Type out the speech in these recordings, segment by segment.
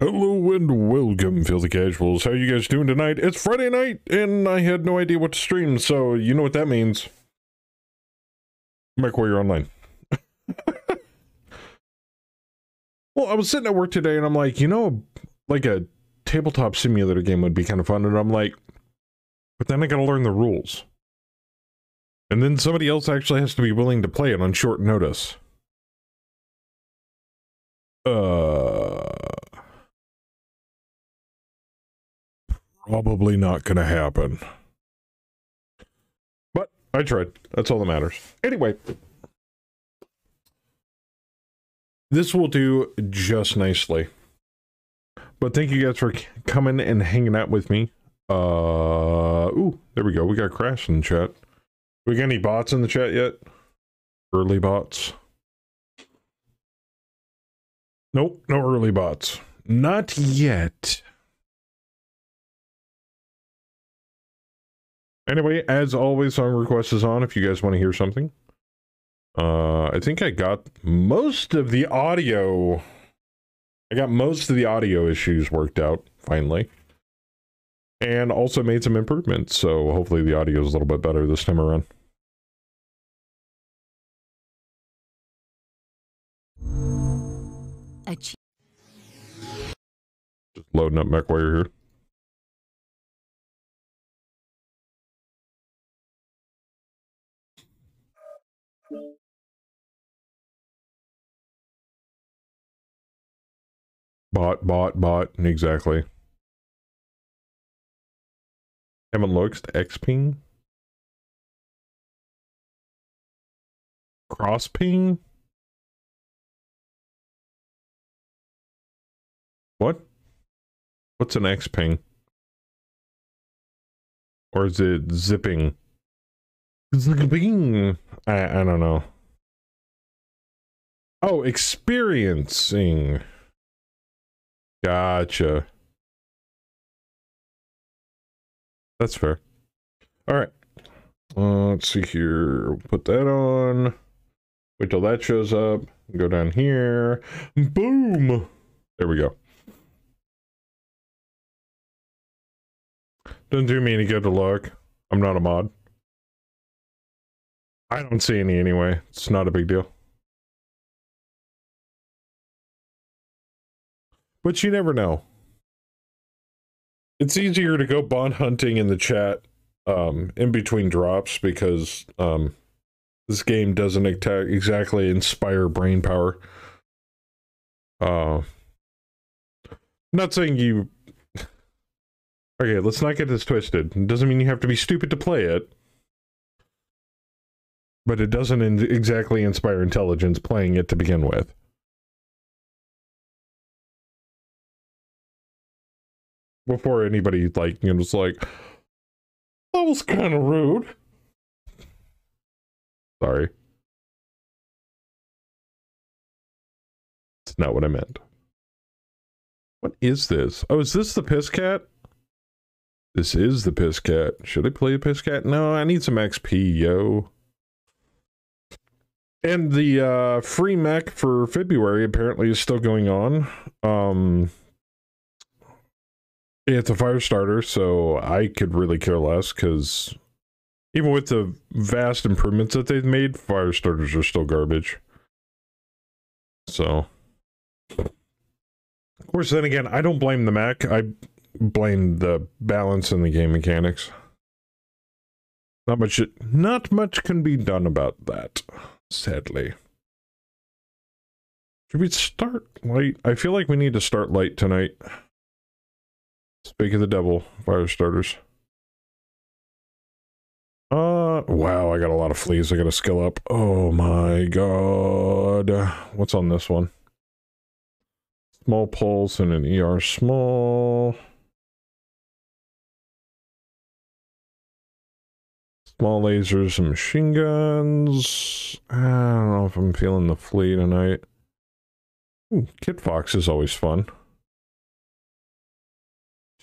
Hello and welcome, Filthy Casuals. How you guys doing tonight? It's Friday night, and I had no idea what to stream, so you know what that means. MechWarrior Online. well, I was sitting at work today, and I'm like, you know, like a tabletop simulator game would be kind of fun, and I'm like, but then I gotta learn the rules. And then somebody else actually has to be willing to play it on short notice. Uh... Probably not gonna happen. But I tried. That's all that matters. Anyway. This will do just nicely. But thank you guys for coming and hanging out with me. Uh, ooh, there we go. We got Crash in the chat. We got any bots in the chat yet? Early bots? Nope, no early bots. Not yet. Anyway, as always, song request is on if you guys want to hear something. Uh, I think I got most of the audio. I got most of the audio issues worked out finally. And also made some improvements, so hopefully the audio is a little bit better this time around. Just loading up MechWarrior here. Bot, bot, bot. Exactly. Haven't looked. X ping. Cross ping. What? What's an X ping? Or is it zipping? Zipping. I I don't know. Oh, experiencing. Gotcha. That's fair. All right. Uh, let's see here. Put that on. Wait till that shows up. Go down here. Boom. There we go. Doesn't do me any good to look. I'm not a mod. I don't see any anyway. It's not a big deal. But you never know. It's easier to go bond hunting in the chat um, in between drops because um, this game doesn't exactly inspire brain power. Uh, not saying you. Okay, let's not get this twisted. It doesn't mean you have to be stupid to play it. But it doesn't in exactly inspire intelligence playing it to begin with. Before anybody like you know was like that was kind of rude. Sorry. It's not what i meant. What is this? Oh is this the piss cat? This is the piss cat. Should i play the piss cat? No i need some xp yo. And the uh free mech for february apparently is still going on. Um it's a fire starter, so I could really care less because even with the vast improvements that they've made, fire starters are still garbage. So, of course, then again, I don't blame the mech. I blame the balance in the game mechanics. Not much, not much can be done about that, sadly. Should we start light? I feel like we need to start light tonight. Speak of the devil, fire starters. Uh, wow, I got a lot of fleas I gotta skill up. Oh my god. What's on this one? Small pulse and an ER small. Small lasers and machine guns. I don't know if I'm feeling the flea tonight. Ooh, Kit Fox is always fun.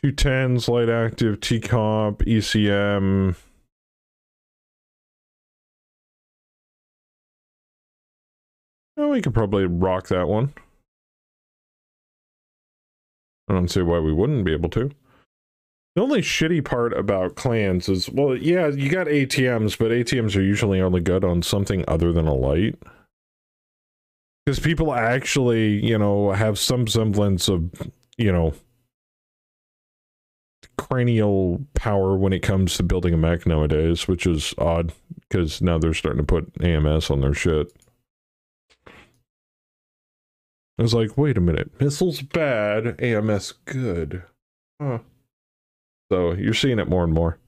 Two tens, light active, T comp, ECM. Oh, we could probably rock that one. I don't see why we wouldn't be able to. The only shitty part about clans is, well, yeah, you got ATMs, but ATMs are usually only good on something other than a light. Because people actually, you know, have some semblance of, you know, cranial power when it comes to building a mech nowadays, which is odd because now they're starting to put AMS on their shit. I was like, wait a minute, missiles bad, AMS good. Huh. So you're seeing it more and more.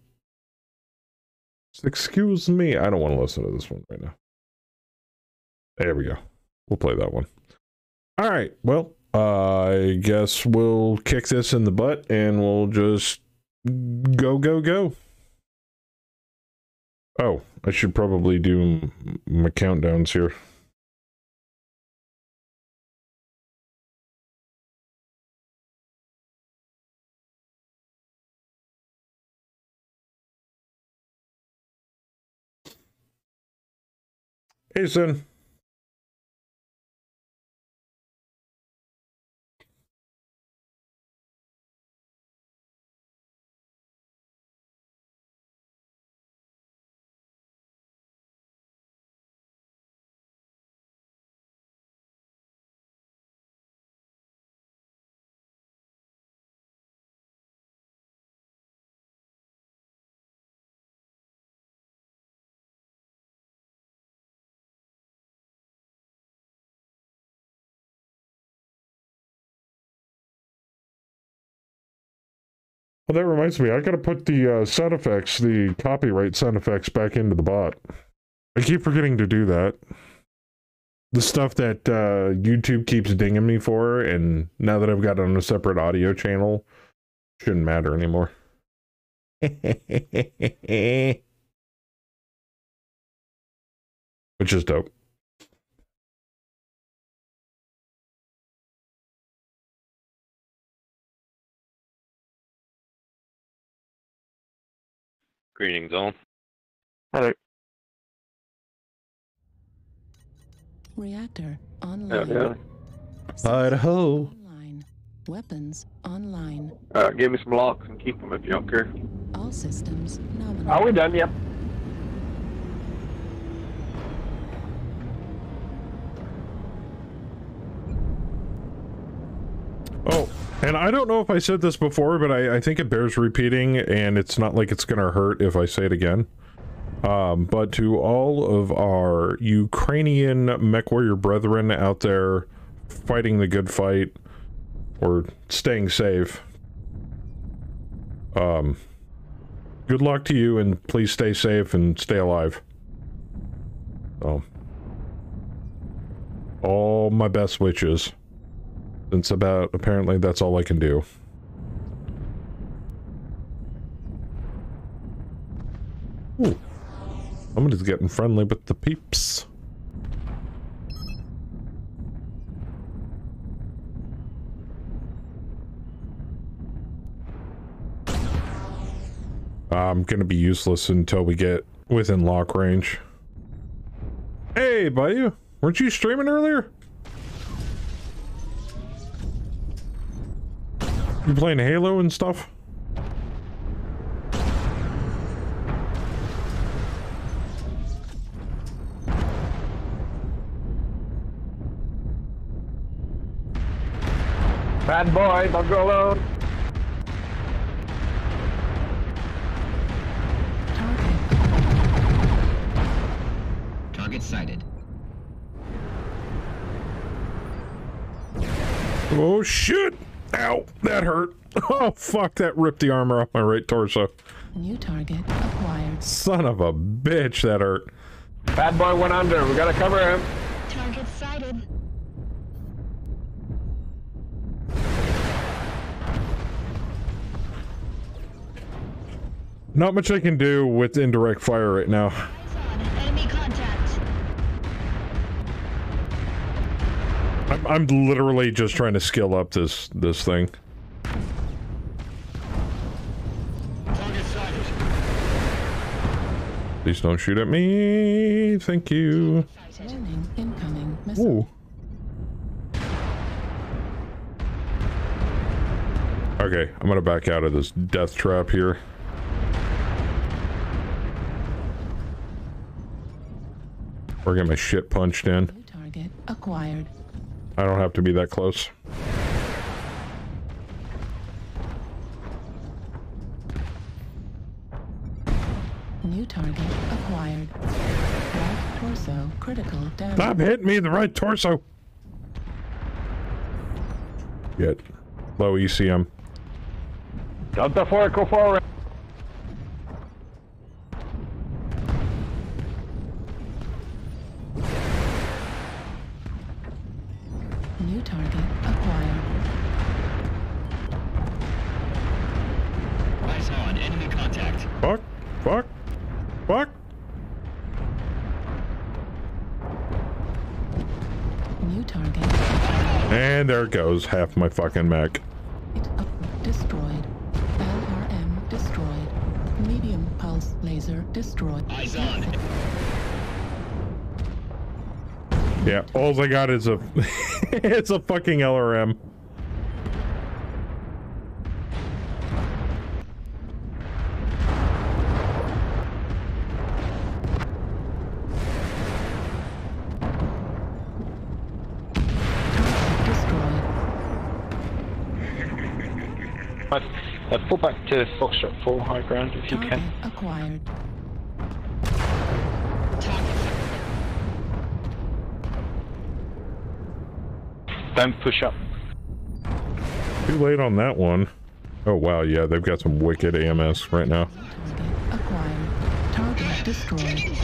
Excuse me, I don't want to listen to this one right now. There we go. We'll play that one. All right. Well, I guess we'll kick this in the butt and we'll just go, go, go. Oh, I should probably do my countdowns here. Hey, son. Well, that reminds me, I gotta put the uh, sound effects, the copyright sound effects back into the bot. I keep forgetting to do that. The stuff that uh, YouTube keeps dinging me for, and now that I've got it on a separate audio channel, shouldn't matter anymore. Which is dope. Greetings, all. Hello. Reactor online. yeah. Idaho. Online. Weapons online. Uh, give me some locks and keep them if you don't care. All systems nominal. Are we done? Yep. Oh, and I don't know if I said this before, but I, I think it bears repeating, and it's not like it's going to hurt if I say it again. Um, but to all of our Ukrainian mech warrior brethren out there fighting the good fight or staying safe, um, good luck to you, and please stay safe and stay alive. All my best wishes. Since about apparently that's all I can do. Ooh. Somebody's getting friendly with the peeps. Ah, I'm gonna be useless until we get within lock range. Hey, buddy, weren't you streaming earlier? You playing Halo and stuff? Bad boy, don't go alone. Target. Target sighted. Oh shit! Ow, that hurt. Oh fuck, that ripped the armor off my right torso. New target acquired. Son of a bitch, that hurt. Bad boy went under. We gotta cover him. Target sighted. Not much I can do with indirect fire right now. Eyes on. Enemy contact. I'm, I'm literally just trying to skill up this this thing. Please don't shoot at me. Thank you. Warning. Incoming missile. Ooh. Okay, I'm gonna back out of this death trap here. Or get my shit punched in. New target acquired. I don't have to be that close. New target acquired. Right torso critical damage. Stop hitting me in the right torso. Get low E ECM. Delta 4, go forward. There goes, half my fucking mech. up- destroyed. LRM destroyed. Medium pulse laser destroyed. Eyes on. Yeah, all I got is a it's a fucking LRM. To Foxtrot 4 high ground if you can. acquired. Don't push up. Too late on that one. Oh wow, yeah, they've got some wicked AMS right now. Acquired. Target destroyed.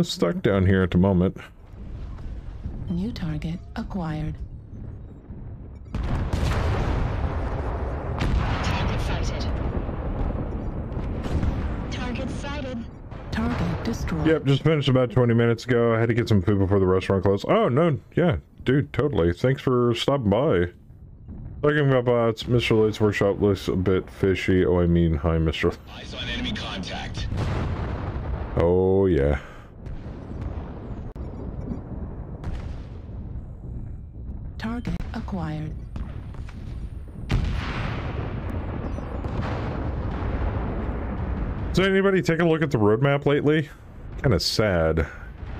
Kinda stuck down here at the moment. New target acquired. Target sighted. Target sighted. Target destroyed. Yep, just finished about 20 minutes ago. I had to get some food before the restaurant closed. Oh, no, yeah, dude, totally. Thanks for stopping by. Talking about bots, Mr. Light's workshop looks a bit fishy. Oh, I mean, hi, Mr. Eyes on enemy contact. Oh, yeah. Target acquired. Does anybody take a look at the roadmap lately? Kind of sad, a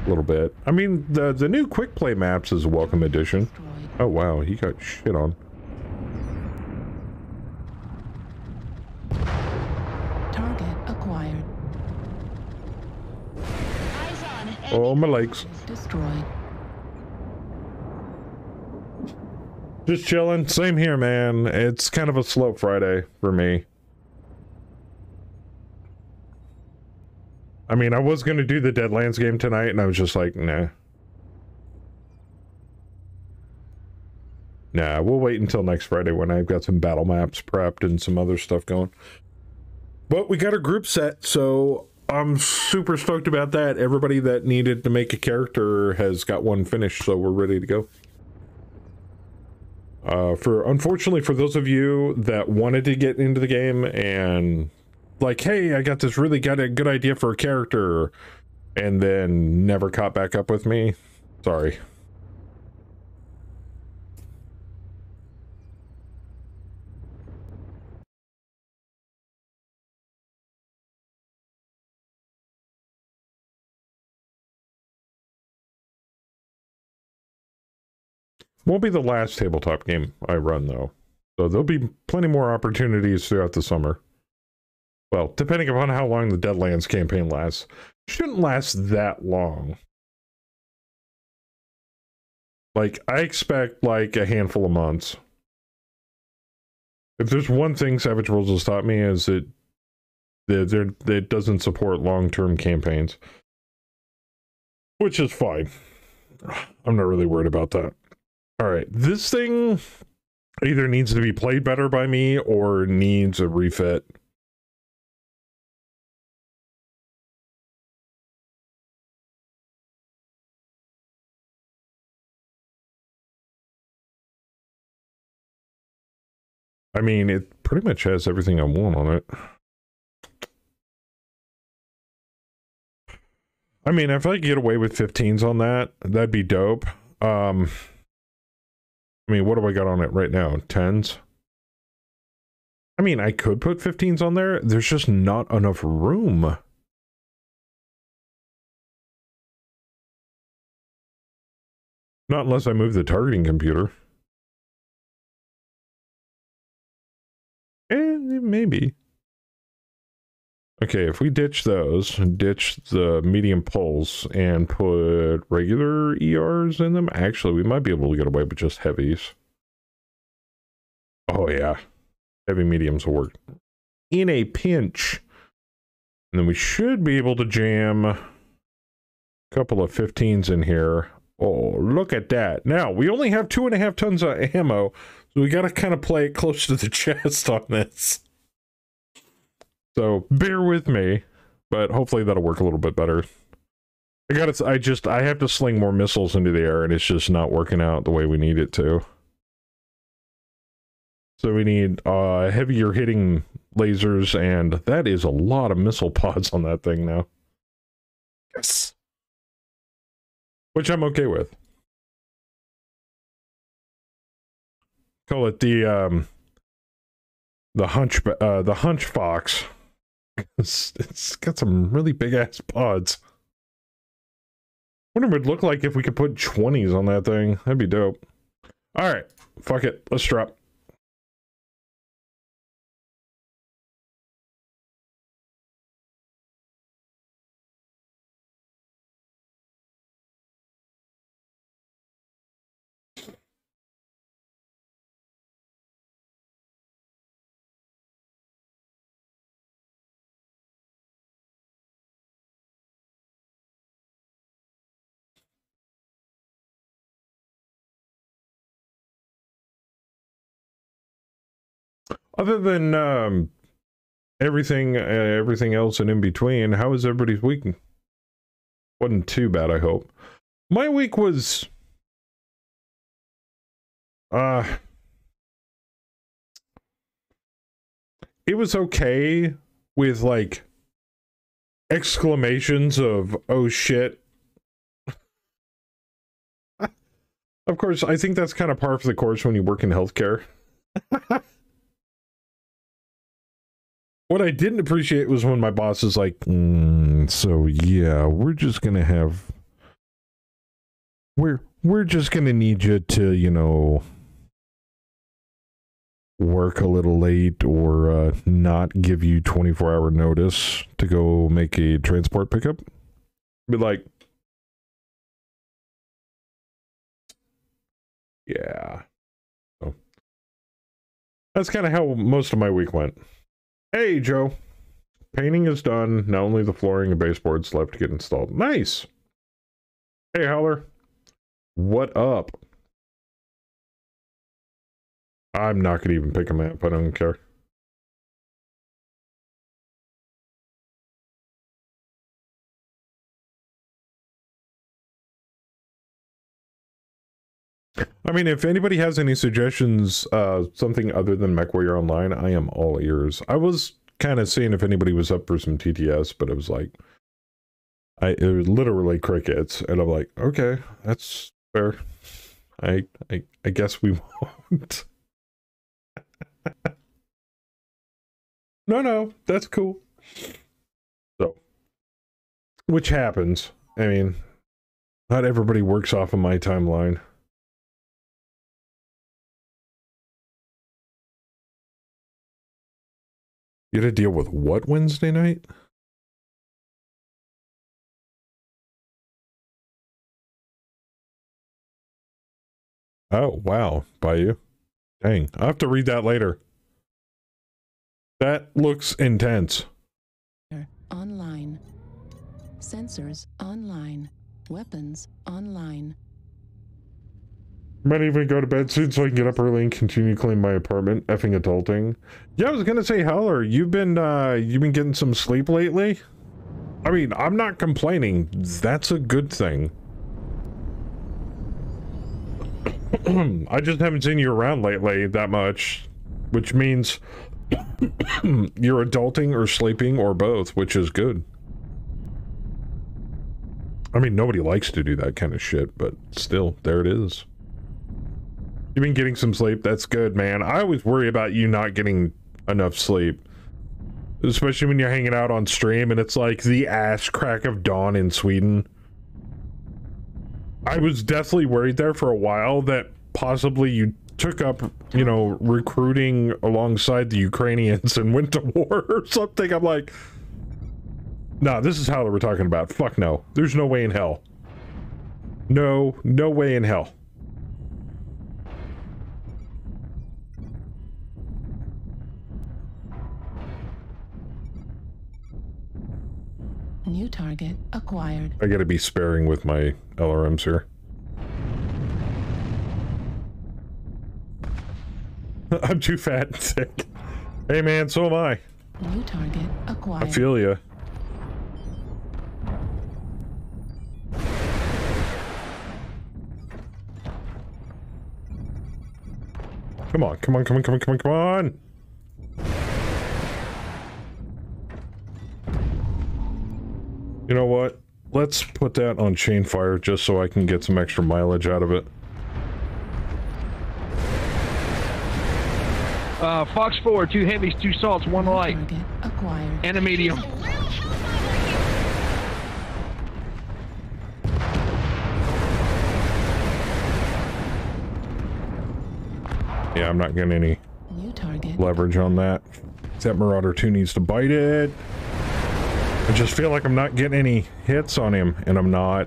little bit. I mean, the the new quick play maps is a welcome addition. Oh wow, he got shit on. Target acquired. Oh my legs. Destroyed. Just chilling. Same here, man. It's kind of a slow Friday for me. I mean, I was gonna do the Deadlands game tonight, and I was just like, nah. Nah, we'll wait until next Friday when I've got some battle maps prepped and some other stuff going. But we got a group set, so I'm super stoked about that. Everybody that needed to make a character has got one finished, so we're ready to go. Uh, for unfortunately for those of you that wanted to get into the game and like, hey, I got this really got a good idea for a character, and then never caught back up with me. Sorry. Won't be the last tabletop game I run though. So there'll be plenty more opportunities throughout the summer. Well, depending upon how long the Deadlands campaign lasts. Shouldn't last that long. Like, I expect like a handful of months. If there's one thing Savage Worlds has taught me is that that it doesn't support long-term campaigns. Which is fine. I'm not really worried about that. All right, this thing either needs to be played better by me or needs a refit. I mean, it pretty much has everything I want on it. I mean, if I could get away with 15s on that, that'd be dope. Um, I mean, what do I got on it right now? 10s? I mean, I could put 15s on there. There's just not enough room. Not unless I move the targeting computer. Eh, maybe. Okay, if we ditch those, ditch the medium pulse, and put regular ERs in them, actually, we might be able to get away with just heavies. Oh, yeah. Heavy mediums will work in a pinch. And then we should be able to jam a couple of 15s in here. Oh, look at that. Now, we only have two and a half tons of ammo, so we got to kind of play it close to the chest on this. So bear with me, but hopefully that'll work a little bit better. I got to I just I have to sling more missiles into the air and it's just not working out the way we need it to. So we need uh heavier hitting lasers and that is a lot of missile pods on that thing now. Yes. Which I'm okay with. Call it the um the hunch uh the hunch fox. It's, got some really big ass pods. Wonder what it'd look like if we could put 20s on that thing. That'd be dope. Alright, fuck it. Let's drop. Other than um, everything, uh, everything else and in between, how was everybody's week? Wasn't too bad, I hope. My week was, uh, it was okay with like exclamations of "oh shit." of course, I think that's kind of par for the course when you work in healthcare. What I didn't appreciate was when my boss is like, mm, "So yeah, we're just gonna have, we're we're just gonna need you to, you know, work a little late or uh, not give you twenty four hour notice to go make a transport pickup." Be like, yeah. So that's kind of how most of my week went. Hey, Joe. Painting is done. Now only the flooring and baseboards left to get installed. Nice. Hey, Howler. What up? I'm not going to even pick a map. I don't care. I mean, if anybody has any suggestions, uh, something other than MechWarrior Online, I am all ears. I was kind of seeing if anybody was up for some TTS, but it was like, I it was literally crickets, and I'm like, okay, that's fair. I I I guess we won't. no, no, that's cool. So, which happens. I mean, not everybody works off of my timeline. You had to deal with what Wednesday night? Oh, wow. By you? Dang. I'll have to read that later. That looks intense. Online. Sensors online. Weapons online. Might even go to bed soon so I can get up early and continue cleaning my apartment. Effing adulting. Yeah, I was gonna say, Heller, you've been uh you've been getting some sleep lately? I mean, I'm not complaining. That's a good thing. I just haven't seen you around lately that much. which means you're adulting or sleeping or both, which is good. I mean, nobody likes to do that kind of shit, but still, there it is. You've been getting some sleep. That's good, man. I always worry about you not getting enough sleep. Especially when you're hanging out on stream and it's like the ass crack of dawn in Sweden. I was deathly worried there for a while that possibly you took up, you know, recruiting alongside the Ukrainians and went to war or something. I'm like, nah, this is how we're talking about. Fuck no. There's no way in hell. No, no way in hell. New target acquired. I gotta be sparing with my LRMs here. I'm too fat and sick. Hey man, so am I. New target acquired. I feel ya. Come on, come on, come on, come on, come on, come on! You know what? Let's put that on chain fire just so I can get some extra mileage out of it. Uh, Fox 4, two heavies, two salts, one light, acquired. and a medium. Yeah, I'm not getting any New target. leverage on that. That Marauder 2 needs to bite it. I just feel like I'm not getting any hits on him, and I'm not.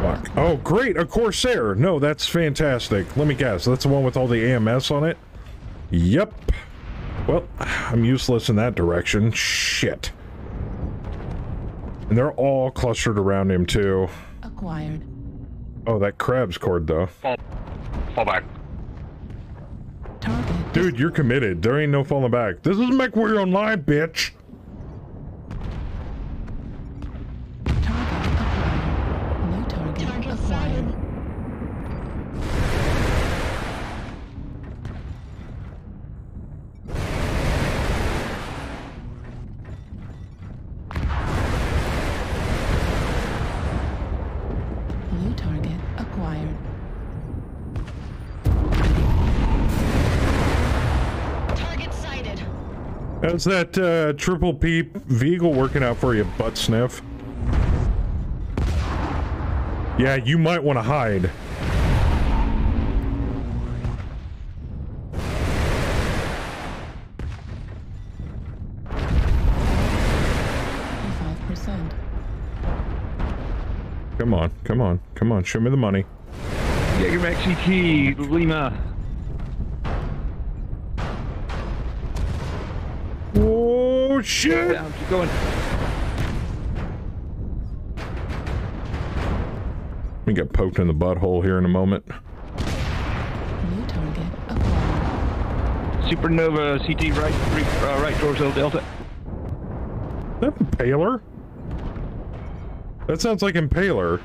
Fuck. Oh, great, a Corsair. No, that's fantastic. Let me guess, that's the one with all the AMS on it? Yep. Well, I'm useless in that direction. Shit. And they're all clustered around him, too. Acquired. Oh, that crab's cord, though. Fall, fall back. Target. Dude, you're committed. There ain't no falling back. This is MechWarrior Online, bitch. How's that uh, triple peep Veagle working out for you, butt sniff? Yeah, you might want to hide. Five percent. Come on, come on, come on, show me the money. Jaeger Max CT, Lima. Oh shit! Down, keep going. We get poked in the butthole here in a moment. New target acquired. Supernova CT, right, right, uh, right torso delta. Is that Impaler? That sounds like Impaler.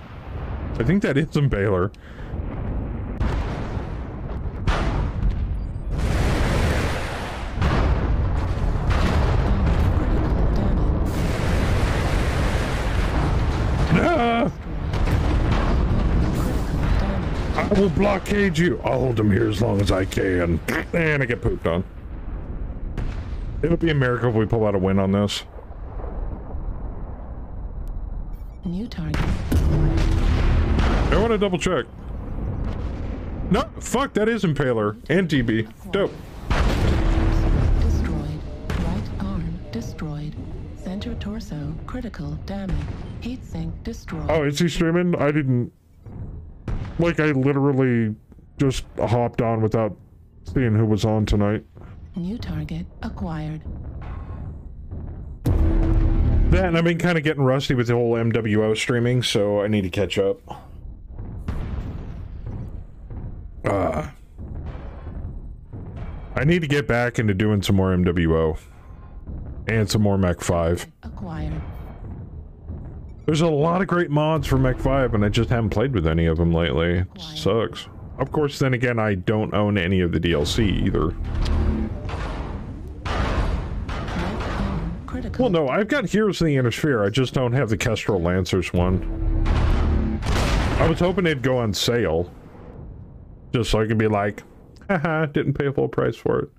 I think that is Impaler. I will blockade you. I'll hold him here as long as I can. And I get pooped on. It would be a miracle if we pull out a win on this. New target. I want to double check. No, fuck, that is Impaler and TB. Dope. Destroyed. Right arm destroyed. Center torso critical damage. Heat sink destroyed. Oh, is he streaming? I didn't. Like, I literally just hopped on without seeing who was on tonight. New target acquired. That, and I've been kind of getting rusty with the whole MWO streaming, so I need to catch up. Uh, I need to get back into doing some more MWO. And some more Mech 5. Acquired. There's a lot of great mods for Mech 5, and I just haven't played with any of them lately. It sucks. Of course, then again, I don't own any of the DLC either. Well, no, I've got Heroes of the Inner Sphere. I just don't have the Kestrel Lancers one. I was hoping it'd go on sale. Just so I could be like, haha, didn't pay full price for it.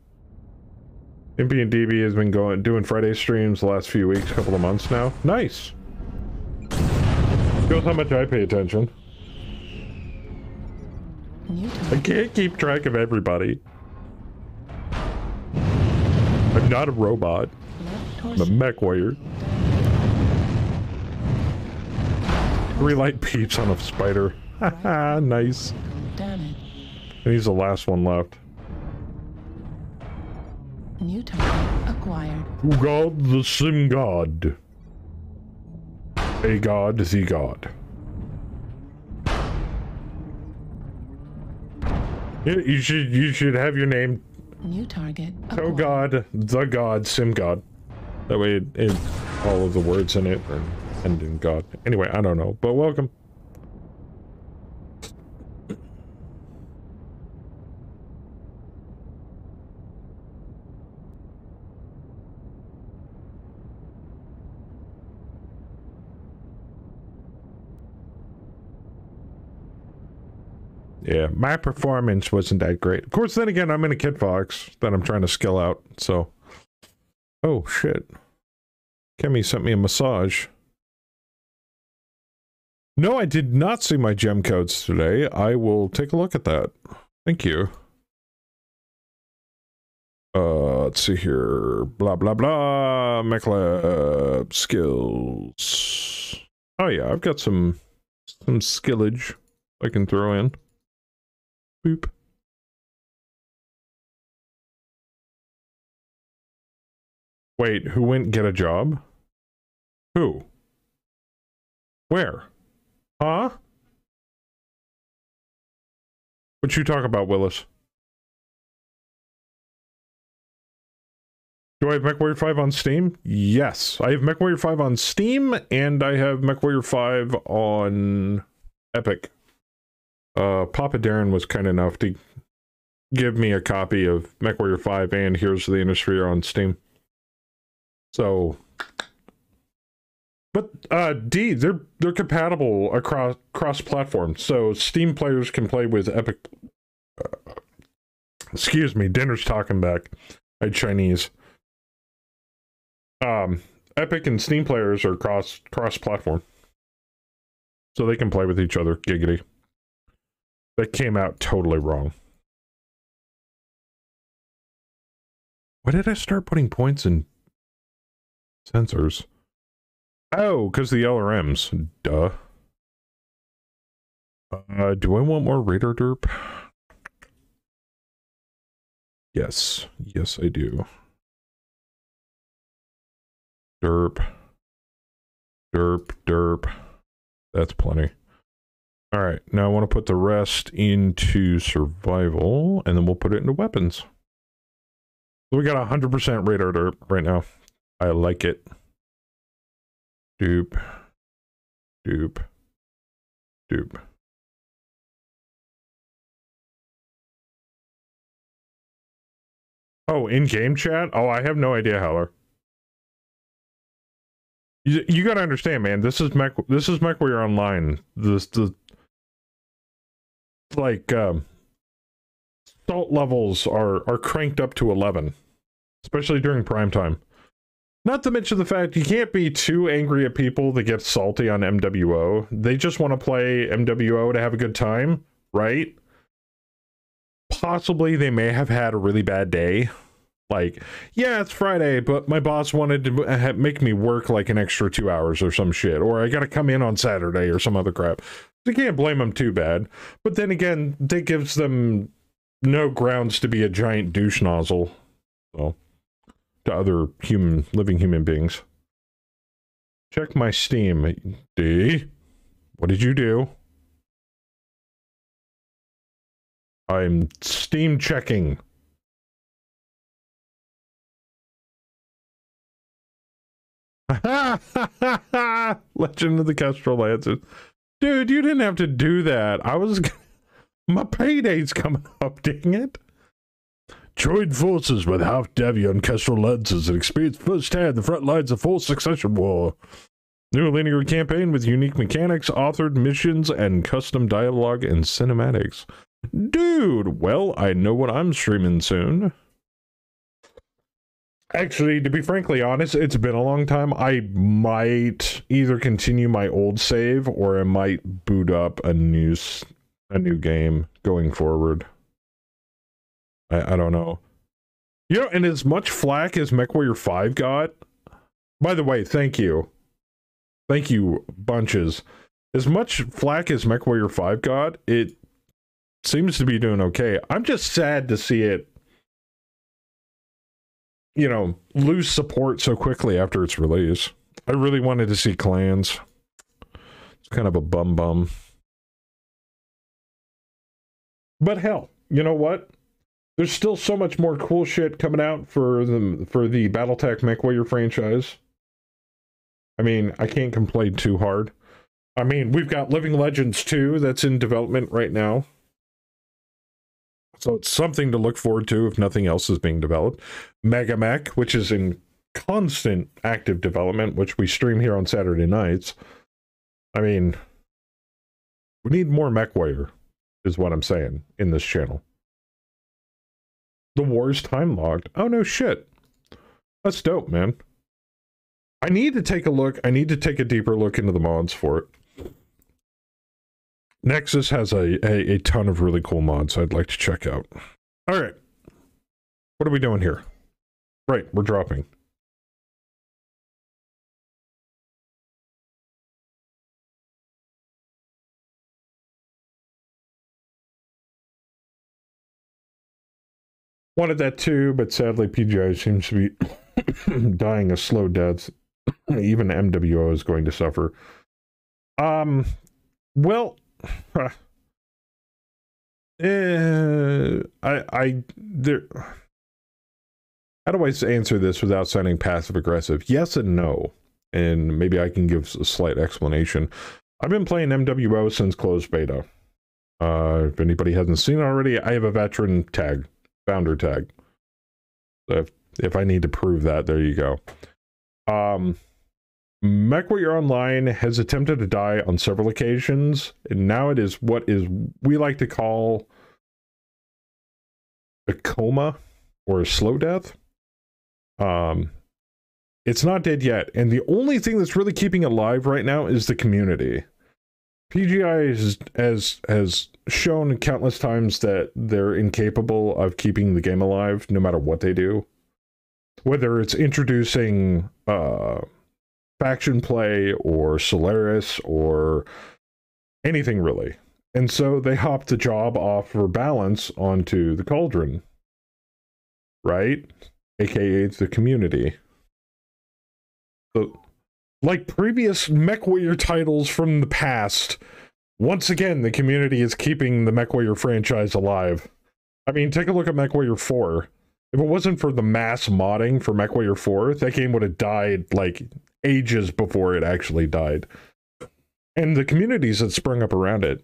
MP and DB has been going doing Friday streams the last few weeks, couple of months now. Nice. Shows how much I pay attention. I can't keep track of everybody. I'm not a robot. I'm a mech warrior. Three light peeps on a spider. Haha, nice. And he's the last one left. New target acquired. To God, the sim god. A god, the god. You, you should you should have your name New target Oh. God, the God, Sim God. That way, it, it all of the words in it are end in God. Anyway, I don't know, but welcome. Yeah, my performance wasn't that great. Of course, then again, I'm in a Kit Fox that I'm trying to skill out, so. Oh, shit. Kemi sent me a massage. No, I did not see my gem codes today. I will take a look at that. Thank you. Uh, let's see here. Blah, blah, blah. MechLab skills. Oh, yeah, I've got some, some skillage I can throw in. Boop. Wait, who went get a job? Who? Where? Huh? What you talk about, Willis? Do I have MechWarrior 5 on Steam? Yes. I have MechWarrior 5 on Steam, and I have MechWarrior 5 on Epic. Uh, Papa Darren was kind enough to give me a copy of MechWarrior 5 and Heroes of the Inner Sphere on Steam. So, but uh, D, they're they're compatible across cross platform. So Steam players can play with Epic. Uh, excuse me, dinner's talking back. I Chinese. Um, Epic and Steam players are cross cross platform, so they can play with each other. Giggity. That came out totally wrong. Why did I start putting points in sensors? Oh, because the LRMs. Duh. Uh, do I want more radar derp? Yes. Yes, I do. Derp. Derp, derp. That's plenty. All right, now I want to put the rest into survival, and then we'll put it into weapons. We got 100% radar derp right now. I like it. Doop. Doop. Doop. Oh, in-game chat? Oh, I have no idea, Howler. You, you gotta understand, man. This is Mech. This is MechWarrior online. This the like um, salt levels are are cranked up to eleven, especially during prime time. Not to mention the fact you can't be too angry at people that get salty on MWO. They just want to play MWO to have a good time, right? Possibly they may have had a really bad day. Like, yeah, it's Friday, but my boss wanted to make me work like an extra two hours or some shit, or I got to come in on Saturday or some other crap. You can't blame them too bad. But then again, that gives them no grounds to be a giant douche nozzle. So, to other human, living human beings. Check my Steam. D, what did you do? I'm Steam checking. Legend of the Kestrel Lancers. Dude, you didn't have to do that. I was. My payday's coming up, dang it. Join forces with Half Davion Kestrel Lancers and experienced firsthand the front lines of fourth succession war. New linear campaign with unique mechanics, authored missions, and custom dialogue and cinematics. Dude, well, I know what I'm streaming soon. Actually, to be frankly honest, it's been a long time. I might either continue my old save or I might boot up a new a new game going forward. I, I don't know. You know, and as much flack as MechWarrior 5 got, by the way, thank you. Thank you, bunches. As much flack as MechWarrior 5 got, it seems to be doing okay. I'm just sad to see it, you know, lose support so quickly after its release. I really wanted to see clans. It's kind of a bum bum. But hell, you know what? There's still so much more cool shit coming out for the for the BattleTech MechWarrior franchise. I mean, I can't complain too hard. I mean, we've got Living Legends 2 that's in development right now. So it's something to look forward to if nothing else is being developed. MegaMek, which is in constant active development, which we stream here on Saturday nights. I mean, we need more MechWarrior, is what I'm saying in this channel. The war's time logged. Oh no shit. That's dope, man. I need to take a look. I need to take a deeper look into the mods for it. Nexus has a, a, a ton of really cool mods I'd like to check out. All right. What are we doing here? Right, we're dropping. Wanted that too, but sadly PGI seems to be dying a slow death. Even MWO is going to suffer. Um, well, I, I, there. How do I answer this without sounding passive aggressive? Yes and no, and maybe I can give a slight explanation. I've been playing MWO since closed beta. Uh, if anybody hasn't seen already, I have a veteran tag, founder tag. If if I need to prove that, there you go. Um, MechWarrior Online has attempted to die on several occasions, and now it is what is we like to call a coma or a slow death. Um, it's not dead yet, and the only thing that's really keeping it alive right now is the community. PGI has has has shown countless times that they're incapable of keeping the game alive, no matter what they do. Whether it's introducing uh, faction play or Solaris or anything really. And so they hopped the job off for balance onto the cauldron, right? AKA the community. So, like previous MechWarrior titles from the past, once again, the community is keeping the MechWarrior franchise alive. I mean, take a look at MechWarrior 4. If it wasn't for the mass modding for MechWarrior 4, that game would have died like ages before it actually died. And the communities that sprung up around it.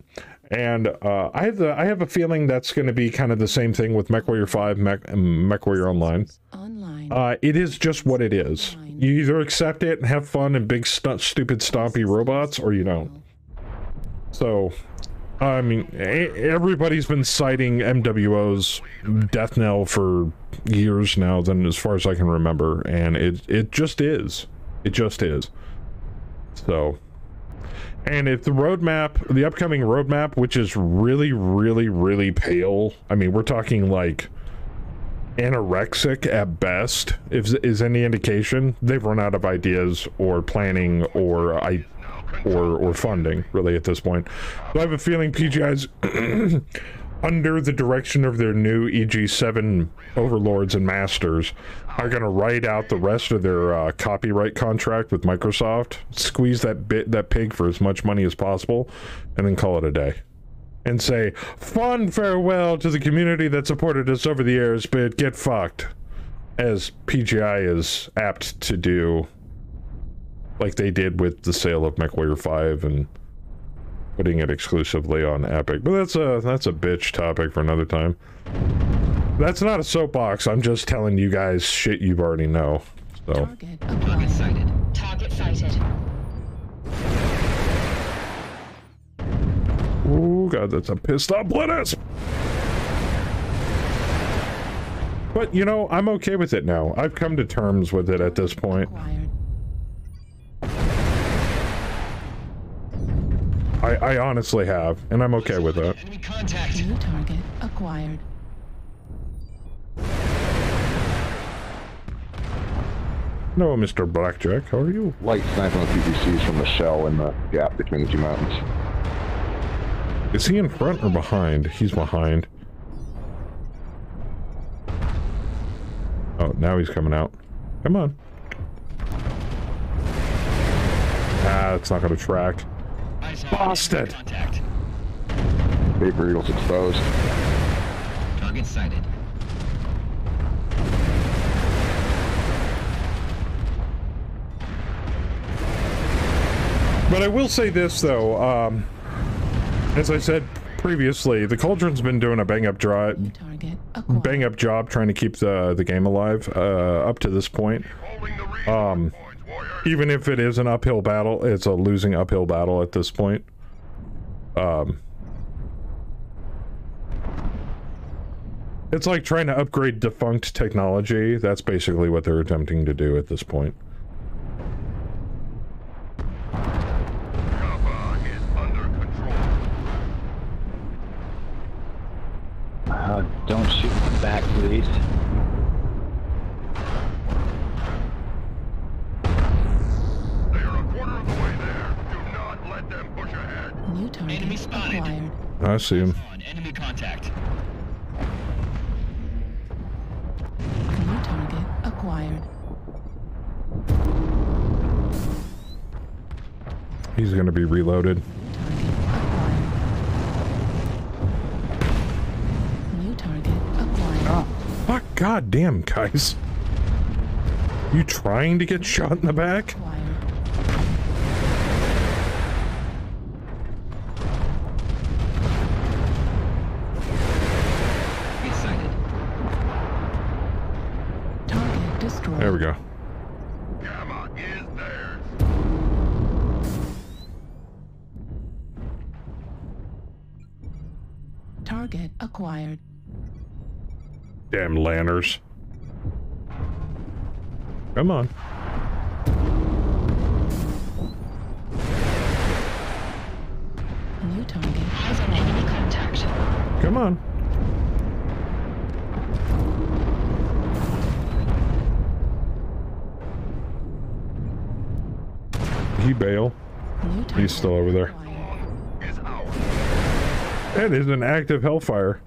And uh, I have the I have a feeling that's going to be kind of the same thing with MechWarrior 5, Mech, um, MechWarrior Online. Online. Uh, it is just what it is. You either accept it and have fun and big stu- stupid stompy robots, or you don't. So, I mean, everybody's been citing MWO's death knell for years now, then as far as I can remember, and it it just is. It just is. So, and if the roadmap, the upcoming roadmap, which is really, really, really pale, I mean, we're talking like anorexic at best, if is any indication, they've run out of ideas or planning or I or or funding really at this point. So I have a feeling PGI's under the direction of their new EG7 overlords and masters are going to write out the rest of their uh, copyright contract with Microsoft, squeeze that bit that pig for as much money as possible, and then call it a day and say, fond farewell to the community that supported us over the years, but get fucked. As PGI is apt to do, like they did with the sale of MechWarrior 5 and putting it exclusively on Epic. But that's a that's a bitch topic for another time. That's not a soapbox. I'm just telling you guys shit you already know. So, Target Target sighted. Target sighted. oh god, that's a pissed off lettuce. But you know, I'm okay with it now. I've come to terms with it at this point. Acquired. I, I honestly have, and I'm okay with that. Contact. New target acquired. No, Mr. Blackjack, how are you? Light sniping on PVCs from the shell in the gap between the two mountains. Is he in front or behind? He's behind. Oh, now he's coming out. Come on. Ah, it's not gonna track. Eyes on Busted. enemy Contact. Vapor Eagle's exposed. Target sighted. But I will say this though, um, as I said previously, the Cauldron's been doing a bang up job, New target acquired. bang up job trying to keep the the game alive uh, up to this point. Um, even if it is an uphill battle, it's a losing uphill battle at this point. Um, it's like trying to upgrade defunct technology. That's basically what they're attempting to do at this point. Uh, don't shoot the back, please. New target Enemy spotted. acquired. I see him. Enemy contact. New target acquired. He's gonna be reloaded. New target acquired. Fuck, oh, god damn, guys. You trying to get shot in the back? Damn lanners. Come on. New target. Eyes on enemy contact. Come on. He bail. He's still over there. That is an active hellfire.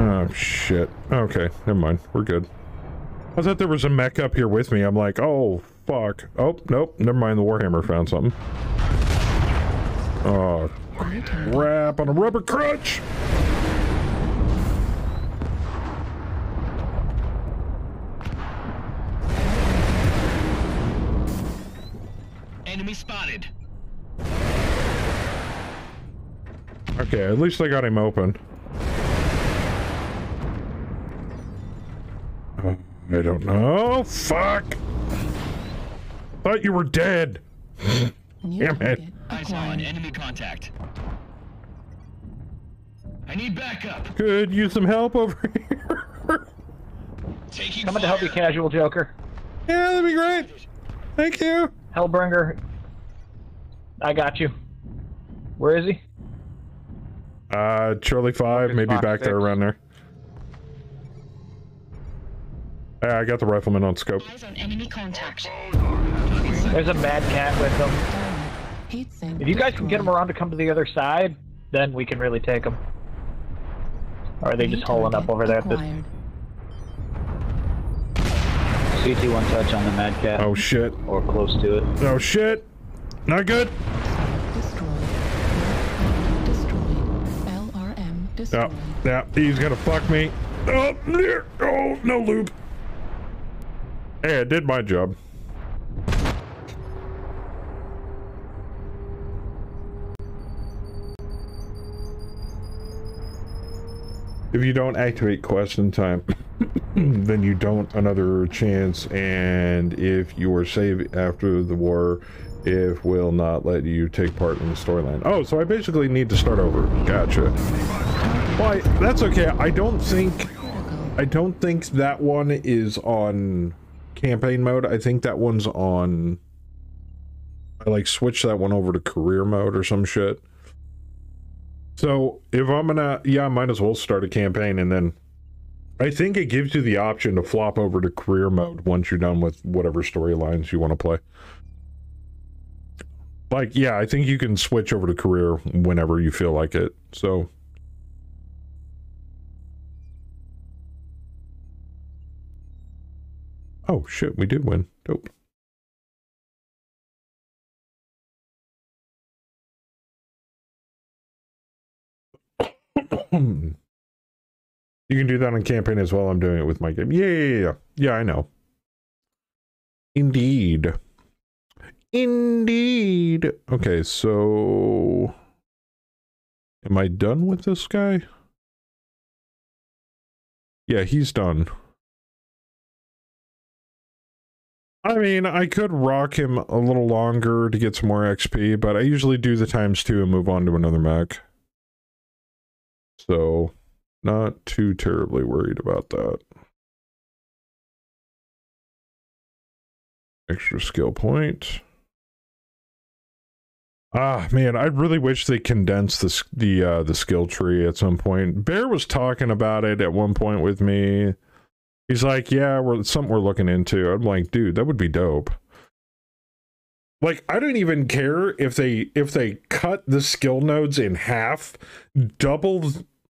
Oh shit. Okay, never mind. We're good. I thought there was a mech up here with me. I'm like, oh fuck. Oh nope. Never mind. The Warhammer found something. Oh crap on a rubber crutch. Enemy spotted. Okay, at least I got him open. I don't know. Fuck. Thought you were dead. New Damn it. target Eyes on acquired. enemy contact. I need backup. Could use some help over here. Taking Coming to help you, casual Joker. yeah, that'd be great. Thank you. Hellbringer. I got you. Where is he? Uh, Charlie 5, Focus maybe box back there around there. Uh, I got the rifleman on scope. On enemy contact. There's a mad cat with him. Damage. Heat sink If you guys can get him destroyed. around to come to the other side, then we can really take him. Or are they New just holing up over there at this? CT one touch on the mad cat. Oh shit. Or close to it. Oh shit. Not good. Destroyed. Destroyed. LRM Yeah, yeah, he's gonna fuck me. Oh, there. oh, no loop. Hey, I did my job. If you don't activate quest in time, then you don't another chance, and if you are saved after the war, it will not let you take part in the storyline. Oh, so I basically need to start over. Gotcha. Well, I, that's okay. I don't think I don't think that one is on campaign mode. I think that one's on. I like switch that one over to career mode or some shit. So if I'm gonna, yeah, I might as well start a campaign and then. I think it gives you the option to flop over to career mode once you're done with whatever storylines you want to play. Like, yeah, I think you can switch over to career whenever you feel like it. So Oh shit, we did win. Dope. you can do that on campaign as well. I'm doing it with my game. Yeah, yeah, yeah. Yeah, I know. Indeed. Indeed. Okay, so am I done with this guy? Yeah, he's done. I mean, I could rock him a little longer to get some more XP, but I usually do the times two and move on to another mech. So, not too terribly worried about that. Extra skill point. Ah, man, I really wish they condensed this the uh, the skill tree at some point. Bear was talking about it at one point with me. He's like, "Yeah, we're something we're looking into." I'm like, "Dude, that would be dope." Like, I don't even care if they if they cut the skill nodes in half, double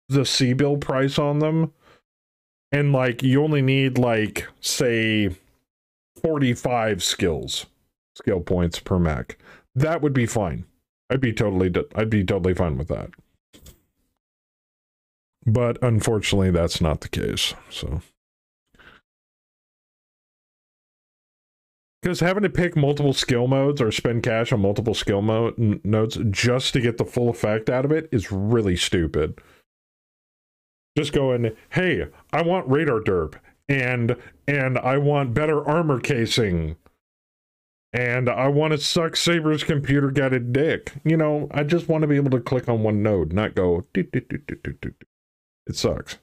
the C bill price on them, and like you only need like say 45 skills skill points per mech. That would be fine. I'd be totally I'd be totally fine with that. But unfortunately that's not the case. So Because having to pick multiple skill modes or spend cash on multiple skill mode nodes just to get the full effect out of it is really stupid. Just going, hey, I want radar derp, and and I want better armor casing, and I want to suck Saber's computer guided dick. You know, I just want to be able to click on one node, not go. "Doot, doot, doot, doot, doot, doot." It sucks.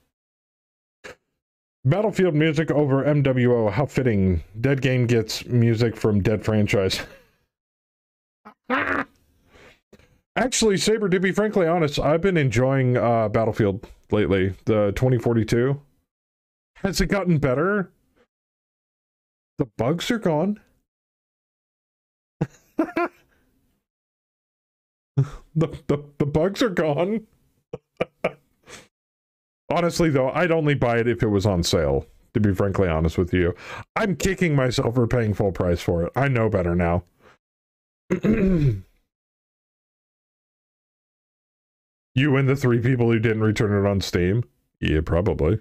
Battlefield music over MWO. How fitting. Dead Game gets music from Dead Franchise. Actually, Saber, to be frankly honest, I've been enjoying uh, Battlefield lately. The 2042. Has it gotten better? The bugs are gone. the, the, the bugs are gone. Honestly, though, I'd only buy it if it was on sale, to be frankly honest with you. I'm kicking myself for paying full price for it. I know better now. you and the three people who didn't return it on Steam? Yeah, probably.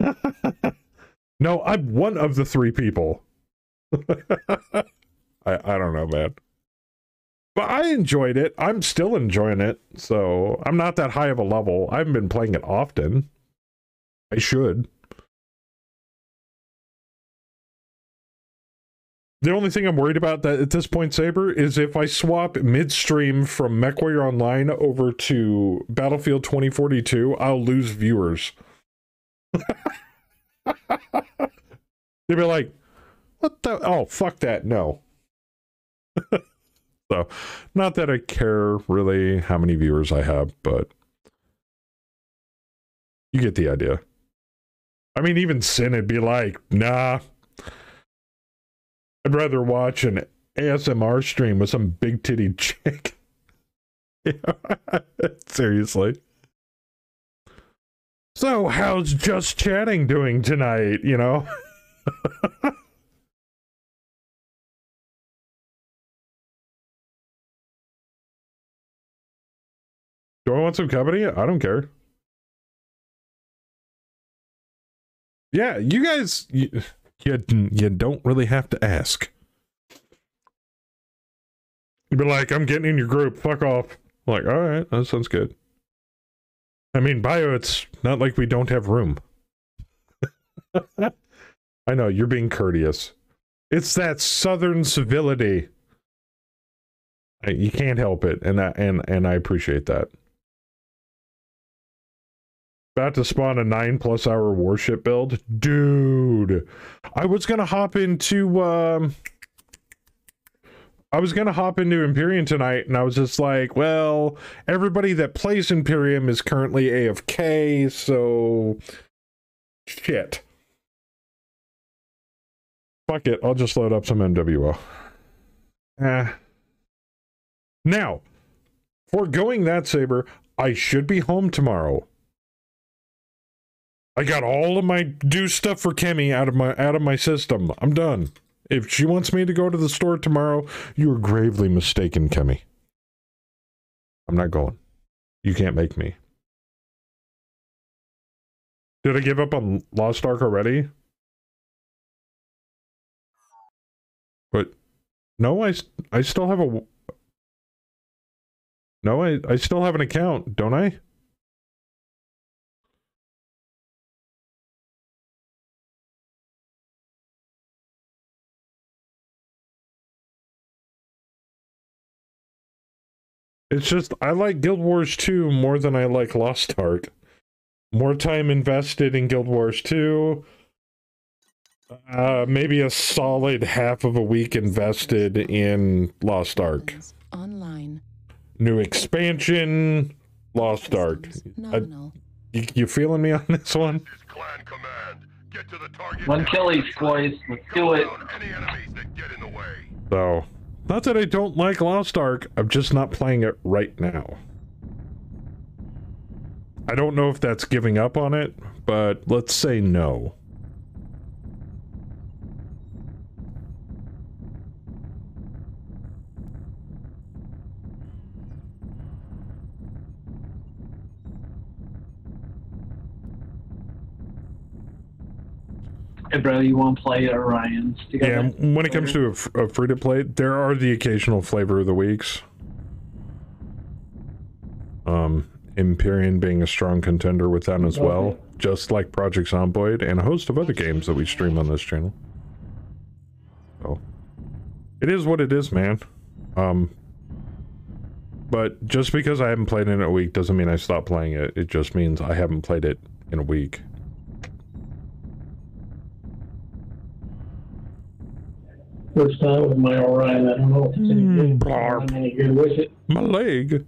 no, I'm one of the three people. I, I don't know, man. But I enjoyed it. I'm still enjoying it. So I'm not that high of a level. I haven't been playing it often. I should. The only thing I'm worried about that at this point, Saber, is if I swap midstream from MechWarrior Online over to Battlefield 2042, I'll lose viewers. They'd be like, what the? Oh, fuck that. No. so, not that I care really how many viewers I have, but you get the idea. I mean, even Sin would be like, nah. I'd rather watch an ASMR stream with some big titty chick. Seriously. So, how's just chatting doing tonight? You know? Do I want some company? I don't care. Yeah, you guys, you, you, you don't really have to ask. You'd be like, I'm getting in your group. Fuck off. Like, all right, that sounds good. I mean, bio, it's not like we don't have room. I know, you're being courteous. It's that southern civility. You can't help it, and I, and and I appreciate that. About to spawn a nine plus hour warship build, dude. I was gonna hop into um, I was gonna hop into Empyrion tonight, and I was just like, well, everybody that plays Empyrion is currently AFK, so shit. Fuck it, I'll just load up some MWO. Eh. Now, foregoing that saber, I should be home tomorrow. I got all of my do stuff for Kemi out of my out of my system. I'm done. If she wants me to go to the store tomorrow, you are gravely mistaken, Kemi. I'm not going. You can't make me. Did I give up on Lost Ark already? But no, I I still have a No, I I still have an account, don't I? It's just I like Guild Wars 2 more than I like Lost Ark. More time invested in Guild Wars 2. Uh, maybe a solid half of a week invested in Lost Ark. Online. New expansion, Lost Ark. Nominal. You, you feeling me on this one? Clan command. Get to the target. One kill each, boys. Let's do it. Any enemies that get in the way. So, not that I don't like Lost Ark, I'm just not playing it right now. I don't know if that's giving up on it, but let's say no. Hey, bro, you want to play Orion's Yeah, when it comes to a free to play, there are the occasional flavor of the weeks. Um, Empyrion being a strong contender with that as well, just like Project Zomboid and a host of other games that we stream on this channel. So, it is what it is, man. Um, but just because I haven't played it in a week doesn't mean I stopped playing it. It just means I haven't played it in a week. First time with my Orion. I don't know if it's any good. Hmm. blarp. I'm any good with it. My leg.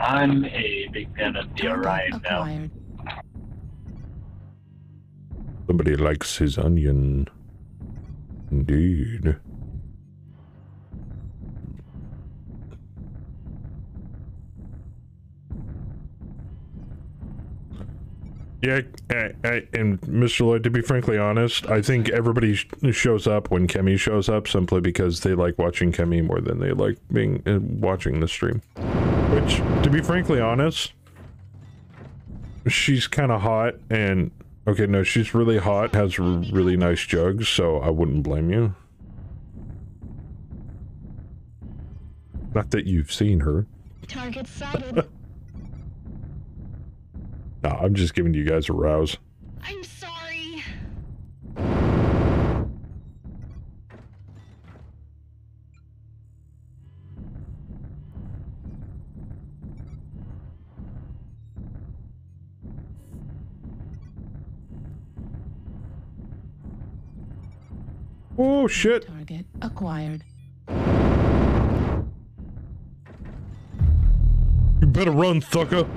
I'm a big fan of the Target Orion now. acquired. Somebody likes his onion. Indeed. Yeah, I, I, and Mr. Lloyd, to be frankly honest, I think everybody sh- shows up when Kemi shows up simply because they like watching Kemi more than they like being uh, watching the stream. Which, to be frankly honest, she's kind of hot and okay no she's really hot has r- really nice jugs so i wouldn't blame you not that you've seen her Target sighted. no i'm just giving you guys a rouse I'm sorry. oh shit Target acquired. you better run thucker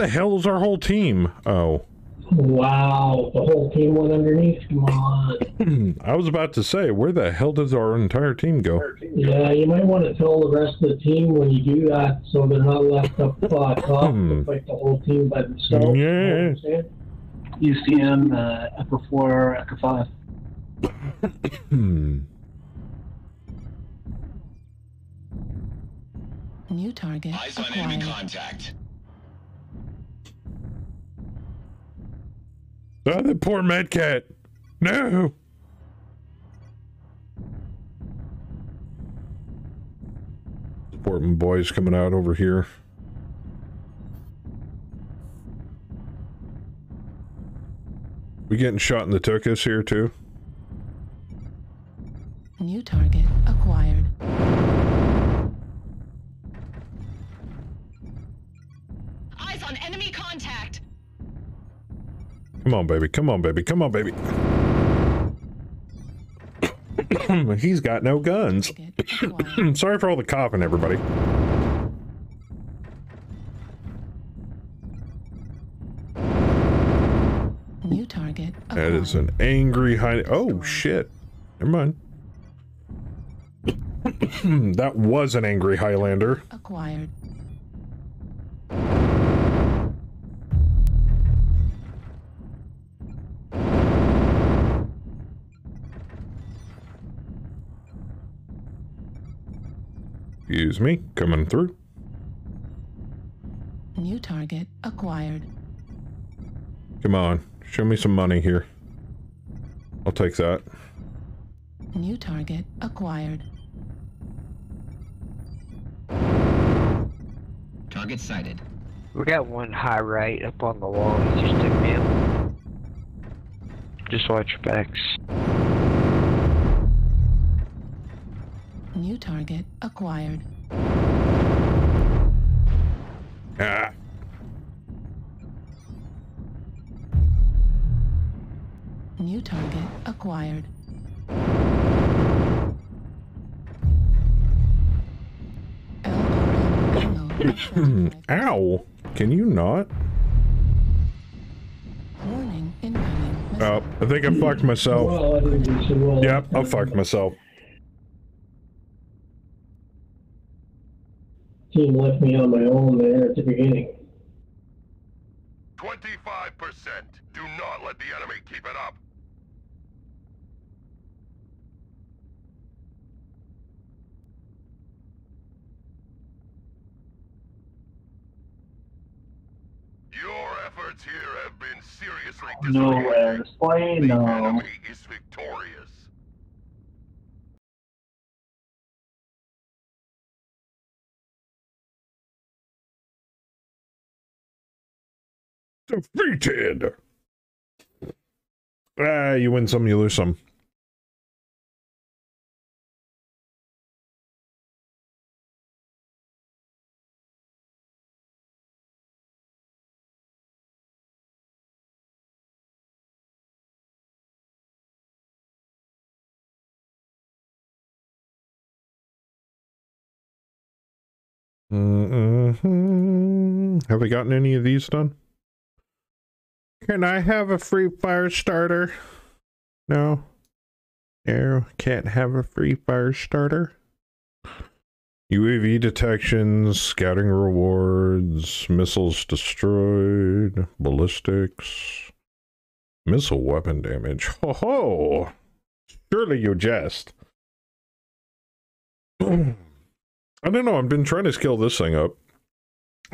the hell is our whole team oh Wow, the whole team went underneath. Come on. i was about to say where the hell does our entire team go Yeah, you might want to tell the rest of the team when you do that, so they're not left up uh, top to fight the whole team by themselves. You know Yeah. UCM, uh, Echo 4, Echo 5. hmm New target Eyes on enemy acquired. contact. Ah, oh, the poor mad cat. No. Supporting boys coming out over here. We getting shot in the tuchus here too? New target acquired. Come on, baby. Come on, baby. Come on, baby. He's got no guns. Sorry for all the coughing, everybody. New target That is an angry high. Oh shit! Never mind. that was an angry Highlander. acquired. Excuse me, coming through. New target acquired. Come on, show me some money here. I'll take that. New target acquired. Target sighted. We got one high right up on the wall. Just took me out. Just watch your backs. New target acquired. Ah, New target acquired. Ow! Can you not? Warning incoming. Oh, I think I fucked myself. Well, I think we should roll. Yep, I fucked myself. Team left me on my own there at the beginning. 25%. Do not let the enemy keep it up. Your efforts here have been seriously disappointing. Slay, The no. enemy is victorious. Defeated! Ah, you win some, you lose some. Mm-hmm. Have we gotten any of these done? Can I have a free fire starter? No. No, can't have a free fire starter. UAV detections, scouting rewards, missiles destroyed, ballistics, missile weapon damage. Ho ho! Surely you jest. I don't know, I've been trying to scale this thing up.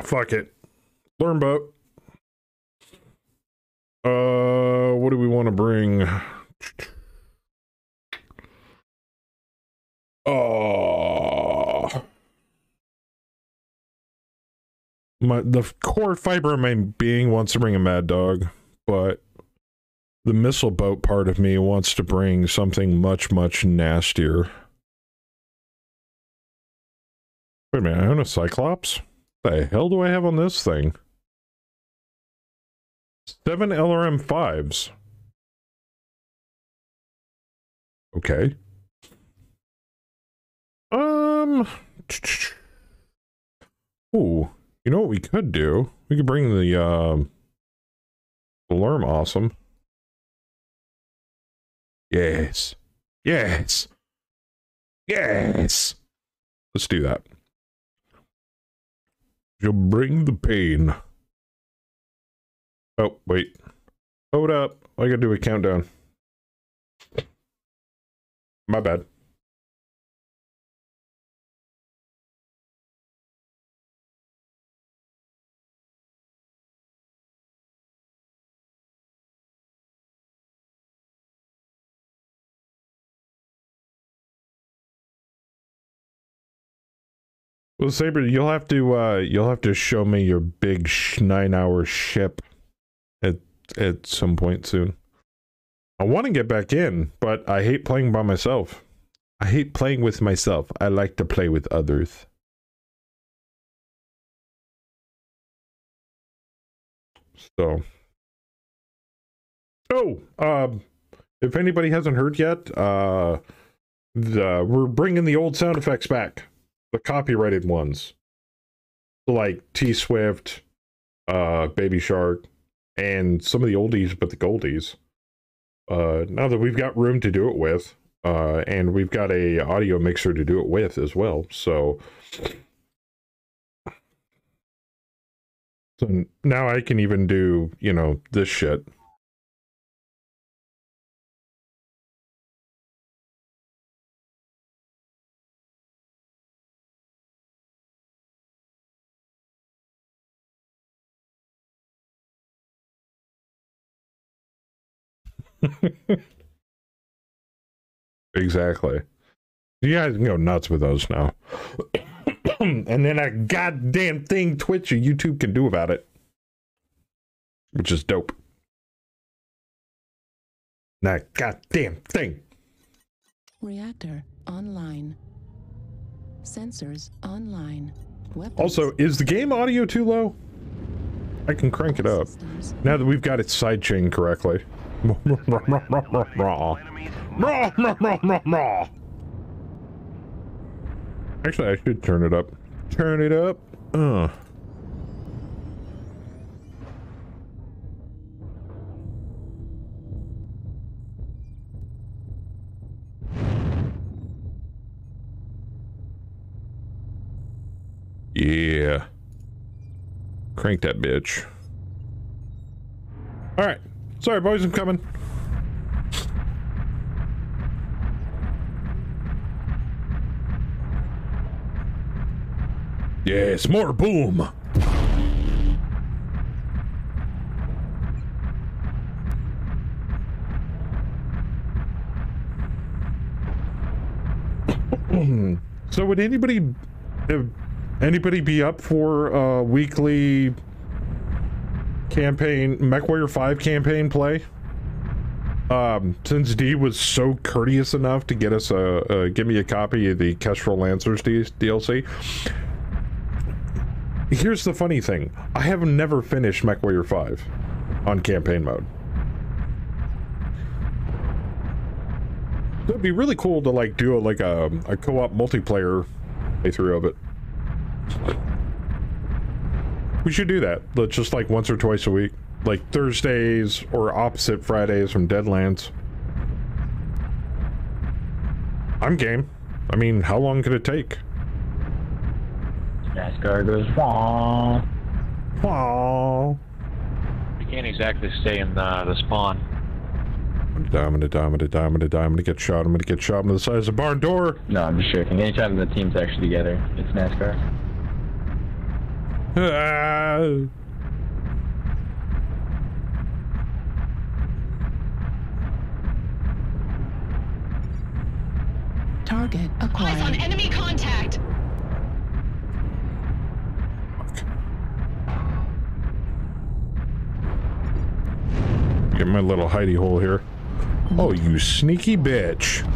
Fuck it. LRM boat. Uh, what do we want to bring? Oh, my the core fiber of my being wants to bring a mad dog, but the missile boat part of me wants to bring something much much nastier. Wait a minute, I own a Cyclops? The hell do I have on this thing? Seven LRM fives. Okay. Um. Ooh, you know what we could do? We could bring the um. LRM Awesome. Yes. Yes. Yes. Let's do that. You'll bring the pain. Oh, wait. Hold up. I gotta do a countdown. My bad. Well, Saber, you'll have to uh, you'll have to show me your big nine-hour ship at some point soon. I want to get back in, but I hate playing by myself. I hate playing with myself. I like to play with others. So, oh, um, if anybody hasn't heard yet, uh, the, we're bringing the old sound effects back, the copyrighted ones, like T Swift, uh, Baby Shark, and some of the oldies, but the goldies. Uh, now that we've got room to do it with, uh, and we've got a audio mixer to do it with as well, so. So now I can even do, you know, this shit. exactly. You guys can go nuts with those now. and then a goddamn thing Twitch or YouTube can do about it. Which is dope. That goddamn thing. Reactor online. Sensors online. Weapons. Also, is the game audio too low? I can crank it up. Now that we've got it sidechained correctly. Actually, I should turn it up. Turn it up. Uh. Yeah. Crank that bitch. Alright. Sorry, boys, I'm coming. Yes, more boom. so would anybody uh, anybody be up for uh weekly campaign MechWarrior 5 campaign play? Um, since D was so courteous enough to get us a, a give me a copy of the Kestrel Lancers D- DLC. Here's the funny thing. I have never finished MechWarrior 5 on campaign mode. It'd be really cool to like do a, like a, a co-op multiplayer playthrough of it. We should do that. Let's just like once or twice a week. Like Thursdays or opposite Fridays from Deadlands. I'm game. I mean, how long could it take? NASCAR goes wah. Aww. You can't exactly stay in the, the spawn. I'm gonna die, I'm gonna die, I'm gonna die, I'm gonna die, I'm gonna get shot, I'm gonna get shot into the side of the barn door. No, I'm just joking. Anytime the team's actually together, it's NASCAR. Ah. Target Eyes on enemy contact. Get my little hidey hole here. Oh, you sneaky bitch.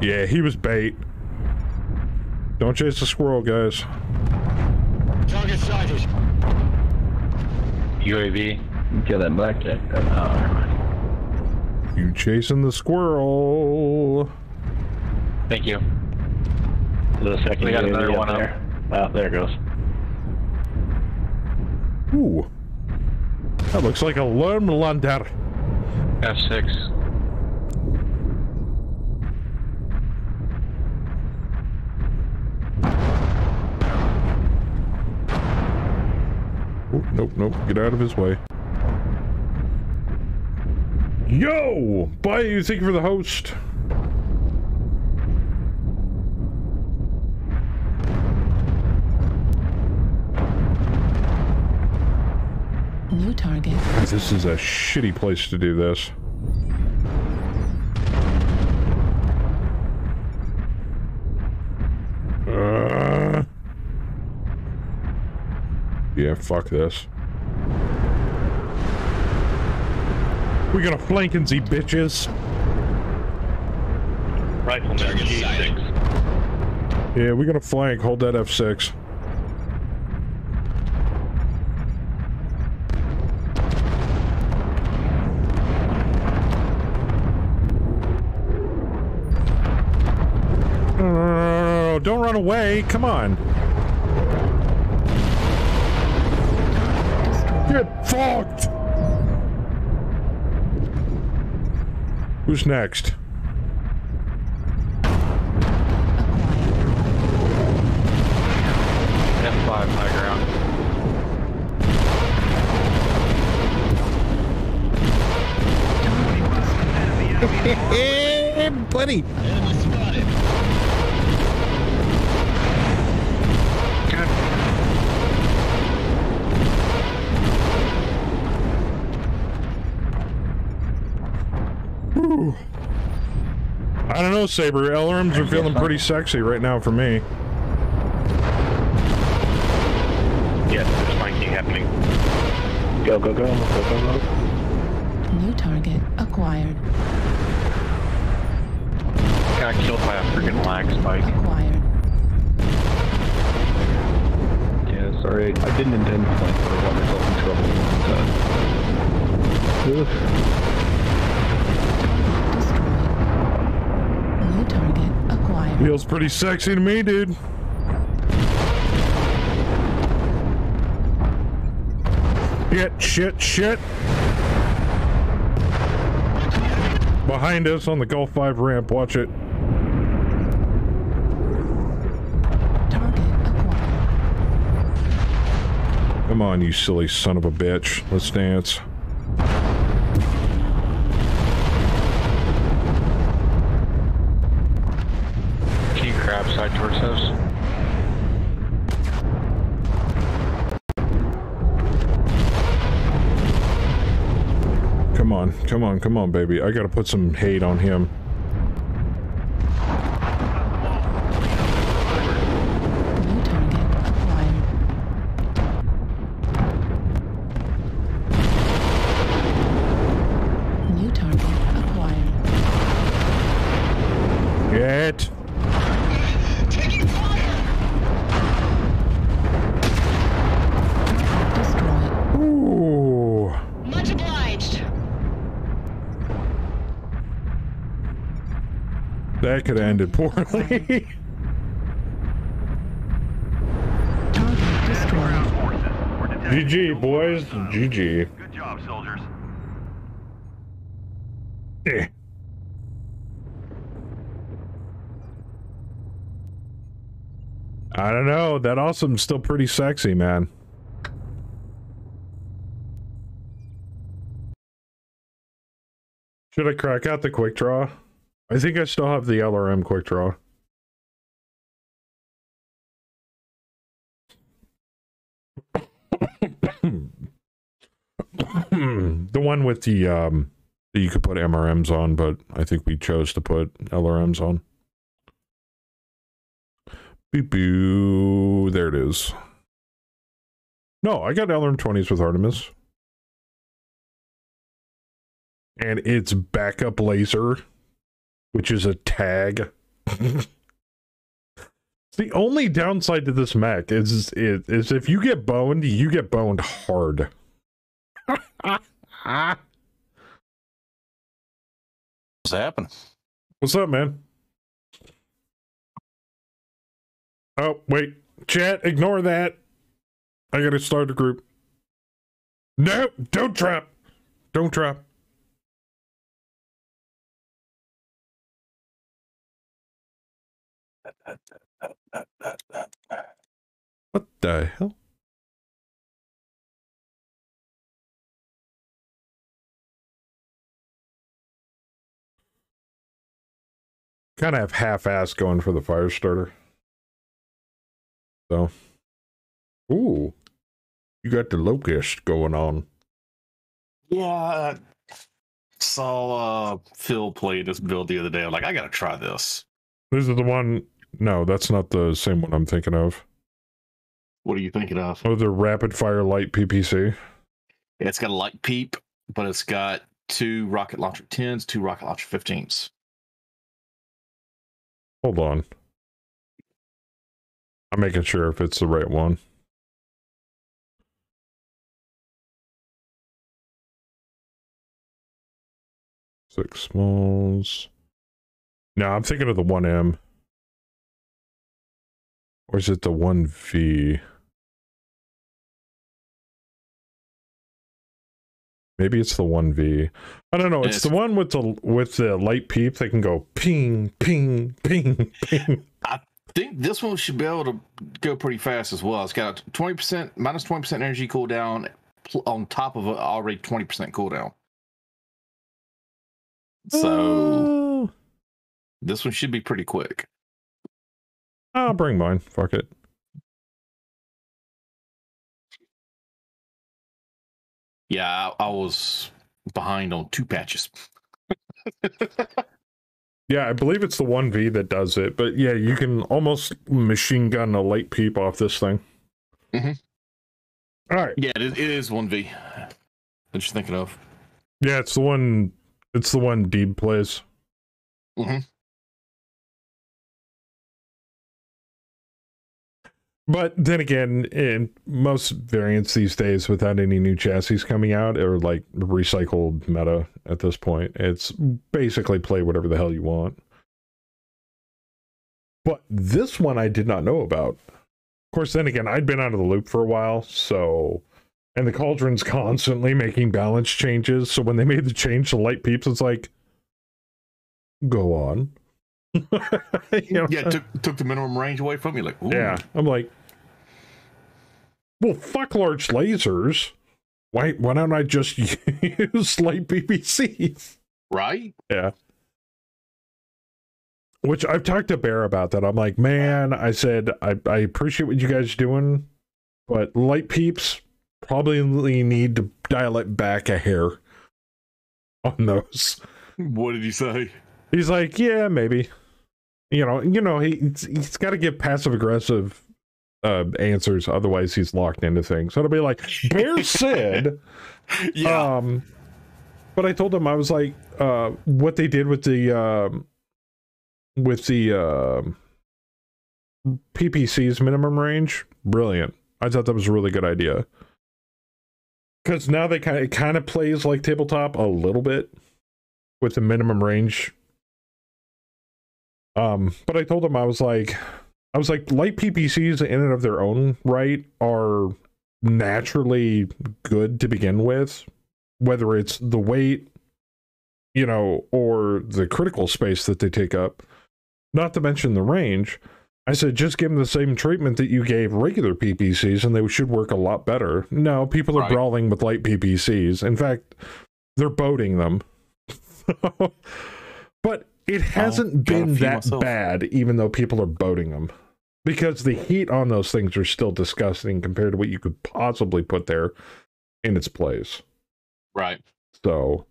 Yeah, he was bait. Don't chase the squirrel, guys. Target sighted. UAV. Kill that blackjack. Oh. You chasing the squirrel. Thank you. The second We got UAV another up one up. there. Oh, there it goes. Ooh. That looks like a Lermlander. F6. Nope, nope. Get out of his way. Yo! Bye, thank you for the host. New target. This is a shitty place to do this. Uh, yeah, fuck this. We got a flankinsy, bitches. Rifleman G6. Yeah, we got a flank. Hold that F6. No, no, no, no, no, don't run away. Come on. Fucked. Who's next? F5 high ground. Hey, buddy. Know, Saber. LRMs are feeling pretty sexy right now for me. Yes, there's flanking happening. Go, go, go, go, go, go. New target acquired. Got killed by a freaking lag spike. Acquired. Yeah, sorry. I didn't intend to flank, but I got myself in trouble. And, Feels pretty sexy to me, dude. Shit, shit, shit. Behind us on the Gulf 5 ramp, watch it. Come on, you silly son of a bitch. Let's dance. Come on, come on, baby. I gotta put some hate on him. Poorly. GG, boys. GG. Good job, soldiers. Eh. I don't know. That awesome's still pretty sexy, man. Should I crack out the quick draw? I think I still have the LRM quick draw. the one with the um that you could put MRMs on, but I think we chose to put LRMs on. Beep boo. There it is. No, I got LRM 20s with Artemis. And it's backup laser, which is a tag. the only downside to this mech is, is is if you get boned, you get boned hard. What's happening? What's up, man? Oh, wait. Chat, ignore that. I gotta start a group. No, don't trap. Don't trap. What the hell? Kind of have half-ass going for the fire starter. So, ooh, you got the locust going on. Yeah, I saw uh, Phil play this build the other day. I'm like, I gotta try this. This is the one. No, that's not the same one I'm thinking of. What are you thinking of? Oh, the rapid fire light PPC. Yeah, It's got a light peep, but it's got two rocket launcher 10s, two rocket launcher 15s. Hold on. I'm making sure if it's the right one. Six smalls. No, I'm thinking of the 1M. Or is it the 1V? Maybe it's the 1V. I don't know. It's, It's- the one with the with the light peep that can go ping, ping, ping, ping. I think this one should be able to go pretty fast as well. It's got a 20% minus 20% energy cooldown on top of an already 20% cooldown. So Oh, this one should be pretty quick. I'll bring mine. Fuck it. Yeah, I, I was behind on two patches. Yeah, I believe it's the 1V that does it, but yeah, you can almost machine gun a light peep off this thing. Mhm. All right. Yeah, it is, it is 1V. What you're thinking of? Yeah, it's the one. It's the one Deeb plays. Mhm. But then again, in most variants these days, without any new chassis coming out, or like recycled meta at this point. It's basically play whatever the hell you want. But this one I did not know about. Of course, then again, I'd been out of the loop for a while, so and the cauldron's constantly making balance changes. So when they made the change to light peeps, it's like, go on. You know? Yeah, took took the minimum range away from you. Like, ooh. Yeah, I'm like, well, fuck large lasers. Why? Why don't I just use light PPCs? right? Yeah. Which I've talked to Bear about that. I'm like, man, I said I I appreciate what you guys are doing, but light peeps probably need to dial it back a hair on those. What did he say? He's like, yeah, maybe. You know, you know, he he's, he's got to give passive aggressive uh answers, otherwise he's locked into things. So it'll be like, Bear said, Yeah. um, but I told him I was like, uh, what they did with the um, with the um PPC's minimum range, brilliant. I thought that was a really good idea. Because now they kind of it kind of plays like tabletop a little bit with the minimum range. Um, but I told him I was like, I was like, light PPCs in and of their own right are naturally good to begin with, whether it's the weight, you know, or the critical space that they take up, not to mention the range. I said, just give them the same treatment that you gave regular PPCs and they should work a lot better. No, people are Right. brawling with light PPCs. In fact, they're boating them. but it hasn't been that myself. bad, even though people are boating them. Because the heat on those things are still disgusting compared to what you could possibly put there in its place. Right. So,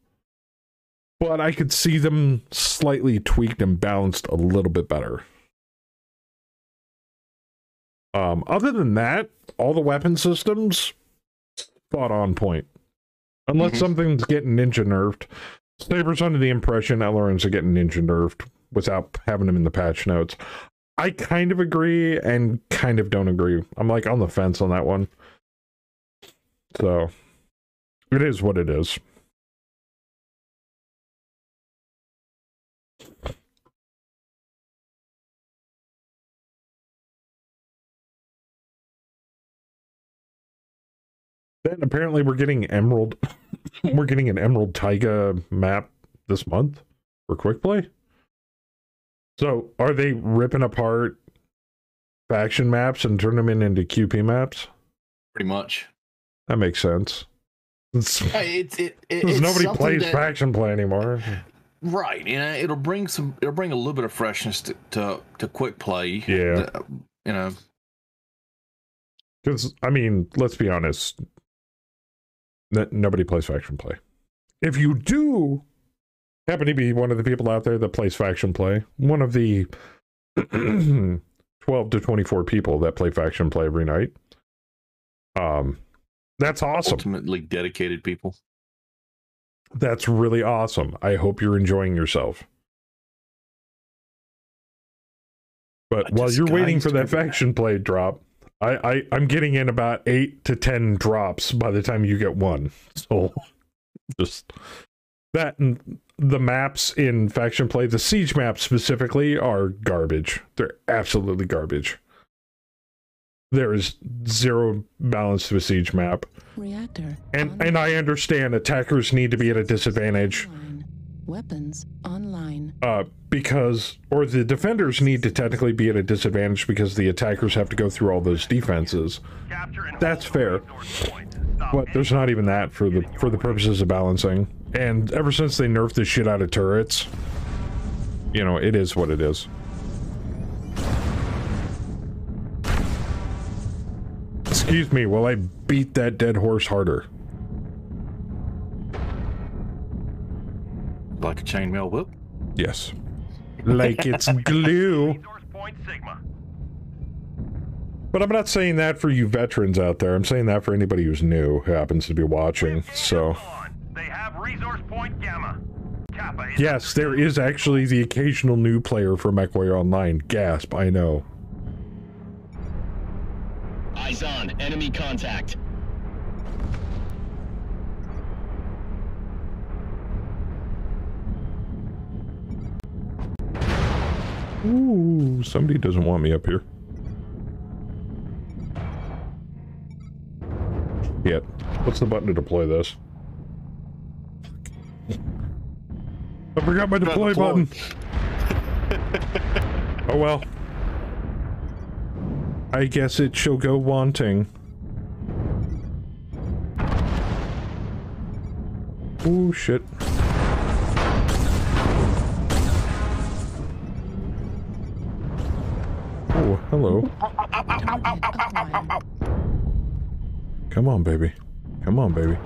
but I could see them slightly tweaked and balanced a little bit better. Um, other than that, all the weapon systems spot on point. Unless Mhm. something's getting ninja nerfed. Saber's under the impression LRMs are getting ninja nerfed without having them in the patch notes. I kind of agree and kind of don't agree. I'm like on the fence on that one. So it is what it is. Then apparently we're getting Emerald. we're getting an Emerald Taiga map this month for quick play. So are they ripping apart faction maps and turning them into QP maps? Pretty much. That makes sense. It's, It's it, it, it's nobody plays that- faction play anymore. Right, and uh, it'll bring some. It'll bring a little bit of freshness to to, to quick play. Yeah. Uh, you know. Because I mean, let's be honest, n- nobody plays faction play. if you do happen to be one of the people out there that plays faction play, one of the 12 to 24 people that play faction play every night, um, that's awesome. Ultimately dedicated people. That's really awesome. I hope you're enjoying yourself. But I while you're waiting for that faction play drop, I, I I'm getting in about eight to ten drops by the time you get one. So just that and the maps in faction play, the siege maps specifically, are garbage. They're absolutely garbage. There is zero balance to a siege map. Reactor. And and I understand attackers need to be at a disadvantage. Weapons online. uh, because, or the defenders need to technically be at a disadvantage because the attackers have to go through all those defenses. That's fair, but there's not even that for the for the purposes of balancing. And ever since they nerfed the shit out of turrets, you know, it is what it is. Excuse me while I beat that dead horse harder. Like a chainmail whip. Yes. Like it's glue. But I'm not saying that for you veterans out there. I'm saying that for anybody who's new who happens to be watching. So, They have resource point Gamma. Kappa is yes, there is actually the occasional new player for MechWarrior Online. Gasp, I know. Eyes on. Enemy contact. Ooh, somebody doesn't want me up here. Yet. What's the button to deploy this? I forgot my deploy deploy. button. oh well. I guess it shall go wanting. Oh shit. Oh, hello. Come on, baby. Come on, baby.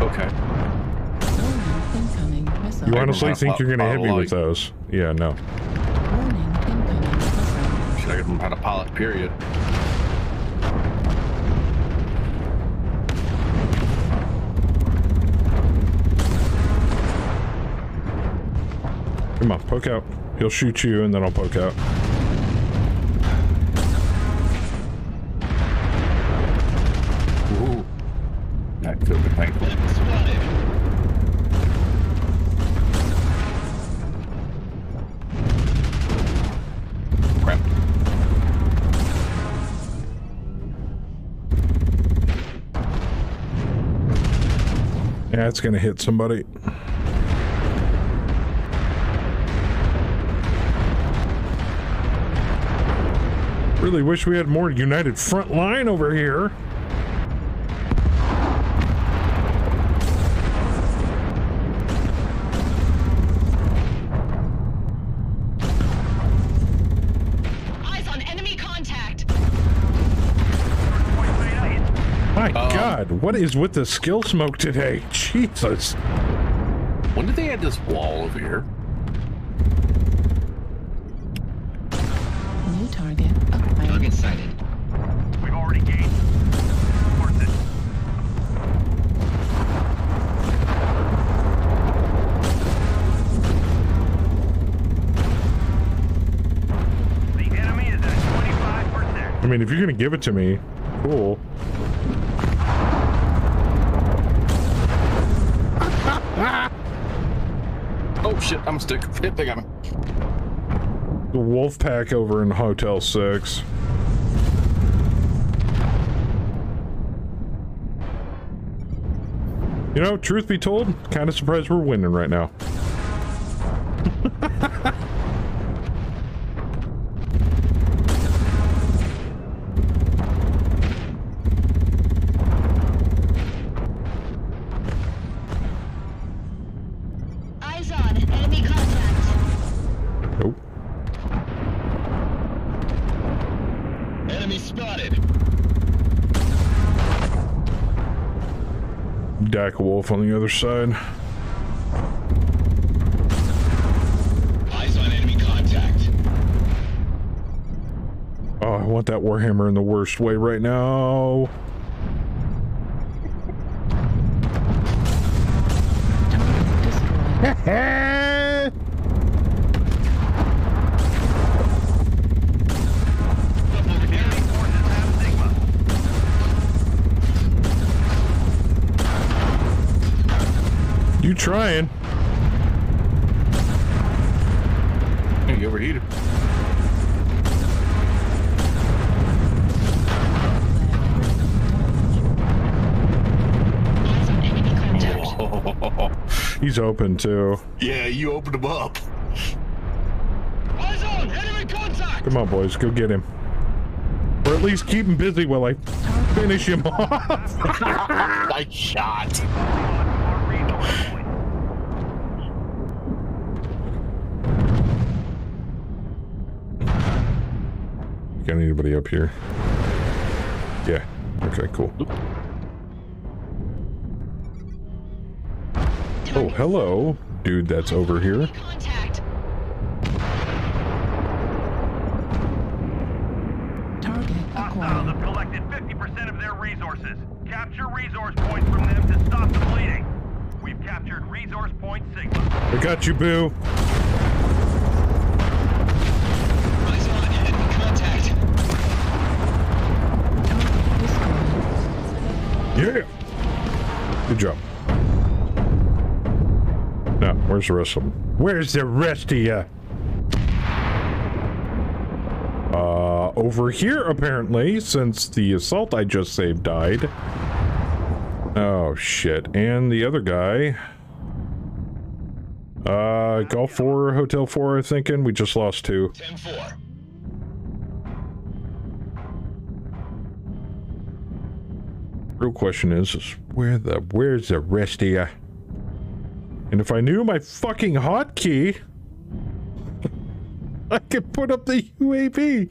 Okay. You honestly think you're gonna uh, hit me with those? Yeah, no. Warning incoming. Should I give them how to pilot, period. Come on, poke out. He'll shoot you, and then I'll poke out. Ooh. That could painful. Crap. Yeah, it's gonna hit somebody. Really wish we had more united front line over here. Eyes on enemy contact. My God, what is with the skill smoke today? Jesus. When did they add this wall over here? Sighted. We've already gained. Worth it. The enemy is at 25%. I mean, if you're gonna give it to me, cool. Oh shit, I'm a stick. Yep, they got me. The wolf pack over in Hotel 6. You know, truth be told, kind of surprised we're winning right now. On the other side. Eyes on enemy contact. Oh, I want that Warhammer in the worst way right now. Open too. yeah, you opened him up. Eyes on enemy contact. Come on, boys, go get him. Or at least keep him busy while I finish him off. nice shot. Got anybody up here? Yeah. Okay, cool. Oh, hello, dude that's over here. Contact. Target acquired. have collected 50% of their resources. Capture resource points from them to stop the bleeding. We've captured resource point Sigma. I got you, Boo. Where's the rest of them? Where's the rest of ya? Uh, over here, apparently, since the assault I just saved died. Oh, shit. And the other guy... Uh, Golf 4, Hotel 4, I'm thinking. We just lost two. 10-4. Real question is, is where the where's the rest of ya? And if I knew my fucking hotkey, I could put up the UAV.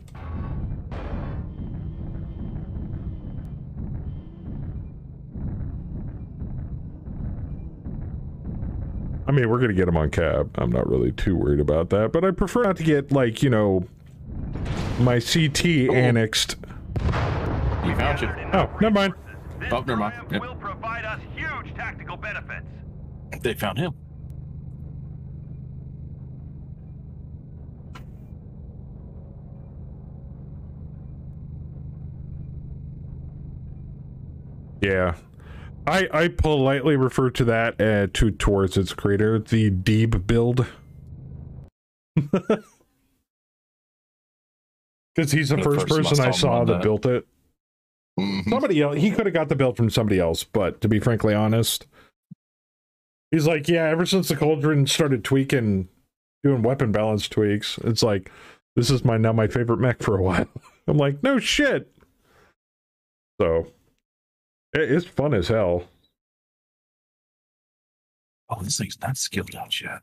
I mean, we're gonna get him on cab. I'm not really too worried about that, but I prefer not to get like you know my CT annexed. You found you. Oh, never mind. Oh, never mind. Yep. Will provide us huge tactical benefits. They found him. Yeah. I I politely refer to that uh, to towards its creator, the Deeb build. Because he's the, The first person person I saw that that. built it. Mhm. Somebody else, he could have got the build from somebody else, but to be frankly honest, he's like, yeah, ever since the Cauldron started tweaking, doing weapon balance tweaks, it's like, this is my now my favorite mech for a while. I'm like, no shit. So, it's fun as hell. Oh, this thing's not skilled out yet.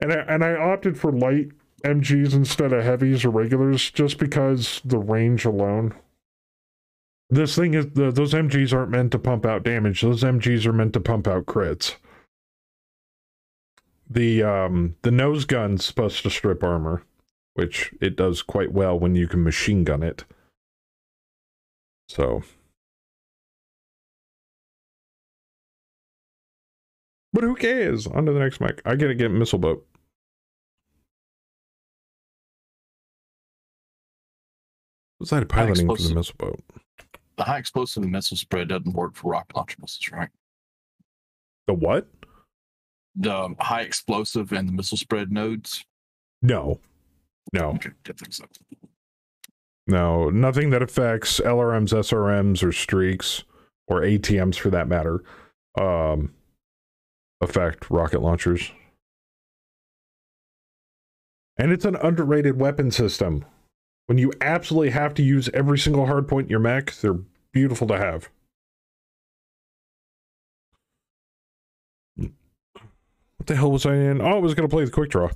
And I, and I opted for light MGs instead of heavies or regulars just because the range alone. This thing is the, those MGs aren't meant to pump out damage. Those MGs are meant to pump out crits. The um the nose gun's supposed to strip armor, which it does quite well when you can machine gun it. So But who cares? On to the next mic. I gotta get missile boat. Was I piloting for the missile boat? The high explosive missile spread doesn't work for rocket launcher missiles, right? The what? The um, high explosive and the missile spread nodes. No. No. Okay, so. No. Nothing that affects LRMs, SRMs, or streaks, or ATMs for that matter, um, affect rocket launchers. And it's an underrated weapon system. When you absolutely have to use every single hard point in your mech, they're beautiful to have. What the hell was I in? Oh, I was going to play the quick draw.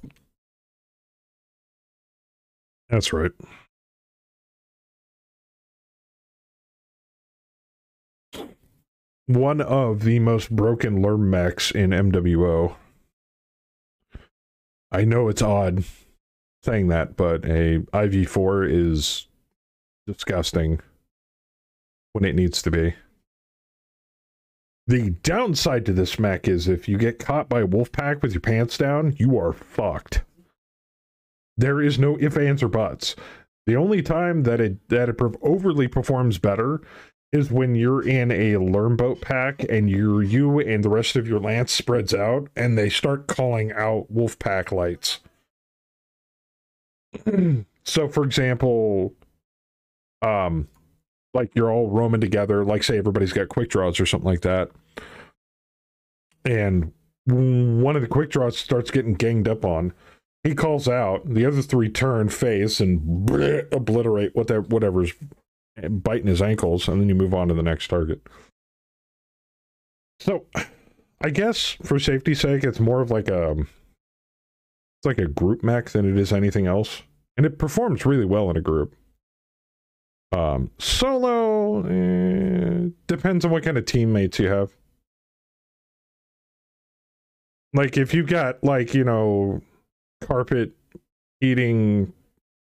That's right. one of the most broken lerm mechs in MWO. I know it's odd saying that, but a IV4 is disgusting when it needs to be. The downside to this mech is if you get caught by a wolf pack with your pants down, you are fucked. There is no if, ands, or buts. The only time that it that it overly performs better is when you're in a lerm boat pack and you're you and the rest of your lance spreads out and they start calling out wolf pack lights. so for example, um like you're all roaming together, like say everybody's got quick draws or something like that. And one of the quick draws starts getting ganged up on. He calls out, the other three turn face and bleh, obliterate what that whatever's biting his ankles, and then you move on to the next target. So I guess for safety's sake, it's more of like a it's like a group mech than it is anything else. And it performs really well in a group. Um, solo eh, depends on what kind of teammates you have. Like if you got like you know carpet eating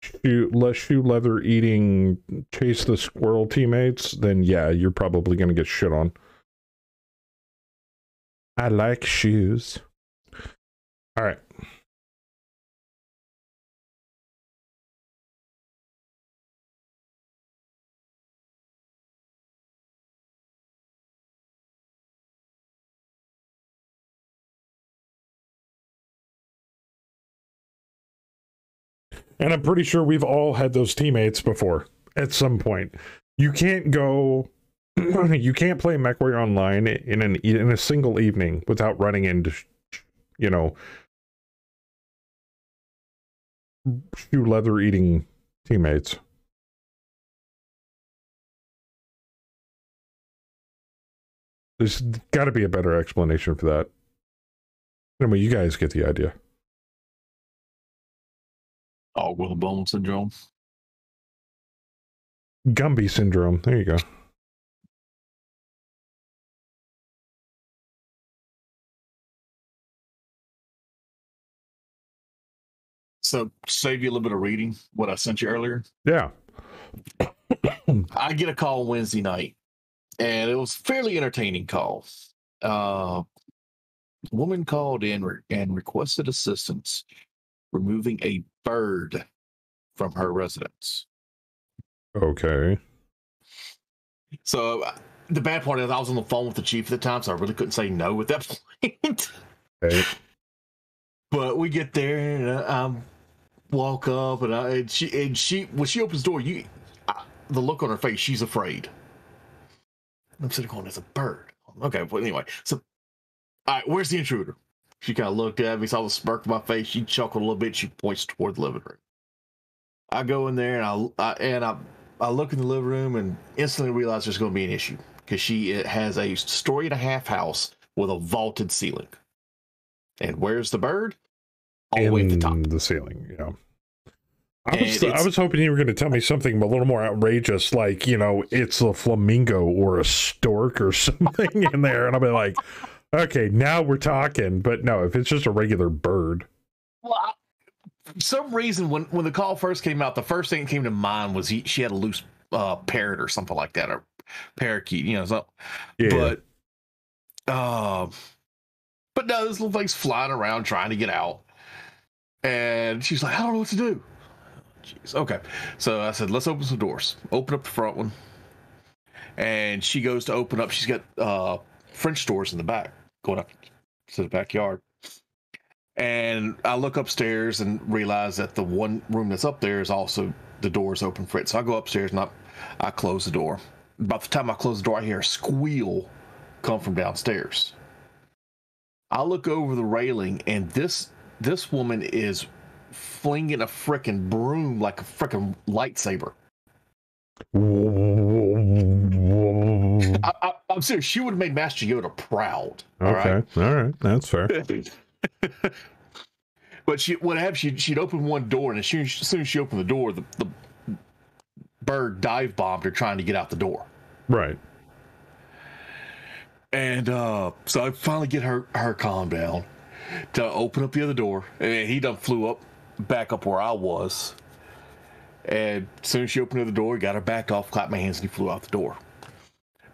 shoe less shoe leather eating chase the squirrel teammates, then yeah, you're probably gonna get shit on. I like shoes. All right. And I'm pretty sure we've all had those teammates before at some point. You can't go you can't play MechWarrior online in an in a single evening without running into you know shoe leather eating teammates. There's got to be a better explanation for that. Anyway, you guys get the idea. Oh, bone syndrome. Gumby syndrome. There you go. So save you a little bit of reading what I sent you earlier. Yeah. I get a call Wednesday night, and it was fairly entertaining call. Uh, woman called in and requested assistance removing a bird from her residence. Okay. So uh, the bad part is I was on the phone with the chief at the time, so I really couldn't say no at that point. Okay. But we get there and uh, um, walk up, and, I, and she and she when she opens the door, you I, the look on her face, she's afraid. I'm sitting going, "It's a bird." Okay, but anyway, so all right, where's the intruder? She kind of looked at me, saw the smirk on my face. She chuckled a little bit. She points toward the living room. I go in there and I, I and I I look in the living room and instantly realize there's going to be an issue because she has a story and a half house with a vaulted ceiling. And where's the bird? All the way at the top. In the ceiling, yeah. I And was, I was hoping you were going to tell me something a little more outrageous, like you know, it's a flamingo or a stork or something in there, and I'll be like, okay, now we're talking. But no, if it's just a regular bird, Well, I, for some reason, when when the call first came out, the first thing that came to mind was he, she had a loose uh, parrot or something like that, or parakeet, you know. So, Yeah. but, uh, but no, this little thing's flying around trying to get out, and she's like, I don't know what to do. Jeez. Okay, so I said, let's open some doors. Open up the front one, and she goes to open up. She's got uh, French doors in the back, going up to the backyard. And I look upstairs and realize that the one room that's up there is also the door's open for it. So I go upstairs and I, I close the door. By the time I close the door, I hear a squeal come from downstairs. I look over the railing and this this woman is flinging a freaking broom like a freaking lightsaber. I, I, I'm serious. She would have made Master Yoda proud. all right? okay, all right, that's fair. but she would have she she'd open one door, and as soon as, as soon as she opened the door, the, the bird dive bombed her trying to get out the door. Right. And uh, so I finally get her her calm down to open up the other door, and he done flew up back up where I was. And as soon as she opened the door, he got her back off, clapped my hands, and he flew out the door.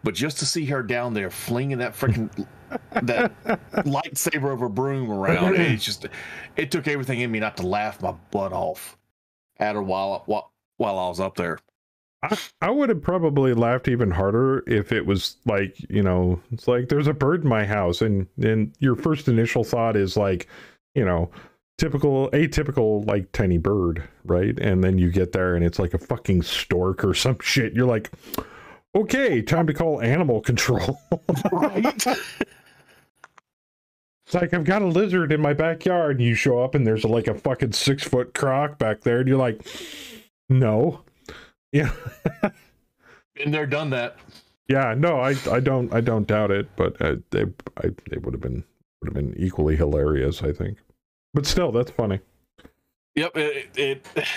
But just to see her down there flinging that freaking that lightsaber of a broom around, it's just it took everything in me not to laugh my butt off at her while while, while I was up there. I, I would have probably laughed even harder if it was like, you know, it's like there's a bird in my house and and your first initial thought is like, you know, typical atypical like tiny bird, right? And then you get there and it's like a fucking stork or some shit. You're like, "Okay, time to call animal control." Right? It's like I've got a lizard in my backyard and you show up and there's like a fucking 6-foot croc back there and you're like, "No." Yeah. Been there, done that. Yeah, no, I I don't I don't doubt it, but uh, they I they would have been would have been equally hilarious, I think. But still, that's funny. Yep, it. it, it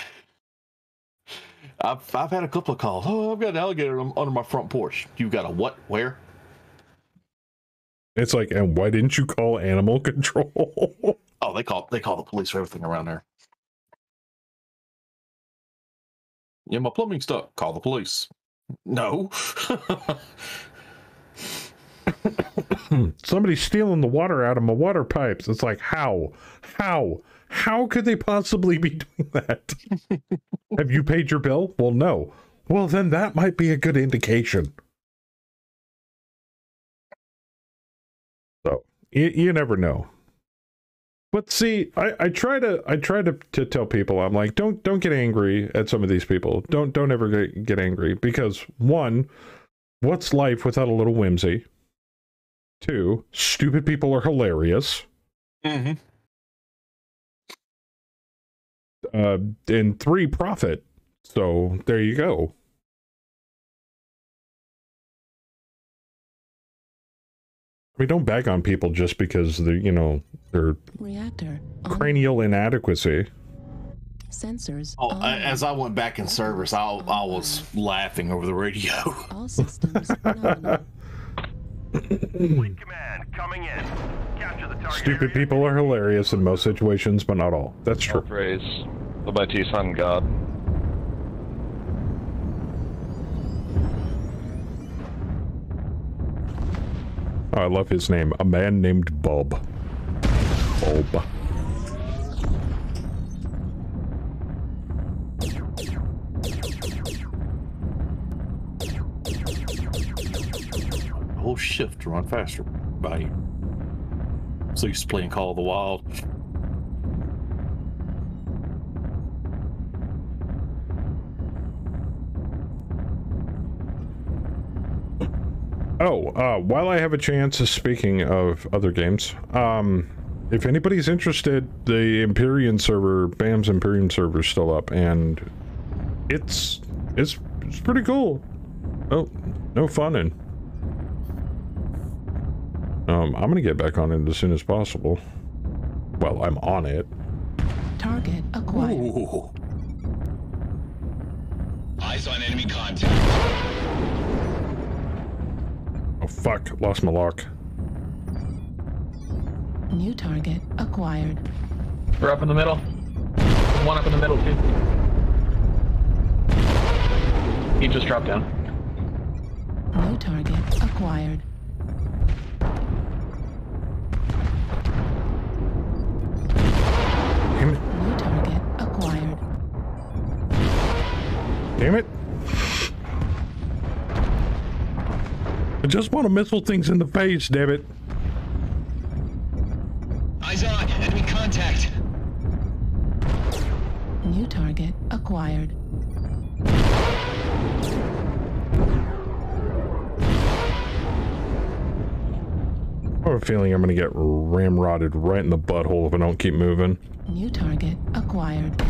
I've I've had a couple of calls. Oh, I've got an alligator under my front porch. You got a what? Where? It's like, and why didn't you call animal control? Oh, they call they call the police for everything around there. Yeah, my plumbing's stuck. Call the police. No. Hmm, somebody's stealing the water out of my water pipes. It's like, how? How? How could they possibly be doing that? Have you paid your bill? Well, no. Well, then that might be a good indication. So you, you never know. But see, I, I try to I try to, to tell people I'm like don't don't get angry at some of these people. Don't don't ever get, get angry because one, what's life without a little whimsy? Two, stupid people are hilarious. mm-hmm. Uh, and three, profit. So there you go. I mean, don't bag on people just because they're you know they're Reactor on. cranial inadequacy. Sensors Oh, on. As I went back in service, I I was laughing over the radio. All systems. Fleet command coming in. Capture the target Stupid area. people are hilarious in most situations, but not all. That's All true. praise. Almighty Sun God. I love his name. A man named Bob. Bob. whole shift to run faster by you. So used to playing Call of the Wild. Oh, uh, while I have a chance, of speaking of other games, um, if anybody's interested, the Empyrion server, BAM's Empyrion server, is still up, and it's it's it's pretty cool. Oh, no fun and um, I'm gonna get back on it as soon as possible. Well, I'm on it. Target acquired. Ooh. Eyes on enemy contact. Oh fuck, lost my lock. New target acquired. We're up in the middle. One up in the middle too. He just dropped down. New target acquired. Damn it! New target acquired. Damn it! I just want to missile things in the face, damn it! Eyes on enemy contact. New target acquired. I have a feeling I'm gonna get ramrodded right in the butthole if I don't keep moving. New target acquired.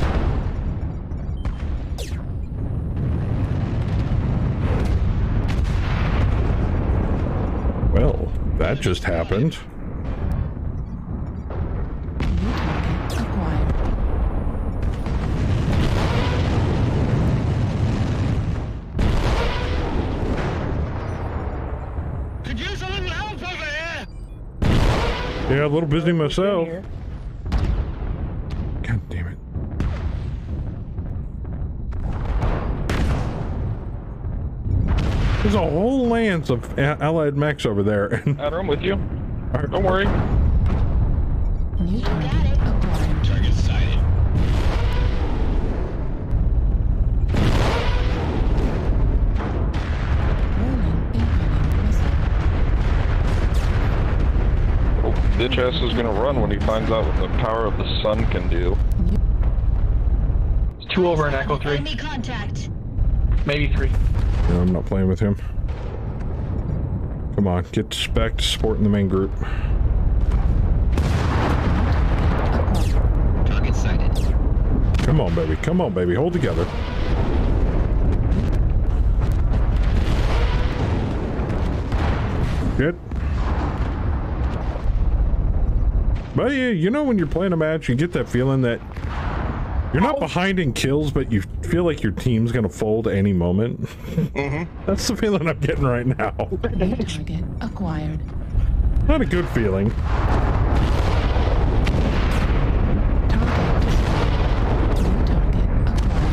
that just happened. Could use a little help over here. Yeah, a little busy myself. There's a whole lance of allied mechs over there. Adder, I'm with you. Don't worry. New target acquired. Target sighted. Warning, incoming missile. Oh, bitch ass is gonna run when he finds out what the power of the sun can do. It's two over in Echo 3. Enemy contact. Maybe three. No, I'm not playing with him. Come on, get back to supporting the main group. Target sighted. Come on, baby. Come on, baby. Hold together. Good. But yeah, you know when you're playing a match, you get that feeling that you're not behind in kills, but you feel like your team's gonna fold any moment. Mm-hmm. That's the feeling I'm getting right now. New target acquired. Not a good feeling. Target destroyed. New target acquired.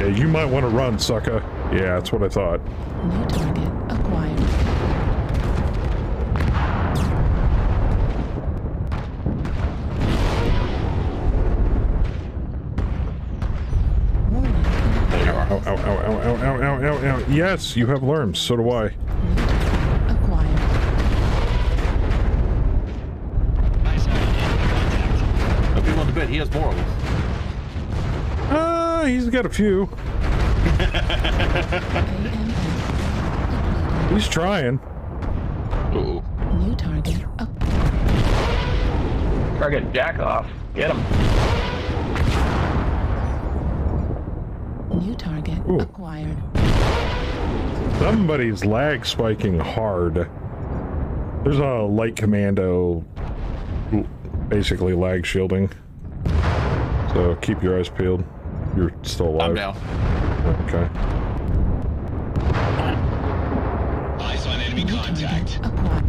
Yeah, you might want to run, sucker. Yeah, that's what I thought. New target Yes, you have alarms. So do I. acquired. Eyes on enemy contact. If you want to bet, he has more of them. Ah, he's got a few. He's trying. Uh-oh. New target up. Target jack off. Get him. New target Ooh. acquired. Somebody's lag spiking hard. There's a light commando, basically lag shielding. So keep your eyes peeled. You're still alive. I'm down. Okay. Eyes on enemy contact. target acquired.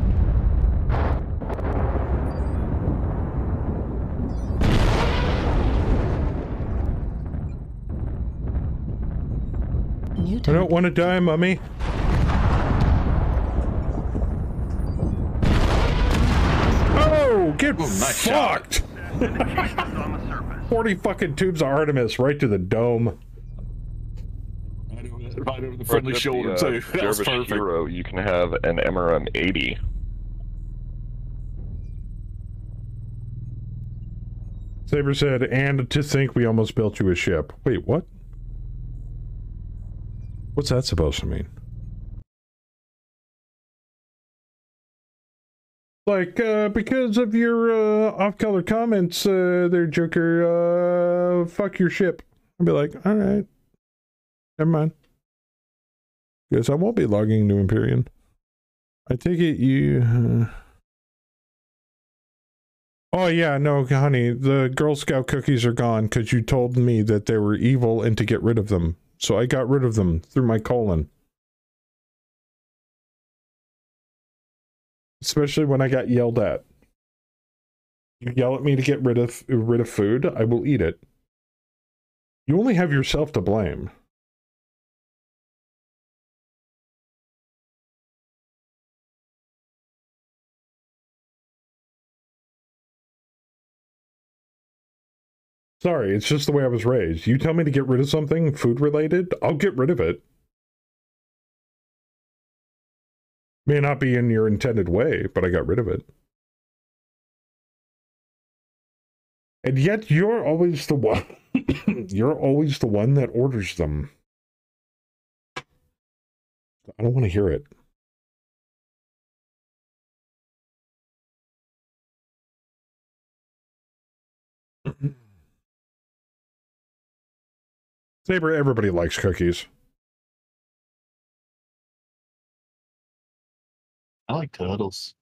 New I don't want to die, mummy. Oh, get Ooh, nice fucked! Indications on the surface. 40 fucking tubes of Artemis right to the dome. Right over the, right over the friendly if shoulder, the, uh, too. That was perfect. Hero, you can have an MRM 80. Saber said, and to think we almost built you a ship. Wait, what? What's that supposed to mean? Like, uh, because of your, uh, off-color comments, uh, there, Joker, uh, fuck your ship. I'd be like, alright. Never mind. Guess I won't be logging into Empyrion. I take it you, uh... Oh yeah, no, honey, the Girl Scout cookies are gone because you told me that they were evil and to get rid of them. So I got rid of them through my colon. Especially when I got yelled at. You yell at me to get rid of rid of food, I will eat it. You only have yourself to blame. Sorry, it's just the way I was raised. You tell me to get rid of something food related, I'll get rid of it. May not be in your intended way, but I got rid of it. And yet you're always the one you're always the one that orders them. I don't want to hear it. Saber, everybody likes cookies. I like turtles.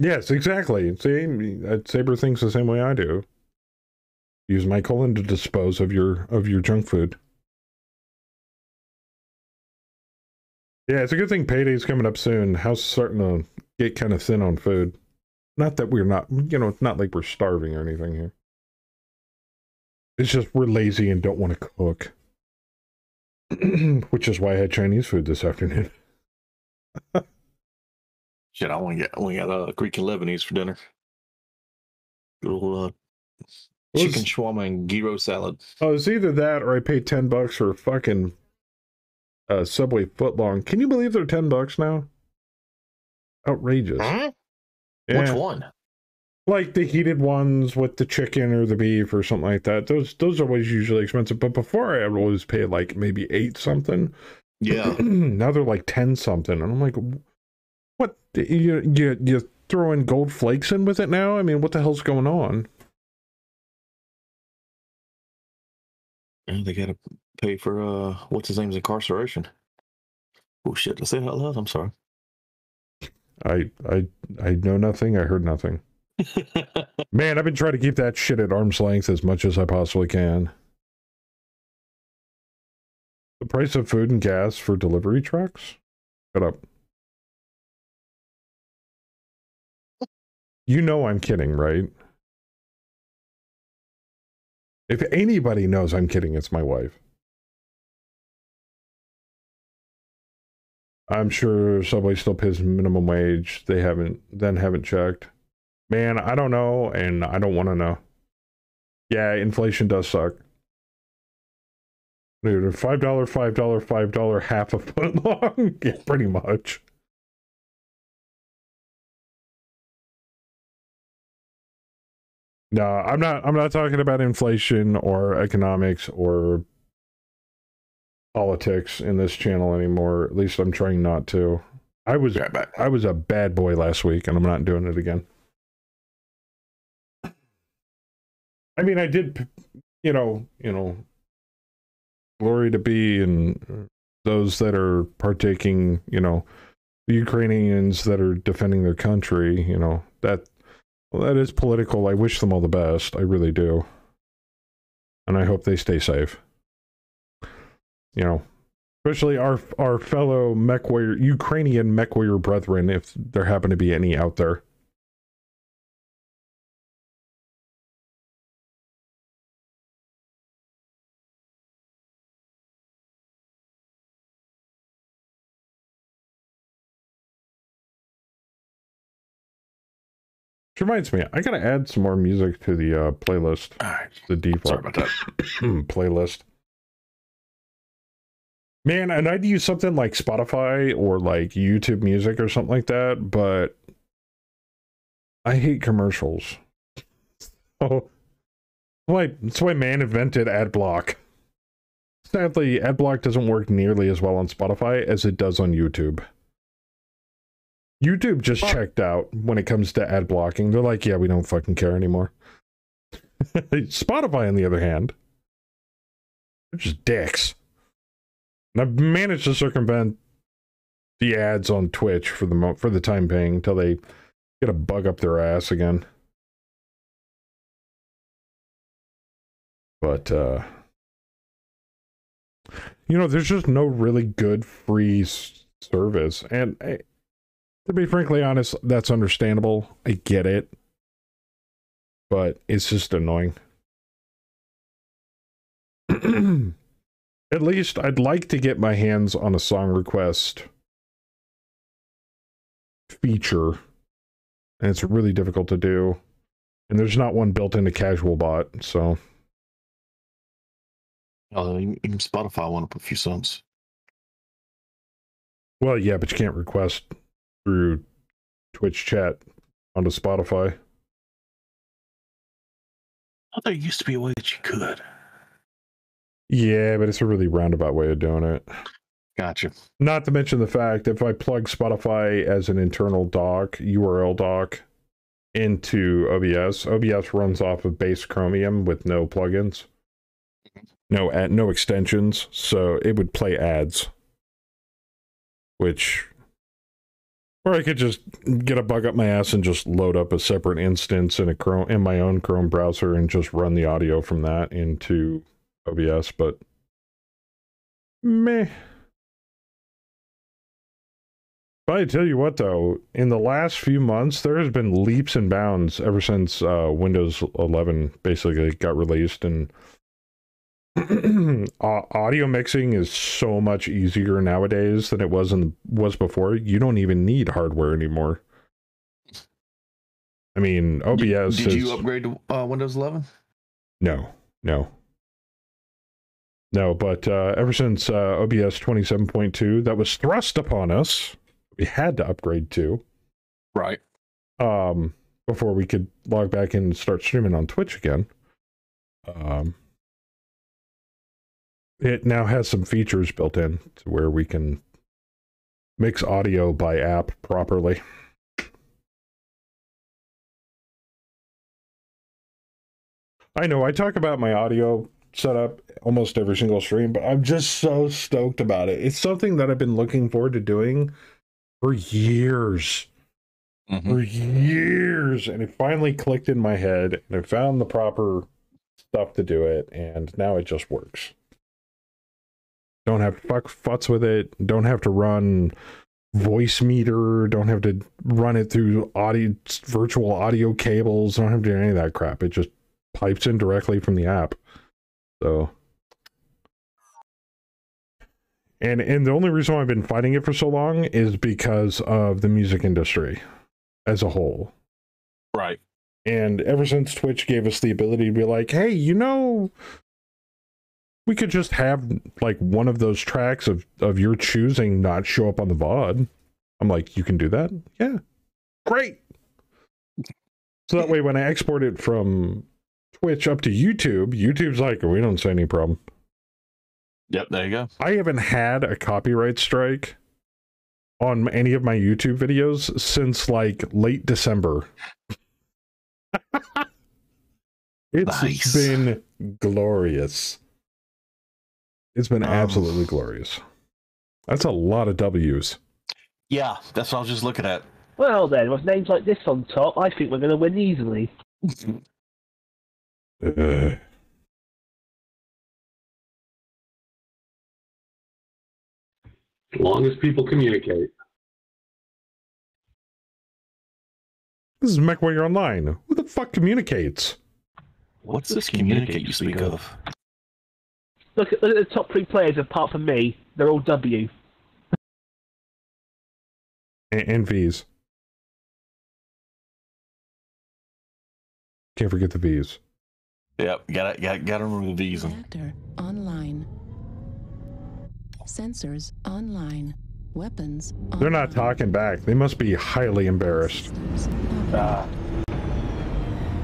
Yes, exactly. See, uh, Saber thinks the same way I do. Use my colon to dispose of your of your junk food. Yeah, it's a good thing payday's coming up soon. House starting to get kind of thin on food. Not that we're not, you know, it's not like we're starving or anything here. It's just we're lazy and don't want to cook. Which is why I had Chinese food this afternoon. Shit, I want to get we got uh, Greek and Lebanese for dinner. Good old uh, chicken was- shawarma and gyro salad. Oh, it's either that or I paid 10 bucks for a fucking uh, Subway footlong. Can you believe they're 10 bucks now? Outrageous. Huh? Yeah. Which one? Like the heated ones with the chicken or the beef or something like that. Those those are always usually expensive. But before I would always pay like maybe eight something. Yeah. now they're like 10 something. And I'm like, what? You, you, you throw in gold flakes in with it now? I mean, what the hell's going on? And they gotta pay for uh what's his name's incarceration. Oh shit, I said it out loud. I'm sorry. I I I know nothing. I heard nothing. Man, I've been trying to keep that shit at arm's length as much as I possibly can. The price of food and gas for delivery trucks? Shut up. You know I'm kidding, right? If anybody knows I'm kidding, it's my wife. I'm sure Subway still pays minimum wage. They haven't then haven't checked. Man, I don't know, and I don't want to know. Yeah, inflation does suck. Dude, five dollar, five dollar, five dollar, half a foot long. yeah, pretty much. No, I'm not. I'm not talking about inflation or economics or politics in this channel anymore. At least I'm trying not to. I was. I was a bad boy last week, and I'm not doing it again. I mean, I did, you know, you know, glory to be and uh, those that are partaking, you know, the Ukrainians that are defending their country, you know, that well, that is political. I wish them all the best. I really do. And I hope they stay safe. You know, especially our our fellow mech warrior, Ukrainian mech warrior brethren, if there happen to be any out there. Reminds me, I gotta add some more music to the uh, playlist, All right. the default Sorry about that. playlist. Man, and I'd use something like Spotify or like YouTube Music or something like that, but I hate commercials. Oh, why? That's why man invented AdBlock. Sadly, AdBlock doesn't work nearly as well on Spotify as it does on YouTube. YouTube just checked out when it comes to ad blocking. They're like, yeah, we don't fucking care anymore. Spotify, on the other hand, they're just dicks. And I've managed to circumvent the ads on Twitch for the mo- for the time being until they get a bug up their ass again. But uh you know, there's just no really good free s- service, and I, to be frankly honest, that's understandable. I get it, but it's just annoying. At least I'd like to get my hands on a song request feature, and it's really difficult to do. And there's not one built into Casual Bot, so Oh, even Spotify want to put a few songs. well, yeah, but you can't request through Twitch chat onto Spotify. I thought there used to be a way that you could. Yeah, but it's a really roundabout way of doing it. Gotcha. Not to mention the fact if I plug Spotify as an internal doc, URL doc, into OBS, OBS runs off of base Chromium with no plugins, no ad, no extensions, so it would play ads. Which, or I could just get a bug up my ass and just load up a separate instance in a Chrome in my own Chrome browser and just run the audio from that into OBS, but meh. But I tell you what, though, in the last few months, there has been leaps and bounds ever since uh, Windows 11 basically got released, and audio mixing is so much easier nowadays than it was in was before. You don't even need hardware anymore. I mean, OBS. Did is, you upgrade to uh, Windows 11? No, no, no. But uh, ever since uh, OBS 27.2, that was thrust upon us, we had to upgrade to. Right. Um, before we could log back in and start streaming on Twitch again. Um, it now has some features built in to where we can mix audio by app properly. I know I talk about my audio setup almost every single stream, but I'm just so stoked about it. It's something that I've been looking forward to doing for years. Mm-hmm. For years. And it finally clicked in my head and I found the proper stuff to do it, and now it just works. Don't have to fuck futz with it. Don't have to run Voicemeeter. Don't have to run it through audio virtual audio cables. Don't have to do any of that crap. It just pipes in directly from the app. So and and the only reason why I've been fighting it for so long is because of the music industry as a whole. Right. And ever since Twitch gave us the ability to be like, hey, you know, we could just have like one of those tracks of, of your choosing not show up on the VOD. I'm like, you can do that? Yeah. Great. So that way when I export it from Twitch up to YouTube, YouTube's like, we don't see any problem. Yep, there you go. I haven't had a copyright strike on any of my YouTube videos since like late December. It's Nice. been glorious. It's been Um, absolutely glorious. That's a lot of W's. Yeah, that's what I was just looking at. Well then, with names like this on top, I think we're going to win easily. Ugh. As long as people communicate. This is MechWarrior Online. Who the fuck communicates? What's this communicate you speak of? Look at, look at the top three players apart from me. They're all W. And, and V's. Can't forget the V's. Yep, gotta gotta gotta remove these. And Reactor online. Sensors online. Weapons They're not talking back. They must be highly embarrassed.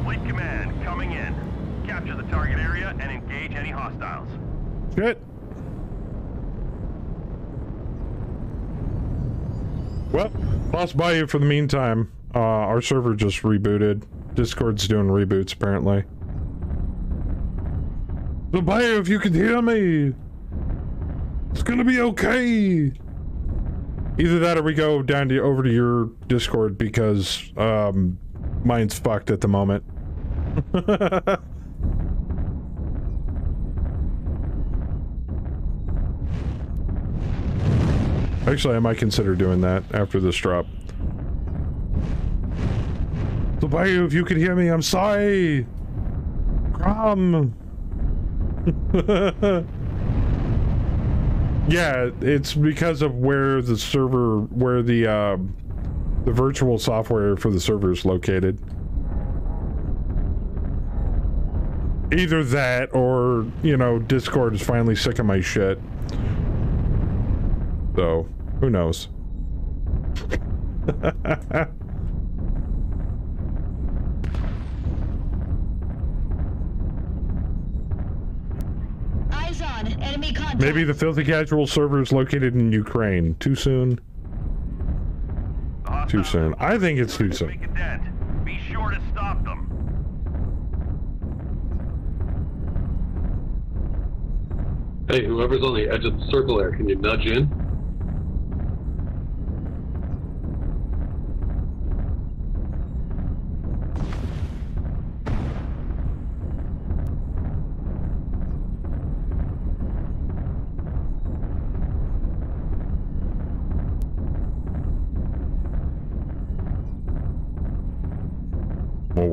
Fleet command coming in. Capture the target area and engage any hostiles. Shit. Well, Boss Bayou for the meantime. Uh, our server just rebooted. Discord's doing reboots apparently. So Bayou, if you can hear me, it's gonna be okay. Either that or we go down to over to your Discord because um mine's fucked at the moment. Actually, I might consider doing that after this drop. So, Bayou, if you can hear me, I'm sorry. Crom. yeah, it's because of where the server, where the uh, the virtual software for the server is located. Either that, or you know, Discord is finally sick of my shit. So, who knows? Eyes on. Enemy contact. Maybe the filthy casual server is located in Ukraine. Too soon? Too soon. I think it's too soon. Make a dent. Be sure to stop them. Hey, whoever's on the edge of the circle there, can you nudge in?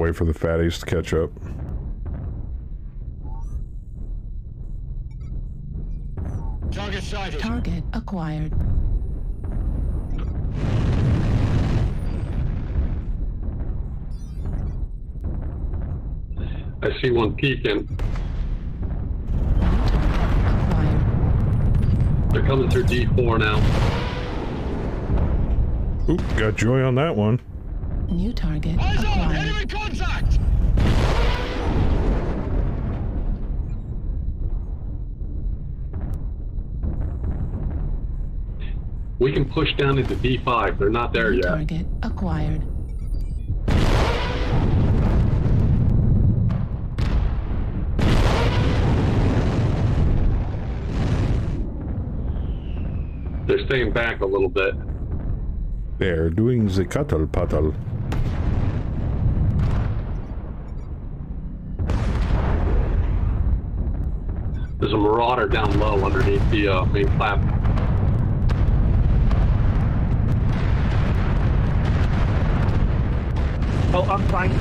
Wait for the fatties to catch up. Target sighted. Target acquired. I see one peeking. They're coming through D4 now. Oop, got joy on that one. New target Eyes on! acquired. Enemy contact! We can push down into D5. They're not there New yet. target acquired. They're staying back a little bit. They're doing the cattle paddle. There's a marauder down low underneath the uh, main platform. Oh, I'm fine.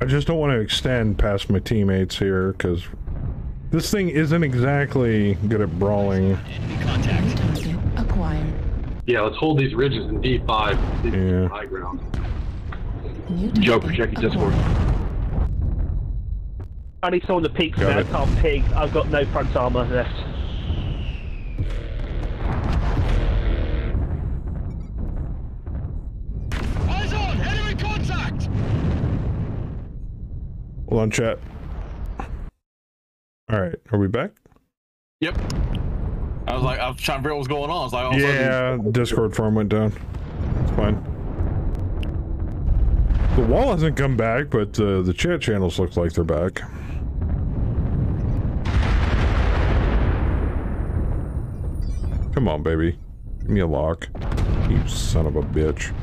I just don't want to extend past my teammates here because this thing isn't exactly good at brawling. Contact. Target acquired. Yeah, let's hold these ridges in D5. Yeah. high ground. New Joker, check your Discord. I need someone to peek Got there. I can't peek. I've got no front armor left. Eyes on! Enemy contact! Hold on, chat. All right, are we back? Yep. I was like, I was trying to figure out what's going on. I was like, oh, all of a sudden- Yeah, Discord farm went down. It's fine. The wall hasn't come back, but uh, the chat channels look like they're back. Come on, baby. Give me a lock. You son of a bitch.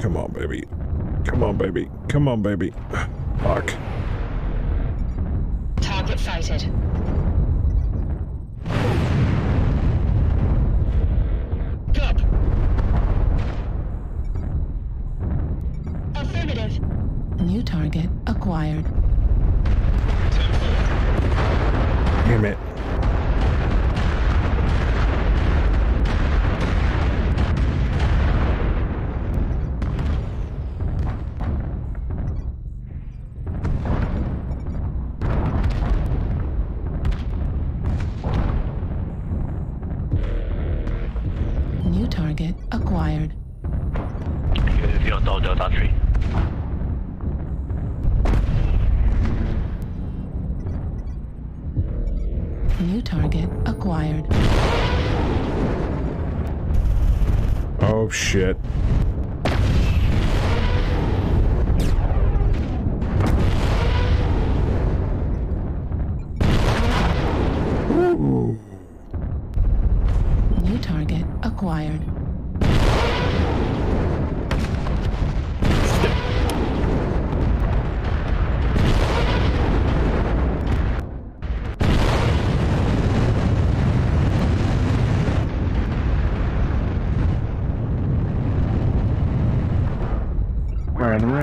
Come on, baby. Come on, baby. Come on, baby. Fuck. Target sighted. Cup! New target acquired. Damn it.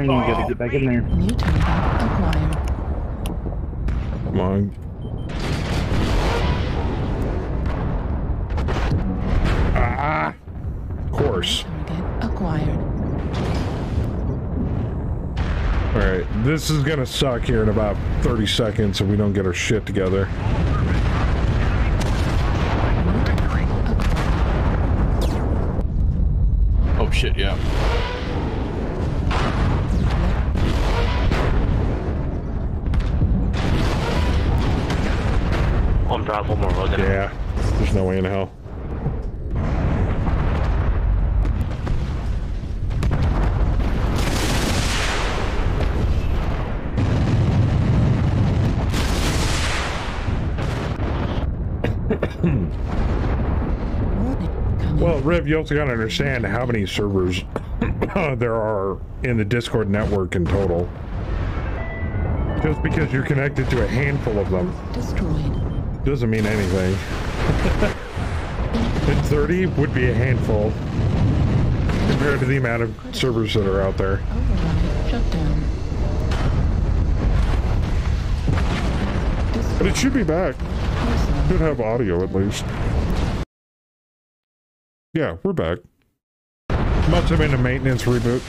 We're in the rain. You gotta get back in there. New target acquired. Come on. Ah! Of course. Target acquired. Alright, this is gonna suck here in about 30 seconds if we don't get our shit together. Oh shit, yeah. On drive one more road. then. Yeah, there's no way in hell. Well, Riv, you also gotta understand how many servers there are in the Discord network in total. Just because you're connected to a handful of them. Destroyed. Doesn't mean anything. and 30 would be a handful compared to the amount of servers that are out there. But it should be back. Should have audio at least. Yeah, we're back. Must have been a maintenance reboot.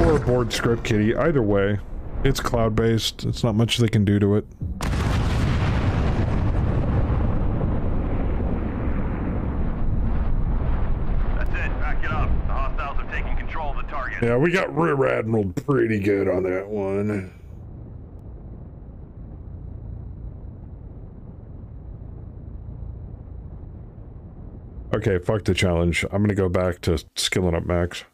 Or a bored script kitty. Either way, it's cloud based. It's not much they can do to it. That's it. Back it up. The hostiles have taken control of the target. Yeah, we got rear admiral pretty good on that one. Okay, fuck the challenge. I'm gonna go back to skilling up mechs.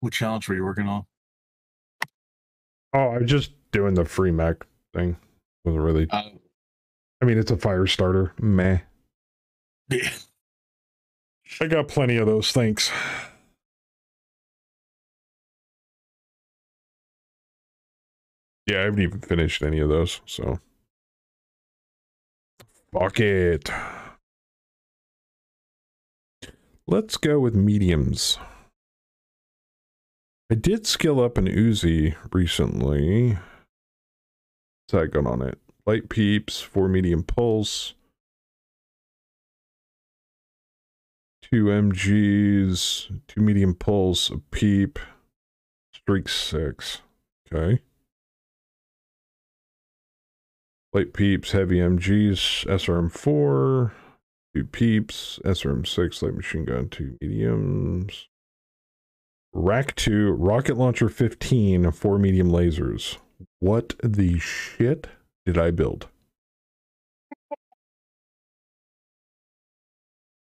What challenge were you working on? Oh, I'm just doing the free mech thing. Wasn't really. Uh, I mean, it's a fire starter. Meh. yeah. I got plenty of those. Thanks. Yeah, I haven't even finished any of those. So. Fuck it. Let's go with mediums. I did skill up an Uzi recently. What's that going on it? Light peeps, four medium pulse, two MGs, two medium pulse, a peep, streak six. Okay. Light peeps, heavy MGs, SRM4, two peeps, SRM6, light machine gun, two mediums. Rack 2, rocket launcher 15, four medium lasers. What the shit did I build?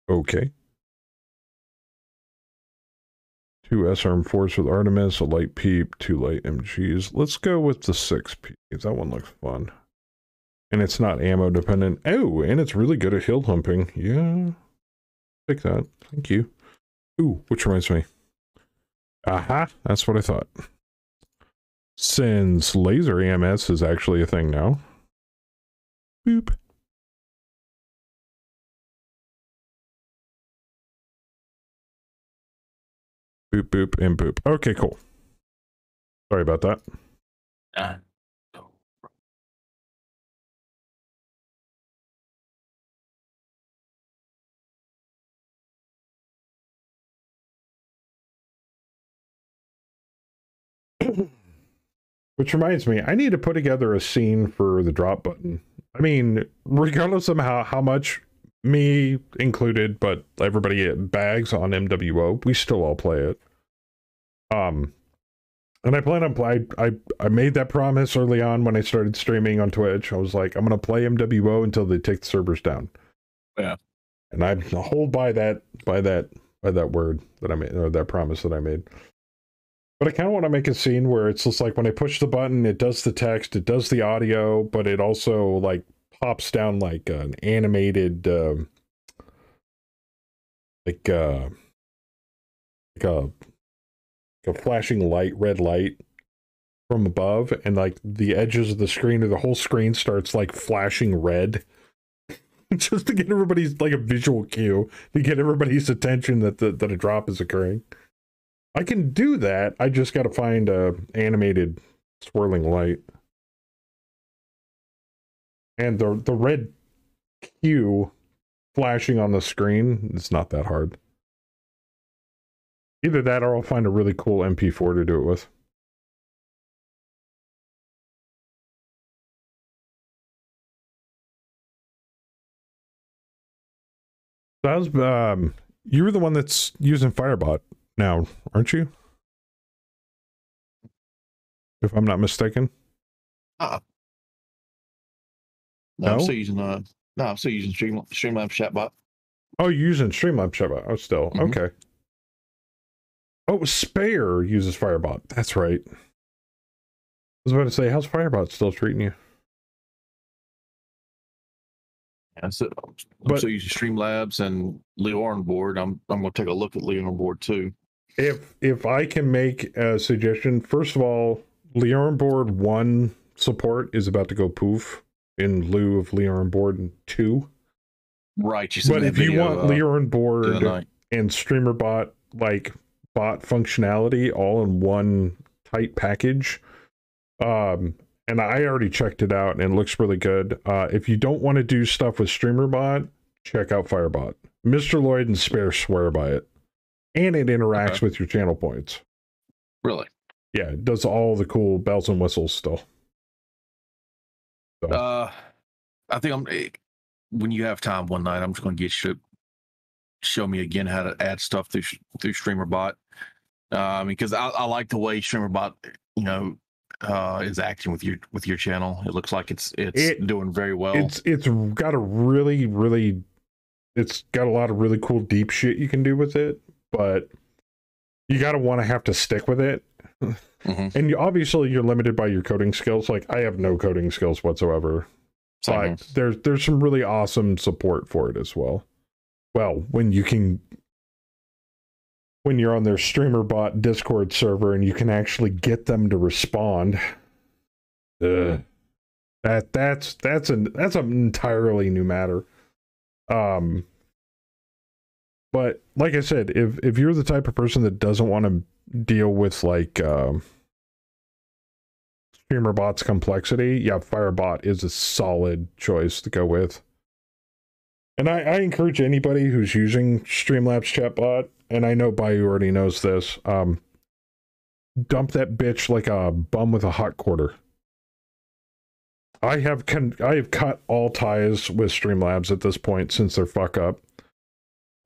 Okay. Two SRM4s with Artemis, a light peep, two light MGs. Let's go with the six peeps. That one looks fun. And it's not ammo dependent. Oh, and it's really good at hill humping. Yeah. Take that. Thank you. Ooh, which reminds me. Aha, that's what I thought. Since laser AMS is actually a thing now. Boop. Boop, boop, and boop. Okay, cool. Sorry about that. Uh, Which reminds me, I need to put together a scene for the drop button. I mean, regardless of how, how much me included, but everybody bags on MWO, we still all play it. Um, and I plan on play. I I made that promise early on when I started streaming on Twitch. I was like, I'm gonna play MWO until they take the servers down. Yeah. And I hold by that by that by that word that I made or that promise that I made. But I kind of want to make a scene where it's just like when I push the button, it does the text, it does the audio, but it also like pops down like an animated, um, like uh, like a like a flashing light, red light from above, and like the edges of the screen or the whole screen starts like flashing red. Just to get everybody's like a visual cue to get everybody's attention that the, that a drop is occurring. I can do that. I just got to find a animated swirling light. And the the red cue flashing on the screen, it's not that hard. Either that or I'll find a really cool MP4 to do it with. That was um you were the one that's using Firebot now, aren't you? If I'm not mistaken. Uh, no, I'm No? still using uh no, I'm still using Stream Streamlabs chatbot. Oh, you're using Streamlabs Chatbot. Oh, still. Mhm. Okay. Oh, Spare uses Firebot. That's right. I was about to say, how's Firebot still treating you? And so I'm But- still using Streamlabs and LioranBoard. I'm I'm gonna take a look at LioranBoard too. If if I can make a suggestion, first of all, LioranBoard one support is about to go poof in lieu of LioranBoard 2. Right. You But if you want uh, board and streamer bot like bot functionality all in one tight package um and i already checked it out and it looks really good uh if you don't want to do stuff with streamer bot check out firebot mr lloyd and spare swear by it and it interacts Okay. with your channel points Really? yeah it does all the cool bells and whistles still So, Uh, I think I'm. eh, When you have time one night, I'm just going to get you to show me again how to add stuff through through StreamerBot. Um, because I, I like the way StreamerBot, you know, uh, is acting with your with your channel. It looks like it's it's It- doing very well. it's it's got a really really it's got a lot of really cool deep shit you can do with it but you got to want to have to stick with it. Mhm. and you, obviously you're limited by your coding skills. Like i have no coding skills whatsoever Same but there's there's some really awesome support for it as well. Well when you can when you're on their StreamerBot discord server and you can actually get them to respond Ugh. that that's that's an that's an entirely new matter. Um but like i said if if you're the type of person that doesn't want to deal with like um StreamerBot's complexity yeah firebot is a solid choice to go with and I, I encourage anybody who's using Streamlabs chatbot, and I know Bayou already knows this, um, dump that bitch like a bum with a hot quarter. I have con- I have cut all ties with Streamlabs at this point since their fuck up.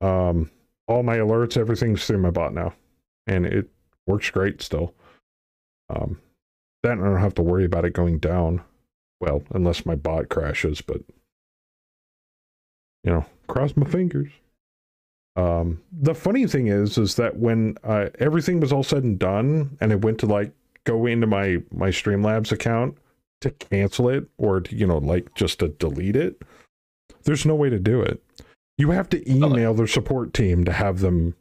Um, all my alerts, everything's through my bot now, and it works great still. Um, then I don't have to worry about it going down. Well, unless my bot crashes, but you know, cross my fingers. Um, the funny thing is, is that when uh, everything was all said and done, and I went to like go into my my Streamlabs account to cancel it or to, you know, like just to delete it, there's no way to do it. You have to email their support team to have them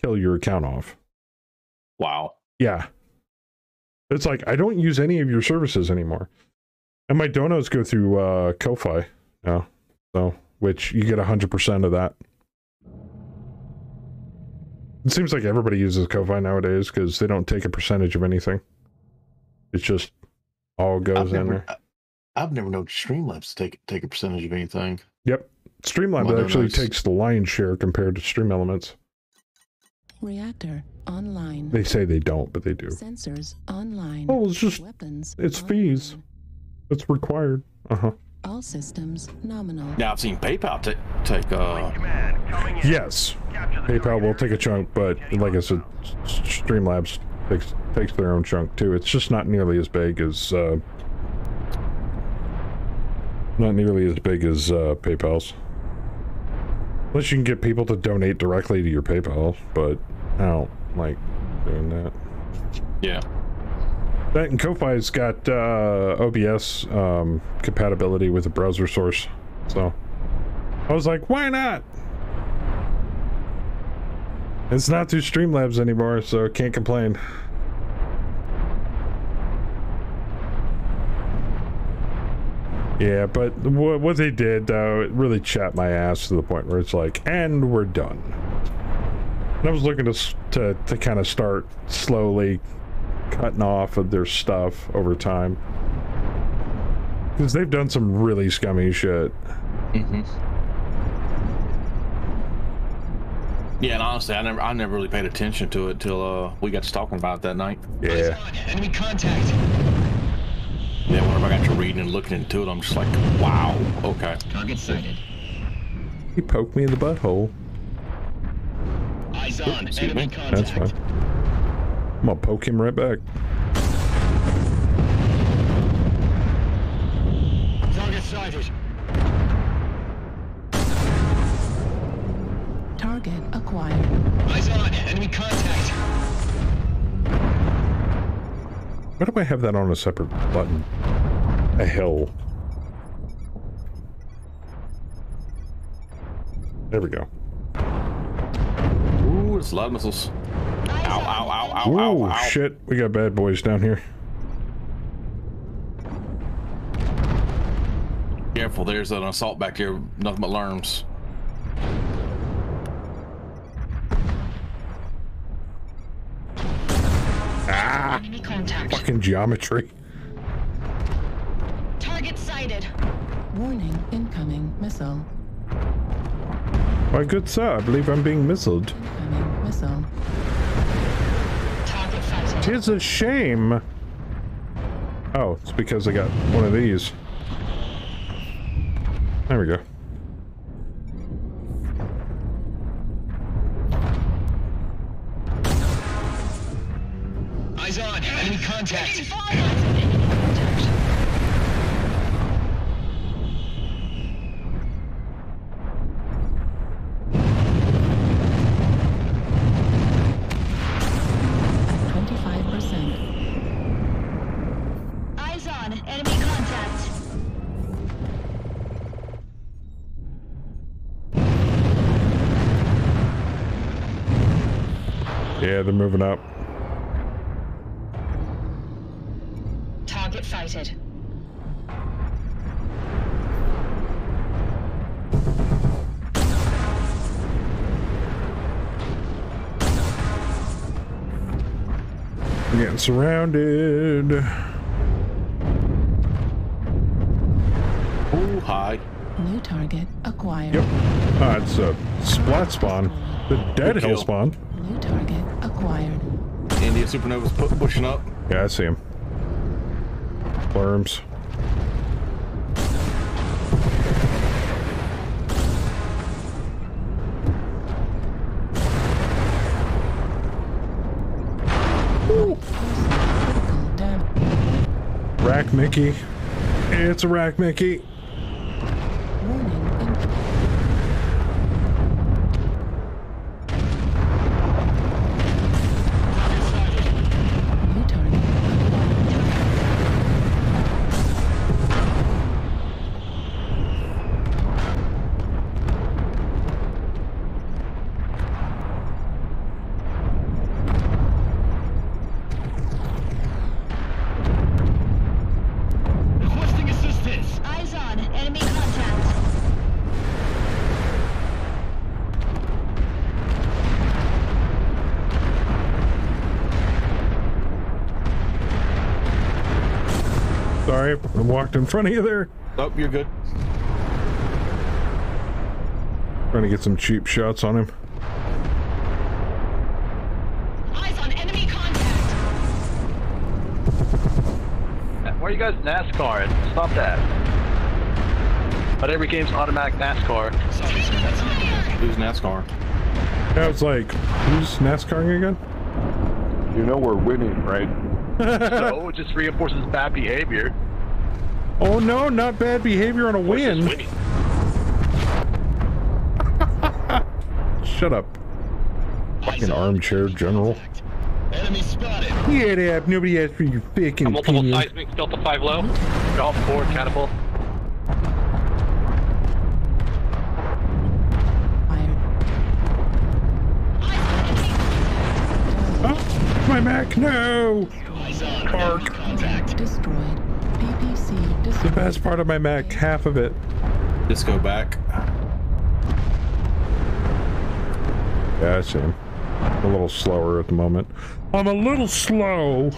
kill your account off. wow. Yeah. It's like I don't use any of your services anymore. And my donos go through uh Ko-Fi now. So which you get hundred percent of that. It seems like everybody uses Ko-Fi nowadays because they don't take a percentage of anything. It's just all goes I've in never, there. I- I've never known Streamlabs take take a percentage of anything. Yep. Streamlabs Well, actually nice. takes the lion's share compared to StreamElements. Reactor online. They say they don't, but they do. Sensors online. Oh, it's just Weapons. it's online. fees. It's required. Uh-huh. All systems nominal. Now I've seen PayPal ta- take uh Yes, PayPal will take a chunk, but like I said, Streamlabs takes takes their own chunk too. It's just not nearly as big as uh, not nearly as big as uh, PayPal's. Unless you can get people to donate directly to your PayPal, but I don't like doing that. yeah. That and Ko-Fi's got uh, OBS um, compatibility with a browser source, so I was like, why not? It's not through Streamlabs anymore, so can't complain. Yeah, but what what they did though, it really chapped my ass to the point where it's like, and we're done. And I was looking to to to kind of start slowly cutting off of their stuff over time because they've done some really scummy shit. Mm-hmm. Yeah, and honestly, I never I never really paid attention to it till uh, we got to talking about it that night. Yeah. Enemy contact. Then whenever I got to reading and looking into it, I'm just like, wow, okay. Target sighted. He poked me in the butthole. Eyes on. Excuse Enemy me? contact. That's fine. I'm gonna poke him right back. Target sighted. Target acquired. Eyes on. Enemy contact. Why do I have that on a separate button? A hill. There we go. Ooh, it's a lot of missiles. Ow, ow, ow, ow, ow, Ooh, ow. ow. shit. We got bad boys down here. careful. There's an assault back there. Nothing but lerms. Ah! Enemy contact. Fucking geometry. Target sighted. Warning, incoming missile. My good sir, I believe I'm being missiled. Incoming missile. Target sighted. Tis a shame. Oh, it's because I got one of these. There we go. Contact. Twenty-five percent. Eyes on. Enemy contact. Yeah, they're moving up. We're getting surrounded. Ooh, hi. New target acquired. Yep. Ah, it's a splat spawn. The dead hill spawn. New target acquired. India Supernova's pushing up. Yeah, I see him. Worms. Mickey. It's a Rack Mickey. I walked in front of you there. Oh, you're good. Trying to get some cheap shots on him. Eyes on. Enemy contact. Why are you guys NASCAR? Stop that. Not every game's automatic NASCAR. Who's NASCAR? Yeah, was like, who's NASCARing again? You know we're winning, right? so it just reinforces bad behavior. Oh no, not bad behavior on a win. Shut up. Fucking armchair general. Enemy spotted. Yeah, that. Nobody asked for your fucking Multiple opinion. seismic, Delta 5 low. Golf forward, catapult. Fired. Oh, my mech, no! Eyes on. Enemy contact. Destroyed. PPC The best part of my mech, half of it. Just go back. Yeah, I see him. A little slower at the moment. I'm a little slow.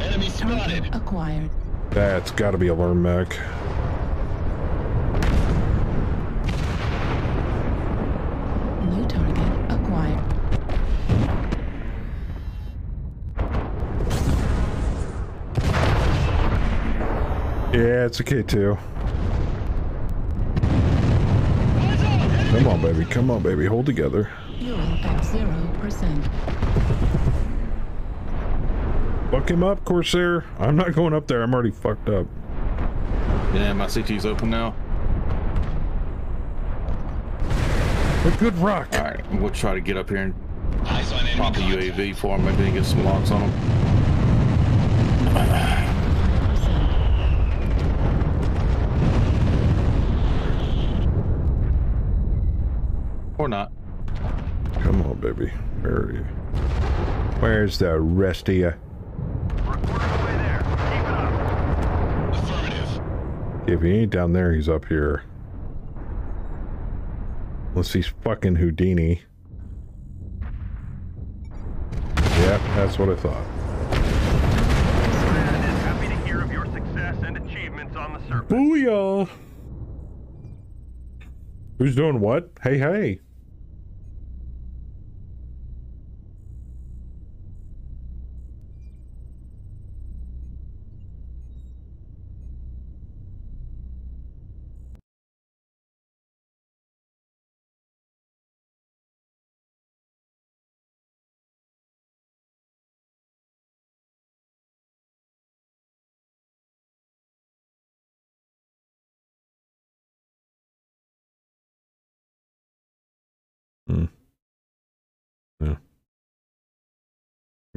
Enemy spotted. Acquired. That's gotta be a learn Mac. It's a K2. Come on, baby. Come on, baby. Hold together. Fuel at zero percent. Fuck him up, Corsair. I'm not going up there. I'm already fucked up. Yeah, my CT's open now. A good rock. All right, we'll try to get up here and Eyes on enemy pop the. UAV for him. Maybe get some locks on him. Or not. Come on, baby. Where are you? Where's the rest of you? If he ain't down there, he's up here. Unless he's fucking Houdini. Yeah, that's what I thought. Happy to hear of your success and achievements on the. Booyah! Who's doing what? Hey, hey.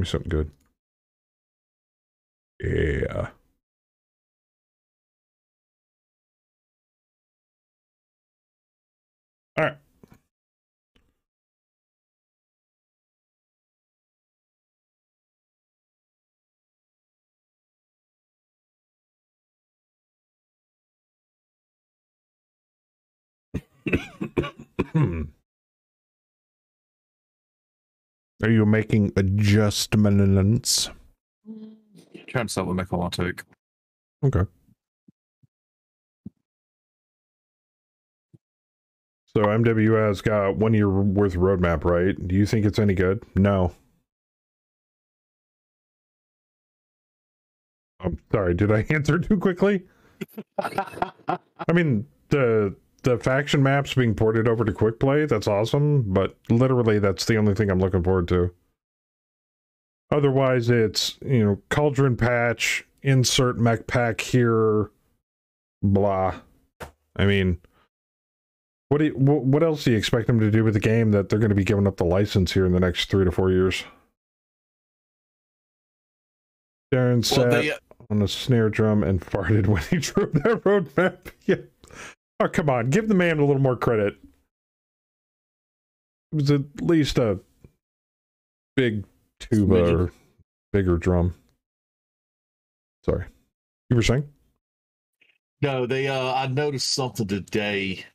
Me something good. Yeah. All right. Hmm. Are you making adjustments? Trying to sell the Michael take. Okay. So MW has got one year worth of roadmap, right? Do you think it's any good? No. I'm sorry, did I answer too quickly? I mean, the the faction maps being ported over to quick play, that's awesome, but literally that's the only thing I'm looking forward to. Otherwise it's, you know, cauldron patch, insert mech pack here, blah. I mean, what do you, what else do you expect them to do with the game that they're going to be giving up the license here in the next three to four years? Darren Well, sat they, uh, on a snare drum and farted when he drew that roadmap. Yeah. Oh, come on. Give the man a little more credit. It was at least a big tuba Smidgen. or bigger drum. Sorry. You were saying? No, they uh I noticed something today.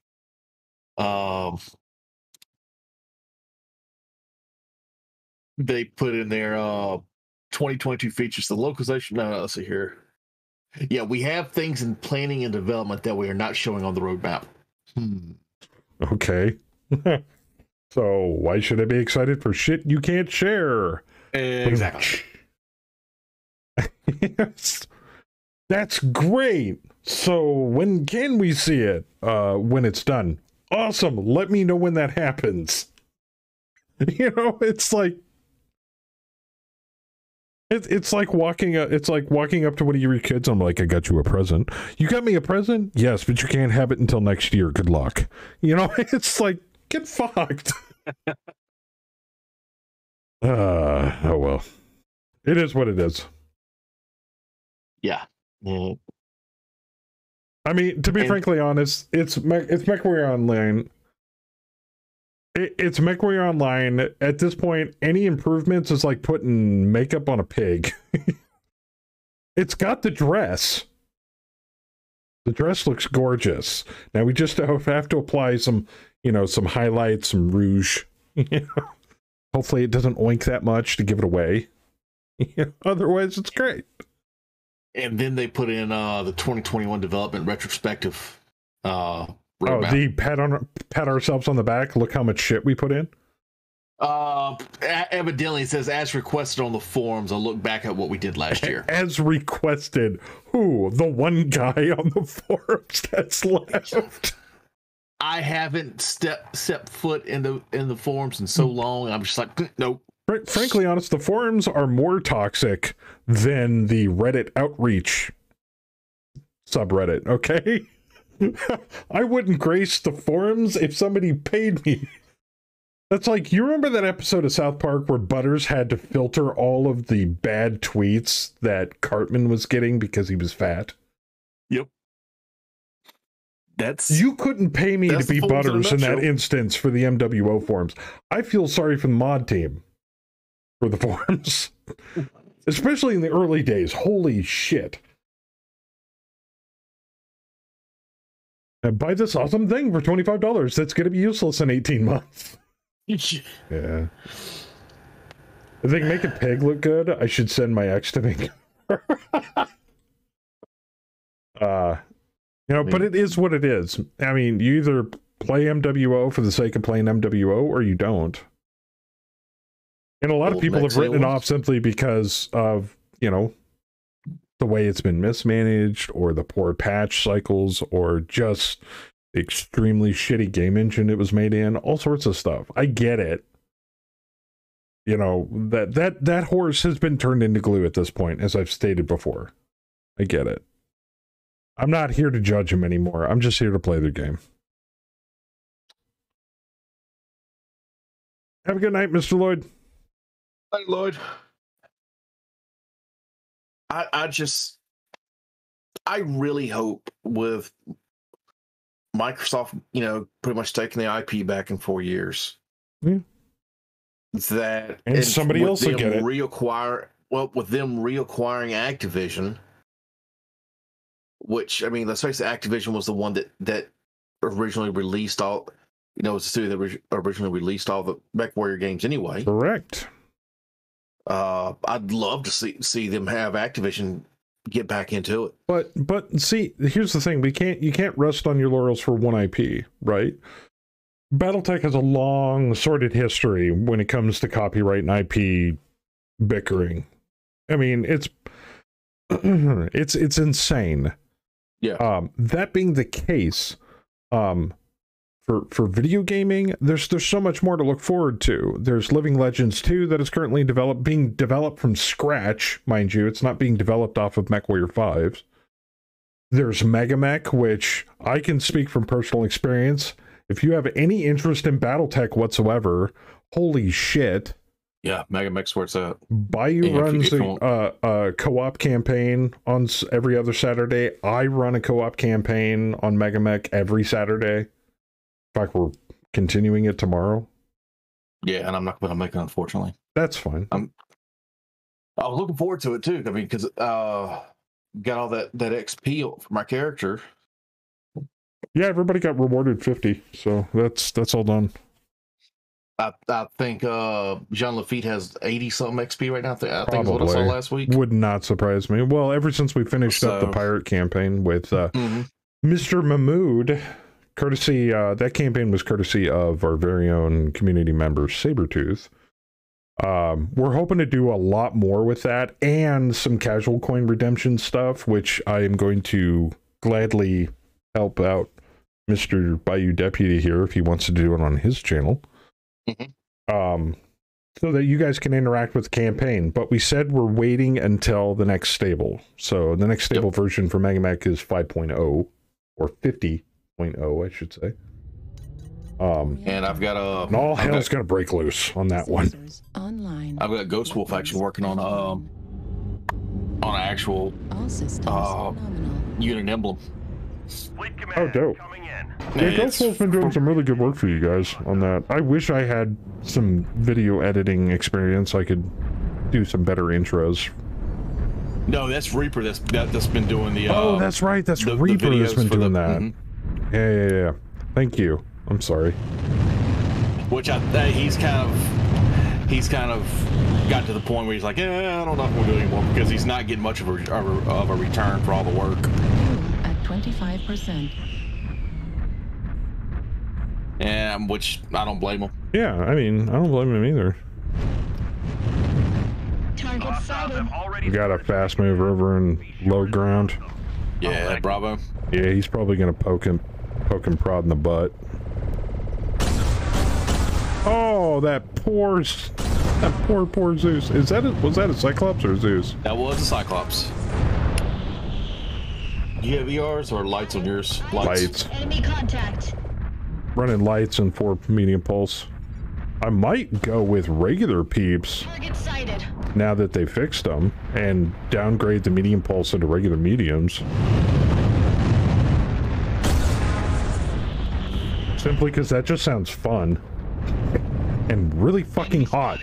Um they put in their uh 2022 features the localization no, no let's see here. Yeah, we have things in planning and development that we are not showing on the roadmap. Hmm. Okay. so why should I be excited for shit you can't share? Exactly. yes. That's great. So when can we see it? Uh when it's done. Awesome. Let me know when that happens. You know, it's like it, it's like walking uh, it's like walking up to one of your kids I'm like I got you a present. You got me a present? Yes, but you can't have it until next year. Good luck. You know, it's like get fucked. uh oh well. It is what it is. Yeah. Yeah. I mean, to be And- frankly honest, it's it's MechWarrior Online. It, it's MechWarrior Online. At this point, any improvements is like putting makeup on a pig. it's got the dress. The dress looks gorgeous. Now we just have to apply some, you know, some highlights, some rouge. Hopefully, it doesn't oink that much to give it away. Otherwise, it's great. And then they put in uh the 2021 development retrospective uh Oh, roadmap. the pat on pat ourselves on the back. Look how much shit we put in. Uh, evidently, it says as requested on the forums. I'll look back at what we did last year. As requested. Who? The one guy on the forums that's left. I haven't stepped stepped foot in the in the forums in so long. I'm just like, "Mm, nope. Fr- frankly honest, the forums are more toxic than the Reddit outreach subreddit, okay? I wouldn't grace the forums if somebody paid me. That's like you remember that episode of South Park where Butters had to filter all of the bad tweets that Cartman was getting because he was fat? Yep. That's You couldn't pay me to be forums in a Butters in that instance for the MWO forums. I feel sorry for the mod team for the forums, especially in the early days. Holy shit. And buy this awesome thing for twenty five dollars. That's gonna be useless in eighteen months. yeah. If they make a pig look good, I should send my ex to me. uh, you know, but it is what it is. I mean, you either play MWO for the sake of playing MWO or you don't. And a lot of people have written it off simply because of, you know, the way it's been mismanaged or the poor patch cycles or just extremely shitty game engine it was made in, all sorts of stuff. I get it. You know, that that that horse has been turned into glue at this point, as I've stated before. I get it. I'm not here to judge him anymore. I'm just here to play the game. Have a good night, Mr. Lloyd. Hey, Lloyd. I I just I really hope with Microsoft, you know, pretty much taking the IP back in four years. Yeah. That And somebody else will get it. Reacquire well with them reacquiring Activision, which I mean, let's face it, Activision was the one that that originally released all. You know, it was the studio that orig- originally released all the MechWarrior games anyway. Correct. Uh, I'd love to see see them have Activision get back into it. But but see, here's the thing: we can't you can't rest on your laurels for one IP, right? BattleTech has a long, sordid history when it comes to copyright and IP bickering. I mean, it's it's it's insane. Yeah. Um, that being the case, um, for for video gaming, there's there's so much more to look forward to. There's Living Legends 2 that is currently developed, being developed from scratch, mind you. It's not being developed off of MechWarrior 5. There's MegaMek, which I can speak from personal experience. If you have any interest in BattleTech whatsoever, holy shit. Yeah, MegaMek's where it's at. Bayou you- runs a uh, uh, co-op campaign on every other Saturday. I run a co-op campaign on MegaMek every Saturday. Fact, we're continuing it tomorrow. Yeah, and I'm not going to make it, unfortunately. That's fine. I'm I was looking forward to it too. I mean, because uh, got all that that XP for my character. Yeah, everybody got rewarded fifty, so that's that's all done. I I think uh Jean Lafitte has eighty something XP right now. I think I think what I saw last week. Would not surprise me. Well, ever since we finished up the pirate campaign with uh, Mhm. Mr. Mahmood, courtesy uh, that campaign was courtesy of our very own community member Sabretooth. Um, we're hoping to do a lot more with that and some casual coin redemption stuff, which I am going to gladly help out Mr. Bayou Deputy here if he wants to do it on his channel. Um, so that you guys can interact with the campaign. But we said we're waiting until the next stable. So the next stable version for MegaMek is 5.0 or 50.0, I should say. Um, And I've got a and all I've hell's got, gonna break loose on that one. Online. I've got Ghost Wolf actually working on um on an actual All systems uh unit emblem. Oh, dope. Yeah, Ghost Wolf's been doing some really good work for you guys on that. I wish I had some video editing experience. I could do some better intros. No, that's Reaper. That's that, that's been doing the. Uh, oh, that's right. That's the- the Reaper that's videos been for the- doing that. mhm. Yeah, yeah, yeah. Thank you. I'm sorry. Which I uh, he's kind of he's kind of got to the point where he's like, yeah, I don't know if we'll do it anymore because he's not getting much of a of a, of a return for all the work. At 25%. And which I don't blame him. Yeah, I mean, I don't blame him either. Target sighted. You got a fast move over in low ground. Yeah, Bravo. Yeah, he's probably gonna poke him, poke him prod in the butt. Oh, that poor, that poor, poor Zeus. Is that a, was that a Cyclops or a Zeus? That was a Cyclops. Do you have ERs or lights on yours? Lights. Enemy contact. Running lights and four medium pulse. I might go with regular peeps Target sighted. now that they fixed them and downgrade the medium pulse into regular mediums. Simply because that just sounds fun and really fucking hot.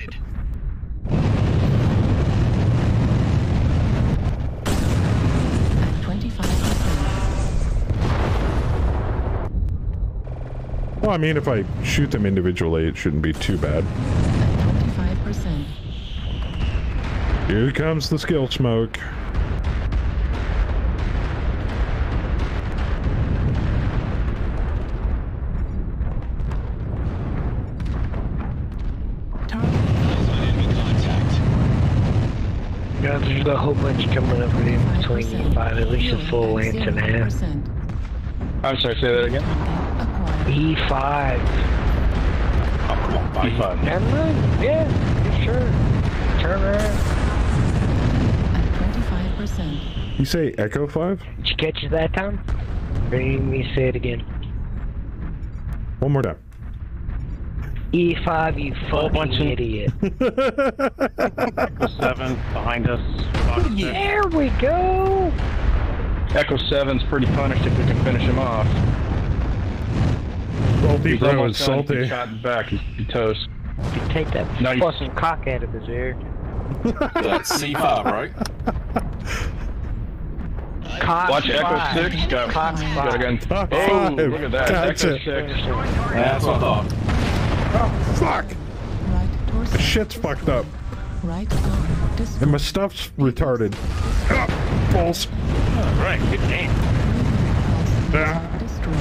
Well, I mean, if I shoot them individually, it shouldn't be too bad. 25%. Here comes the skill smoke. Yeah, there's a whole bunch coming up in between you five, at least a full inch and a half. I'm sorry, say that again. E5. Oh, come on, E5. Turn around. Yeah, sure. Turn around. 25%. You say Echo 5? Did you catch it that time? Bring me say it again. One more time. E5, you fucking idiot. Echo 7 behind us. Fox six. There we go. Echo 7's pretty punished if we can finish him off. Salty He's bro is almost done. salty. He's shot back. He's, he's toast. You take that No, you- cock out of his ear. That's C5, right? Cock Watch Echo 6. Got, Cock got a gun. Cock Oh, five. look at that. Gotcha. Echo 6. That's what I thought. Oh, fuck! Right torso. Shit's fucked up. Right. And my stuff's retarded. Ah, balls. Right, good game. Ah, Destroyed.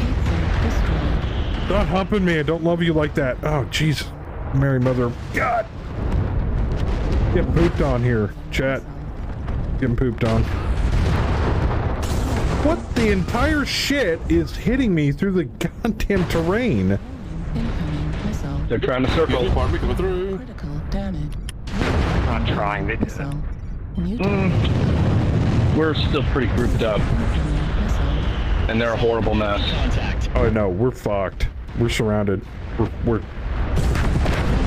Heat sink destroyed. Stop humping me. I don't love you like that. Oh, jeez. Mary Mother. of God. Get pooped on here, chat. Getting pooped on. What the entire shit is hitting me through the goddamn terrain? Incoming missile. They're trying to circle. Pardon me, coming through. Critical damage. Not trying, they did it. Mm, we're still pretty grouped up, and they're a horrible mess. Contact. Oh no, we're fucked. We're surrounded. We're, we're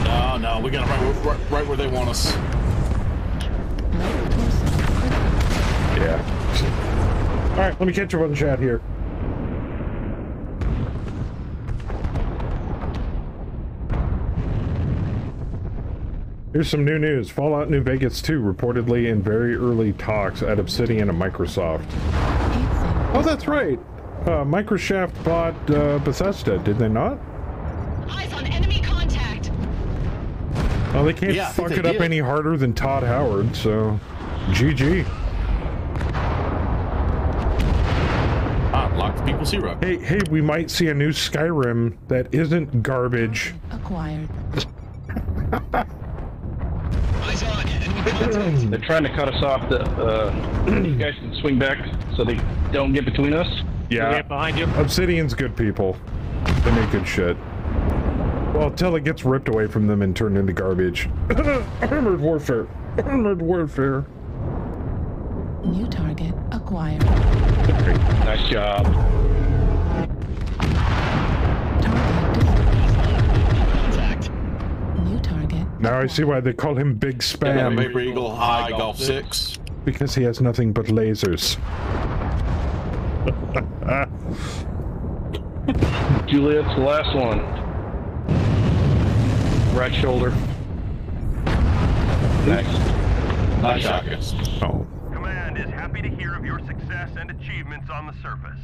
No, no, we got it right, where- right, right where they want us. Right torso. Critical. yeah. All right, let me catch up on the chat here. Here's some new news. Fallout New Vegas 2 reportedly in very early talks at Obsidian and Microsoft. Oh, that's right. Uh, Microsoft bought uh, Bethesda, did they not? Eyes on enemy contact. Well, they can't Yeah, fuck they it up any harder than Todd Howard, so GG. Ah, locked people zero. Hey, hey, we might see a new Skyrim that isn't garbage. Acquired. They're trying to cut us off. The uh, you guys can swing back so they don't get between us. Yeah, Yeah, behind you. Obsidian's good people. They make good shit. Well, until it gets ripped away from them and turned into garbage. Armored warfare. Armored warfare. New target acquired. Nice job. Now I see why they call him Big Spam. Paper Eagle, High Golf 6. Because he has nothing but lasers. Juliet's the last one. Right shoulder. Next. Nice shotguns. Oh. Command is happy to hear of your success and achievements on the surface.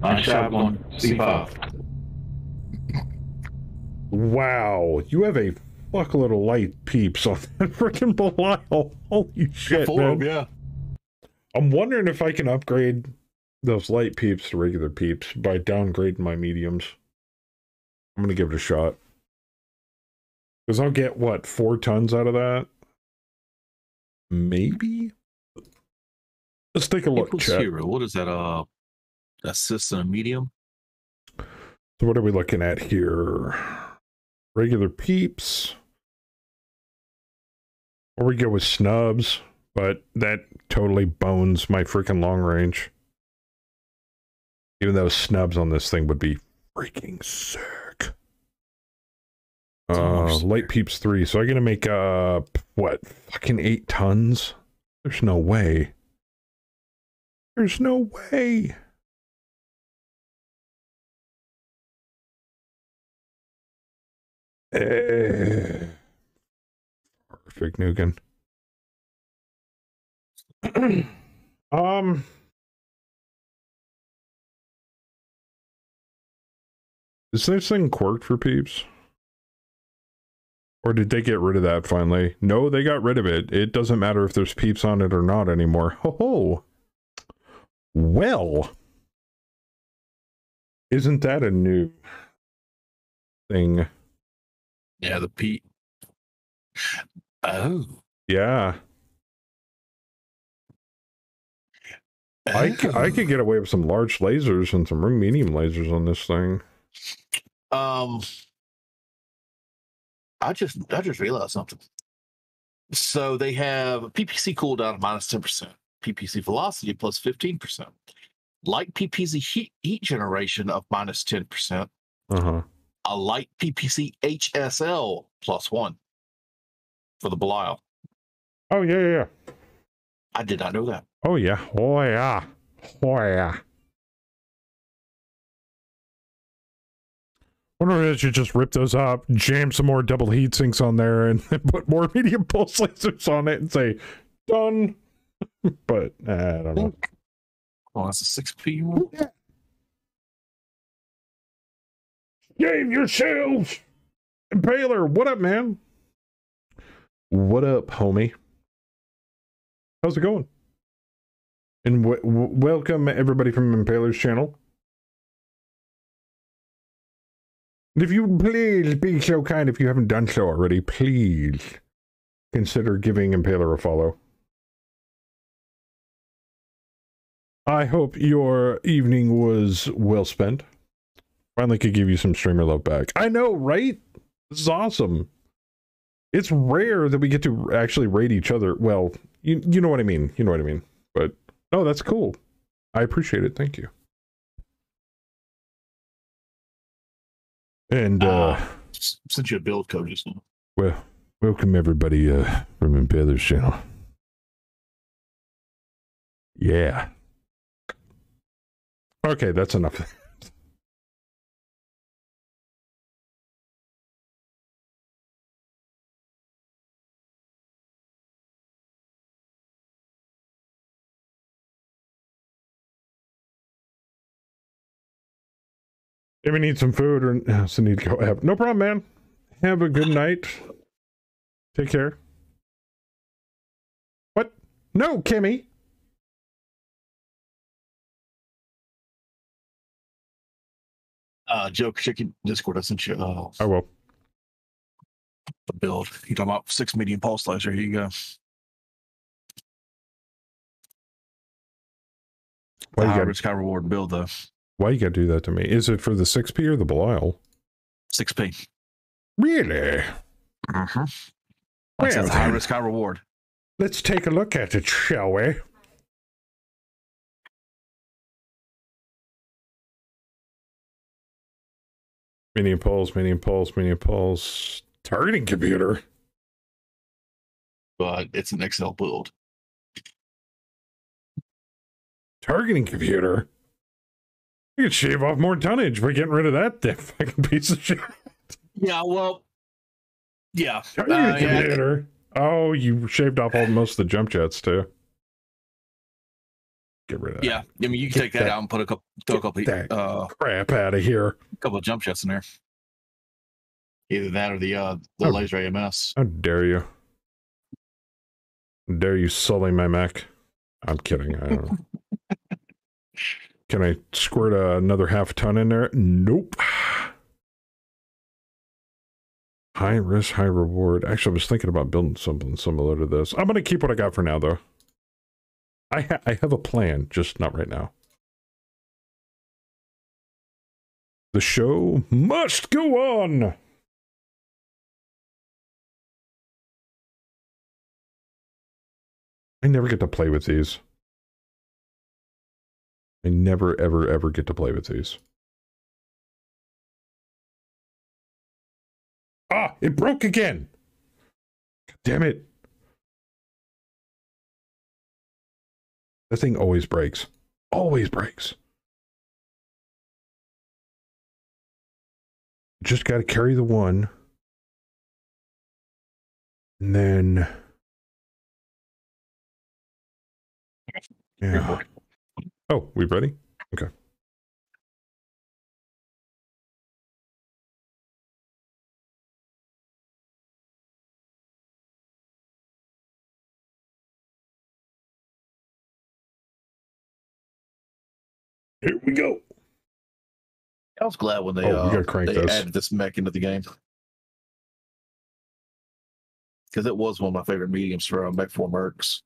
Nice shot on C5. Wow. You have a fuckload of light peeps on that freaking Belial. Holy shit, man. yeah. I'm wondering if I can upgrade those light peeps to regular peeps by downgrading my mediums. I'm gonna give it a shot. Because I'll get what, four tons out of that? Maybe? Let's take a look, Equals chat. hero. What is that? Uh, assist and a medium. So what are we looking at here? Regular peeps. Or we go with snubs, but that totally bones my freaking long range. Even though snubs on this thing would be freaking sick. Uh, light peeps three. So I'm gonna make uh what fucking eight tons? There's no way. There's no way. Perfect Nugan. um Is this thing quirked for peeps? Or did they get rid of that finally? No, they got rid of it. It doesn't matter if there's peeps on it or not anymore. Ho ho! Well, isn't that a new thing? Yeah, the Pete. Oh. Yeah. I I could get away with some large lasers and some medium lasers on this thing. Um, I just I just realized something. So they have PPC cooldown of minus ten percent, PPC velocity plus fifteen percent, light PPC heat heat generation of minus ten percent, Uh huh. A light PPC HSL plus one for the Belial. Oh yeah, yeah, yeah. I did not know that. Oh yeah. Oh yeah. Oh yeah. Wonder if you just rip those up, jam some more double heat sinks on there, and then put more medium pulse lasers on it and say, done. but uh, I don't know. Oh, that's a six P one. Save yourselves! Impaler, what up, man? What up, homie? How's it going? And w- w- welcome everybody from Impaler's channel. And if you please be so kind, if you haven't done so already, please consider giving Impaler a follow. I hope your evening was well spent. Finally could give you some streamer love back. I know, right? This is awesome. It's rare that we get to actually rate each other. Well, you you know what I mean. You know what I mean. But no, that's cool. I appreciate it. Thank you. And uh Ah, s- sent you a build code just now. well, welcome everybody uh from Impaler's channel. Yeah. Okay, that's enough. You need some food or uh, so need to go have no problem, man. Have a good night. Take care. What? No, Kimmy. Uh, Joe, check your Discord. I sent you uh, I will. the build. You talking about six medium pulse laser? Here you go. Why the you high got- risk, high reward build though. Why you gotta do that to me? Is it for the 6P or the Belial? Six P. Really? Mm-hmm. Well, That's high risk, high reward. Let's take a look at it, shall we? Medium pulse, medium pulse, medium pulse. Targeting computer. But it's an XL build. Targeting computer. You could shave off more tonnage by getting rid of that damn fucking piece of shit. Yeah, well, yeah. Uh, yeah. Oh, you shaved off all most of the jump jets too. Get rid of that. yeah. I mean, you can Get take that, that- out and put a couple, throw a couple, uh, crap out of here. A couple of jump jets in there. Either that or the uh, the Oh. laser AMS. How dare you? How dare you sully my mech? I'm kidding. I don't know. Can I squirt uh, another half ton in there? Nope. High risk, high reward. Actually, I was thinking about building something similar to this. I'm gonna keep what I got for now, though. I ha- I have a plan, just not right now. The show must go on. I never get to play with these. I never, ever, ever get to play with these. Ah, it broke again. Damn it. That thing always breaks. Always breaks. Just got to carry the one. And then. Yeah. Oh, we ready? Okay. Here we go. I was glad when they, oh, uh, they this. added this mech into the game. Because it was one of my favorite mediums for uh, mech for mercs.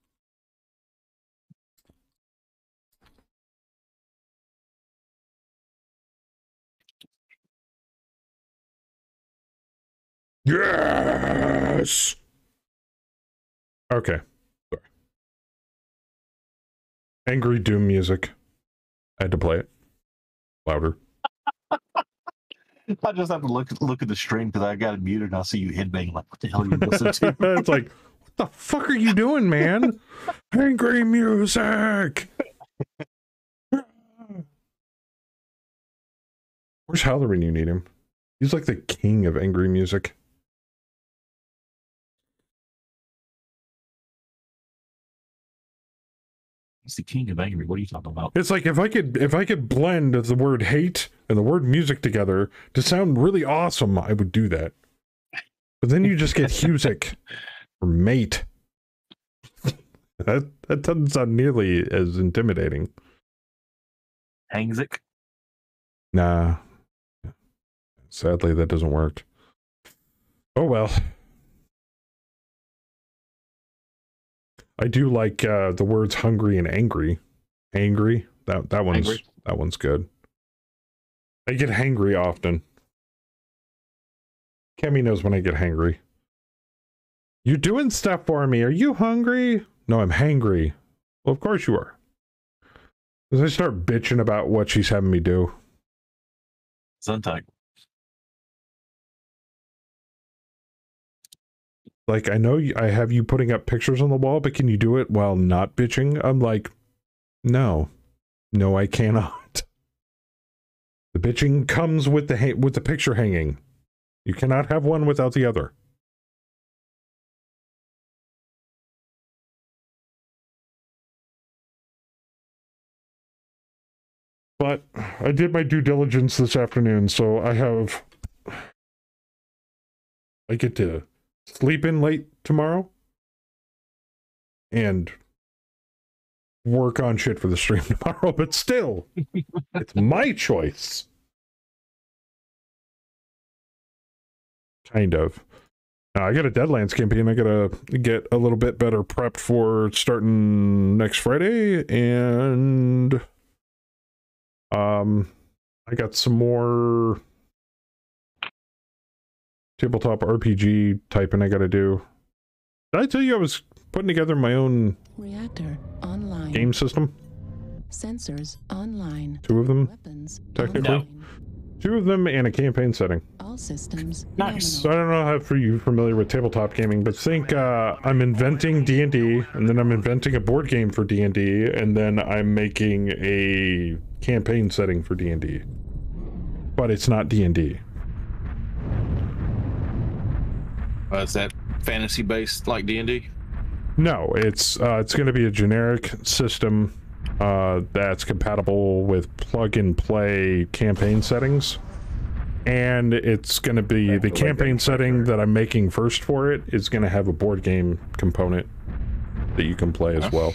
Yes. Okay. Sorry. Angry Doom music. I had to play it louder. I just have to look look at the stream because I got it muted and I see you headbanging like, what the hell are you listening to? it's like, what the fuck are you doing, man? Angry music. Where's Halloran? you need him? He's like the king of angry music. He's the king of angry. What are you talking about? It's like if I could if I could blend the word hate and the word music together to sound really awesome, I would do that. But then you just get Husick or mate. that that doesn't sound nearly as intimidating. Hangzik? Nah. Sadly that doesn't work. Oh well. I do like uh, the words hungry and angry. Angry. That that one's Angry. that one's good. I get hangry often. Kemi knows when I get hangry. You doing stuff for me? Are you hungry? No, I'm hangry. Well, of course you are. As I start bitching about what she's having me do. Suntag. Like, I know I have you putting up pictures on the wall, but can you do it while not bitching? I'm like, no, no, I cannot. The bitching comes with the ha- with the picture hanging. You cannot have one without the other. But I did my due diligence this afternoon, so I have. I get to sleep in late tomorrow and work on shit for the stream tomorrow, but still, it's my choice. Kind of. I got a Deadlands campaign. I gotta get a little bit better prepped for starting next Friday, and um, I got some more tabletop RPG typing I gotta do. Did I tell you I was putting together my own Reactor online. game system? Sensors online. Two of them, Weapons technically. online. Two of them and a campaign setting. All systems. Nice. So I don't know how for you familiar with tabletop gaming, but think uh, I'm inventing D and D, and then I'm inventing a board game for D and D, and then I'm making a campaign setting for D and D. But it's not D and D. Uh, is that fantasy based like D and D? No, it's uh, it's going to be a generic system uh, that's compatible with plug and play campaign settings, and it's going to be the campaign setting that I'm making first for it is going to have a board game component that you can play as well.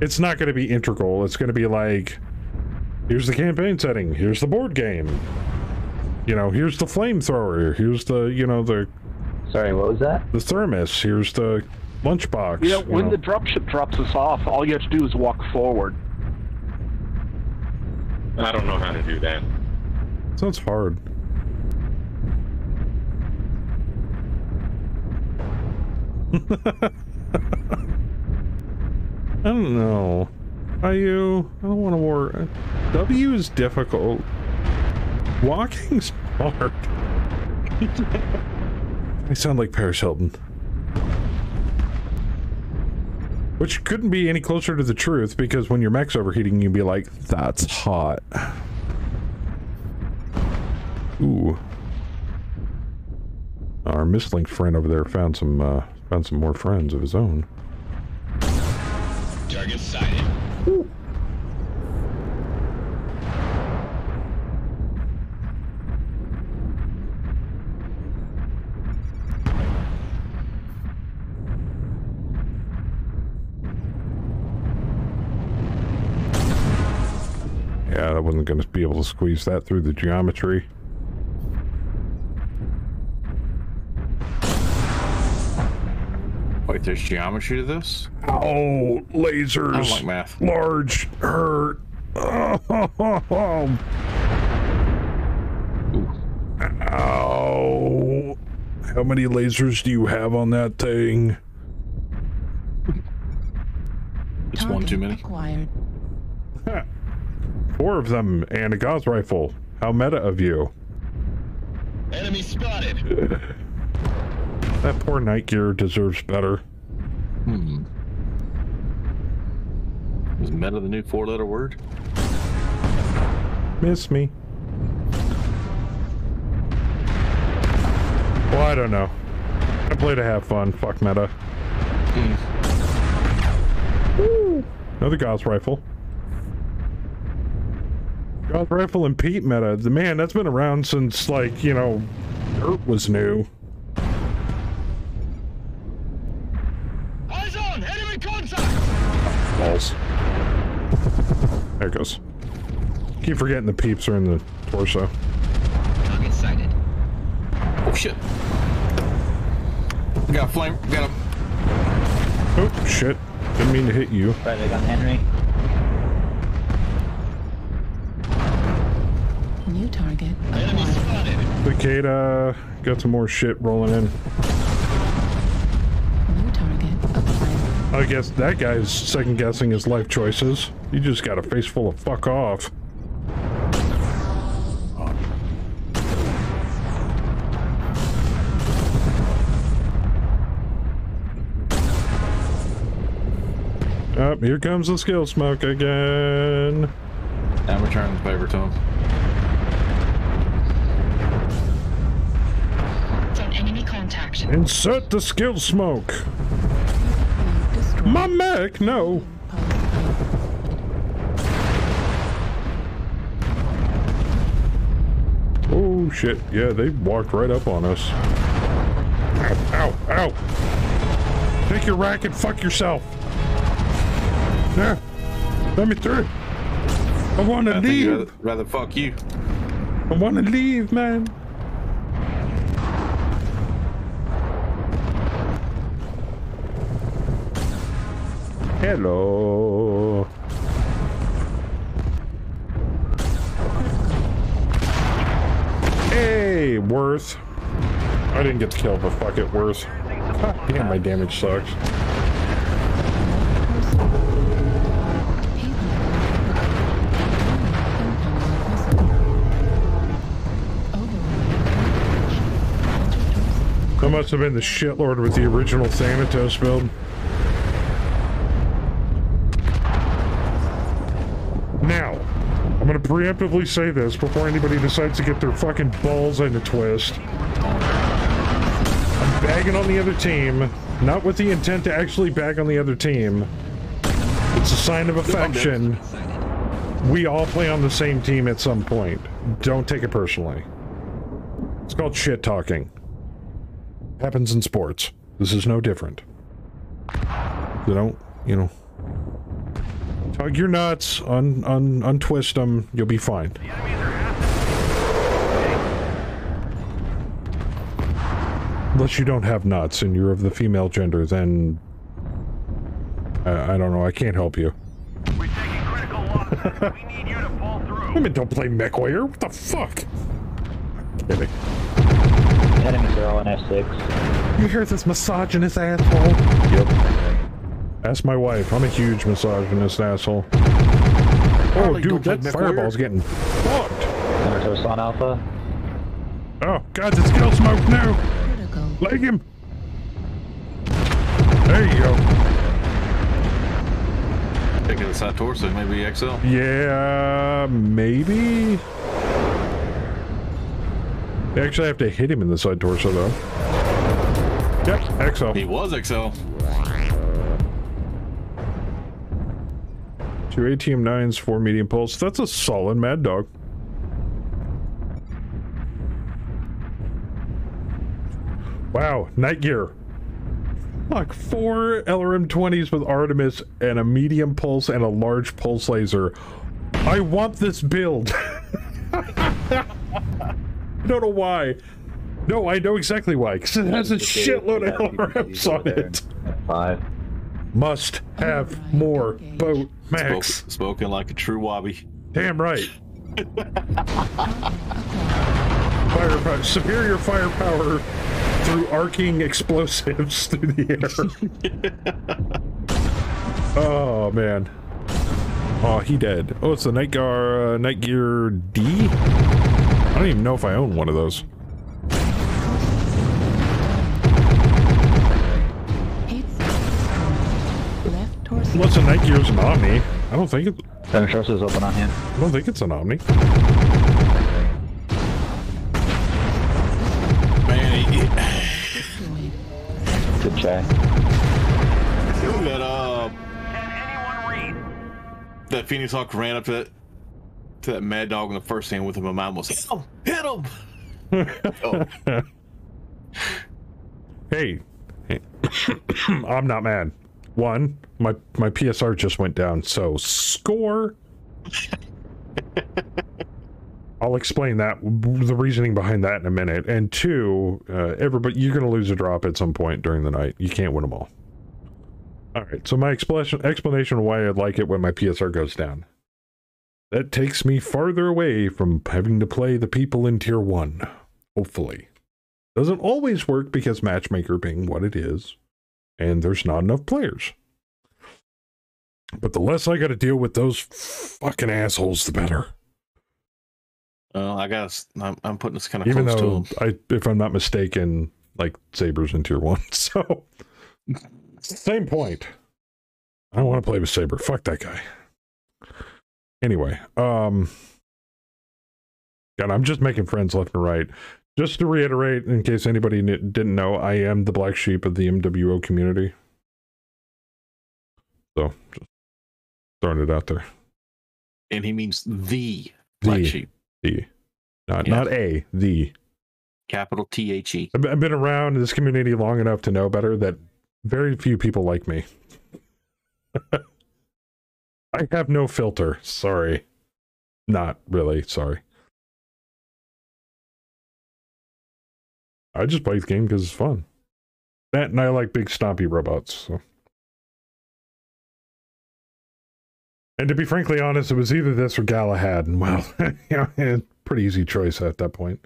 It's not going to be integral. It's going to be like, here's the campaign setting, here's the board game, you know, here's the flamethrower, here's the you know the Sorry, what was that? the thermos, here's the lunchbox. You know, you when know. the dropship drops us off, all you have to do is walk forward. I don't know how to do that. Sounds hard. I don't know. Are you? I don't want to war. W is difficult. Walking's hard. I sound like Paris Hilton. Which couldn't be any closer to the truth because when your mech's overheating, you'd be like, that's hot. Ooh. Our Mist Lynx friend over there found some uh, found some more friends of his own. Target sighted. Yeah, I wasn't going to be able to squeeze that through the geometry. Wait, there's geometry to this? Oh, lasers. I don't like math. Large hurt. Ow. How many lasers do you have on that thing? It's one too many. Acquired. Four of them and a Gauss rifle. How meta of you. Enemy spotted. That poor Night Gyr deserves better. Hmm. Is meta the new four letter word? Miss me. Well, I don't know. I play to have fun. Fuck meta. Woo! Another Gauss rifle. Gauss rifle and Pete meta. The man that's been around since like you know, dirt was new. Eyes on! Enemy contact! Balls. There it goes. Keep forgetting the peeps are in the torso. Target sighted. Oh shit. Got a flame. Got a. Oh shit! Didn't mean to hit you. Right, I got Henry. New target Enemy spotted. Cicada got some more shit rolling in. New target acquired. I guess that guy's second guessing his life choices. You just got a face full of fuck off. Up, here comes the skill smoke again. I'm returning the favor to him. Insert the skill smoke. My mech, no. Oh shit, yeah, they walked right up on us. Ow, ow, ow. Take your rack and fuck yourself. Yeah, let me through. I want to I leave. rather, rather fuck you. I want to leave, man. Hello. Hey, Worth. I didn't get the kill, but fuck it, worse. God damn, my damage sucks. That must have been the shitlord with the original Thanatos build. Preemptively say this before anybody decides to get their fucking balls in a twist. I'm bagging on the other team, not with the intent to actually bag on the other team. It's a sign of affection. We all play on the same team at some point. Don't take it personally. It's called shit talking. Happens in sports. This is no different. So don't, you know, tug your nuts, un, un, untwist them, you'll be fine. Unless you don't have nuts and you're of the female gender, then I, I don't know. I can't help you. Women don't play MechWarrior. What the fuck? kidding. Enemies are all in F6. You hear this misogynist asshole? Yep. Ask my wife. I'm a huge misogynist asshole. Oh, Harley, dude, that play MechWarrior. fireball's getting fucked. Naruto's on Alpha. Oh, God, it's kill smoke now. Leg him. There you go. Taking the side torso, maybe XL. Yeah, maybe. They actually have to hit him in the side torso, though. Yep, XL. He was XL. Two ATM 9s, four medium pulse. That's a solid Mad Dog. Wow, Night Gyr. Look, four LRM 20s with Artemis and a medium pulse and a large pulse laser. I want this build. I don't know why. No, I know exactly why. Because it has a shitload of LRMs on it. Five. Must have more boat max. Spoke, spoken like a true wobby. Damn right. Firepower, superior firepower through arcing explosives through the air. oh man. Oh, he dead. Oh, it's the Night Gyr, uh, Night Gyr D. I don't even know if I own one of those. Unless the Night Gyr's an Omni. I don't think it. Center Torso is open on him. I don't think it's an Omni. Man, he, Good try. that uh, that Phoenix Hawk ran up to that to that Mad Dog, in the first thing with him in mind was hit him, hit him. oh, Hey, hey. I'm not mad. One, my my PSR just went down, so score. I'll explain that the reasoning behind that in a minute. And two, uh, everybody you're going to lose a drop at some point during the night. You can't win them all. All right. So my explanation explanation of why I'd like it when my PSR goes down. That takes me farther away from having to play the people in tier one. Hopefully. Doesn't always work because matchmaker being what it is, and there's not enough players. But the less I got to deal with those fucking assholes, the better. well, I guess I'm, I'm putting this kind of Even close though. I, if I'm not mistaken, like Sabers in tier one, so same point. I don't want to play with Saber. Fuck that guy. Anyway, um, God, I'm just making friends left and right. Just to reiterate, in case anybody didn't know, I am the black sheep of the MWO community. So, just throwing it out there. and he means the black sheep, The, not Yeah. not a the. capital T H E. I've been around this community long enough to know better that very few people like me. I have no filter. Sorry. Not really. Sorry. I just play the game because it's fun. That and I like big stompy robots. So. And to be frankly honest, it was either this or Galahad, and well, yeah, pretty easy choice at that point.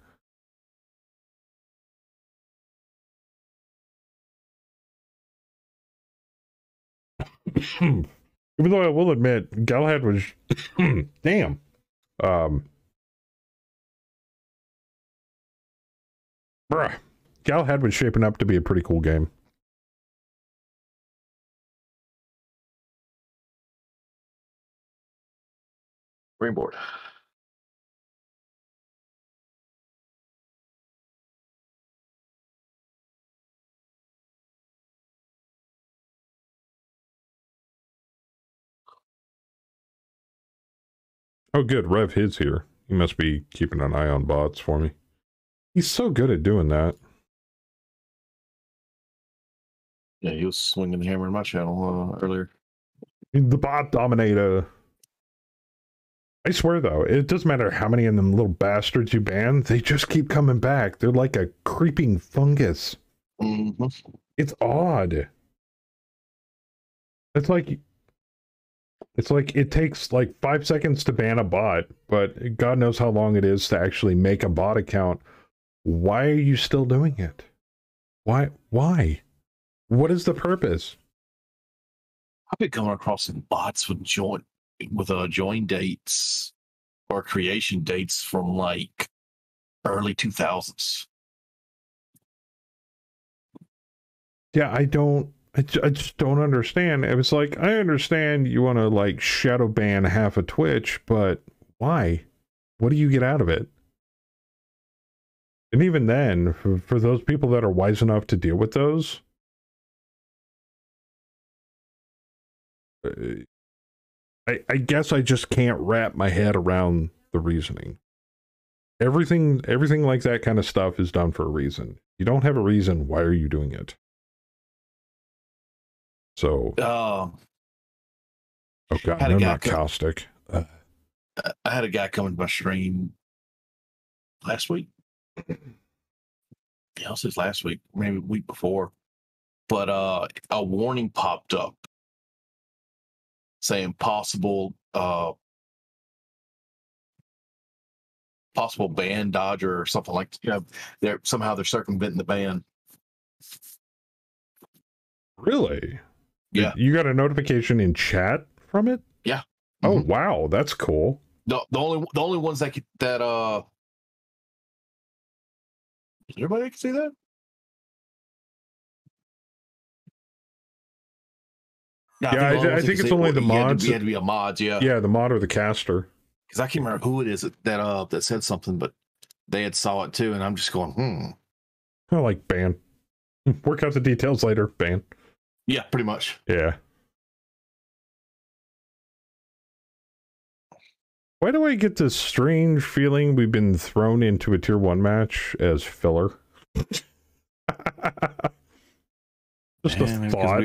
Even though I will admit, Galahad was damn. Um, bruh, Galahad was shaping up to be a pretty cool game. Greenboard. Oh, good. Rev his here. He must be keeping an eye on bots for me. He's so good at doing that. Yeah, he was swinging the hammer in my channel uh, earlier. The bot dominator. I swear though, it doesn't matter how many of them little bastards you ban, they just keep coming back. They're like a creeping fungus. Mhm. It's odd. It's like it's like it takes like five seconds to ban a bot, but God knows how long it is to actually make a bot account. Why are you still doing it? Why why? What is the purpose? I've been coming across bots with join with uh join dates or creation dates from like early two thousands. Yeah, I don't. I, I just don't understand. It was like I understand you want to like shadow ban half of Twitch, but why? What do you get out of it? And even then, for, for those people that are wise enough to deal with those, uh, I I guess I just can't wrap my head around the reasoning. Everything everything like that kind of stuff is done for a reason. You don't have a reason. Why are you doing it? So, Um, oh god, I'm not caustic. Uh, I had a guy come into my stream last week. Yeah, it was last week, maybe week before. But uh a warning popped up saying possible uh possible ban dodger or something like you know they're somehow they're circumventing the ban. Really? Yeah. You got a notification in chat from it? Yeah. Oh wow, that's cool. The, the only the only ones that could, that uh Does everybody can see that? No, Yeah, I the only thi- I think it's only the you had to- mods had to be a mod, yeah. Yeah, the mod or the caster. Because I can't remember who it is that, that uh that said something, but they had saw it too, and I'm just going, hmm. I like ban. Work out the details later. Ban. Yeah, pretty much. Yeah. Why do I get this strange feeling we've been thrown into a tier one match as filler? Just Man, a thought.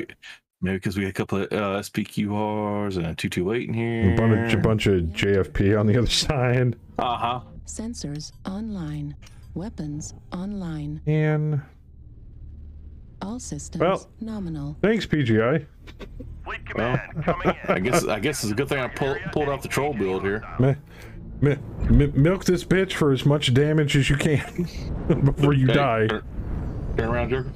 maybe because we had a couple of uh, SPQRs and a two two eight in here. A bunch, a bunch of JFP on the other side. Uh huh. Sensors online. Weapons online. And All systems Well, nominal. thanks, PGI. Well, I guess I guess it's a good thing I pull, pulled off the troll build here. Mi- mi- mi- milk this bitch for as much damage as you can before you Okay, die. Turn, turn around, Joker.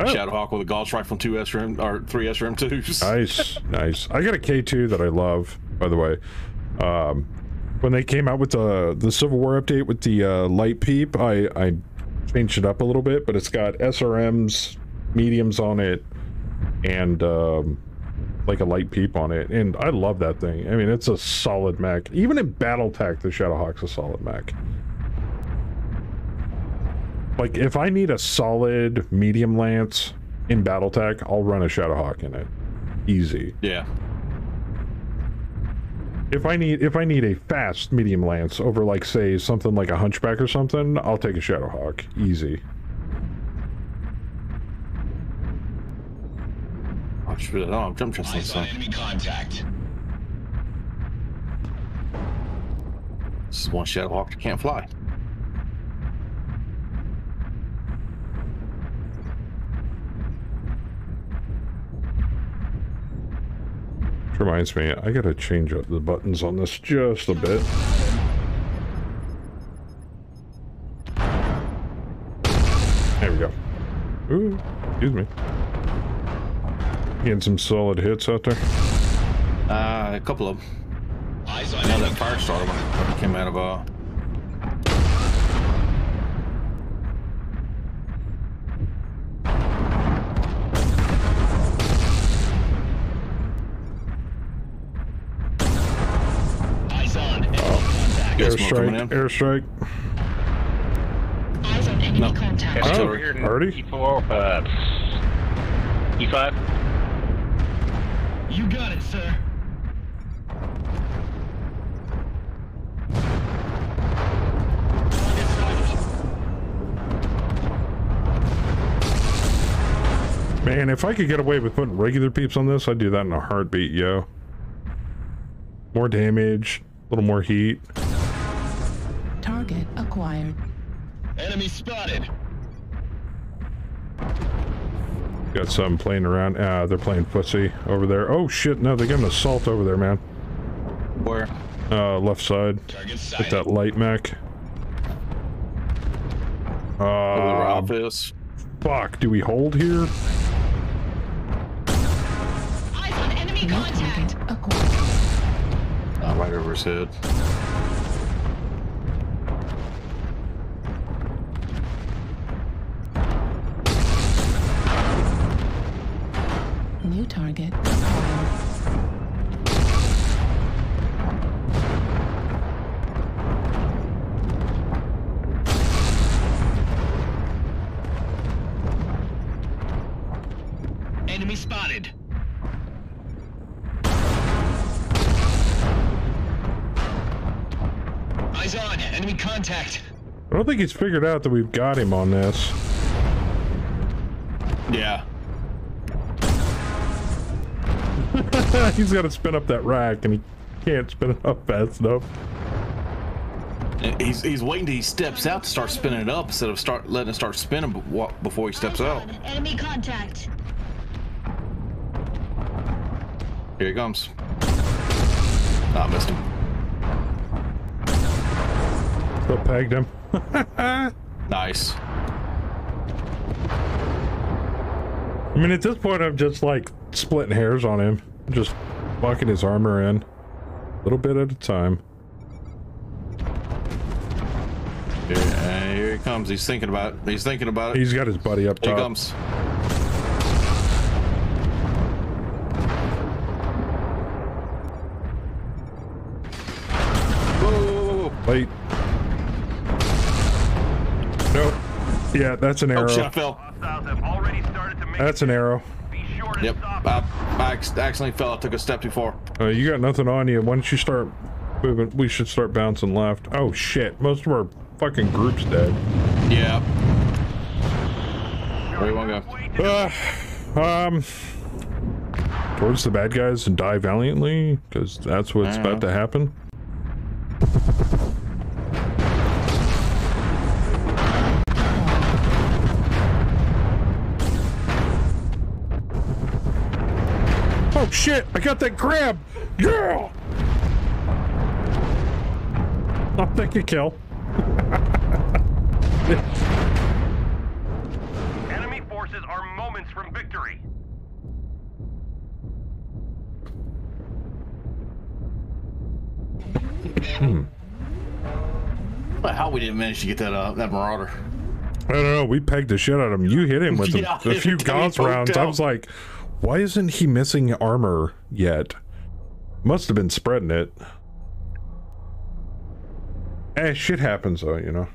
Oh. Shadowhawk with a Gauss rifle, and two SRM or three SRM twos. Nice, nice. I got a K2 that I love, by the way. Um, when they came out with the the Civil War update with the uh, light peep, I I changed it up a little bit, but it's got SRMs, mediums on it, and um, like a light peep on it, and I love that thing. I mean, it's a solid mech. Even in BattleTech, the Shadowhawk's a solid mech. Like, if I need a solid medium lance in BattleTech, I'll run a Shadowhawk in it. Easy. Yeah. If I need if I need a fast medium lance over like say something like a hunchback or something, I'll take a Shadowhawk. Easy. Oh, shit, oh, I'm jumping Eyes on enemy contact. This is one Shadowhawk that can't fly. Reminds me, I gotta change up the buttons on this just a bit. There we go. Ooh, excuse me. Getting some solid hits out there. Uh, a couple of them. Eyes I on know enemy that fire starter when it- came out of uh. Airstrike, in. airstrike. Eyes on enemy No. contact. Oh, over here. already? E4, uh, E5. You got it, sir. Man, if I could get away with putting regular peeps on this, I'd do that in a heartbeat, yo. More damage, a little more heat. Enemy spotted. Got some playing around. Ah, they're playing pussy over there. Oh shit, no, they got an assault over there, man. Where? Uh, left side. Target With that light mech. Where the Uh, Ralph fuck, do we hold here? Eyes on enemy contact. target acquired. Uh, right over his head. New target acquired. Enemy spotted. Eyes on enemy contact. I don't think he's figured out that we've got him on this. Yeah. He's got to spin up that rack, and he can't spin it up fast enough. He's he's waiting till he steps out to start spinning it up instead of start letting it start spinning before he steps out. Enemy contact. Here he comes. Ah, Not missed him. Still pegged him. Nice. I mean, at this point, I'm just like splitting hairs on him, just locking his armor in, a little bit at a time. Yeah, uh, here he comes. He's thinking about it. He's thinking about it. He's got his buddy up Here top. he comes. Wait. Nope. Yeah, that's an Oh arrow. shit! I fell. Hostiles have already started to make That's an arrow. Be sure to Yep. I, I accidentally fell. I took a step too far. Uh, you got nothing on you. Once you start moving, we should start bouncing left. Oh shit! Most of our fucking group's dead. Yeah. Where you want to go? Uh, um, towards the bad guys and die valiantly, because that's what's about to happen. Shit! I got that grab! Yeah! I'll take a kill. Enemy forces are moments from victory. But how we didn't manage to get that uh, that marauder? I don't know. We pegged the shit out of him. You hit him with Yeah, a, a few every time he Gauss poked rounds. I was like, why isn't he missing armor yet? Must have been spreading it. Eh, shit happens though, you know.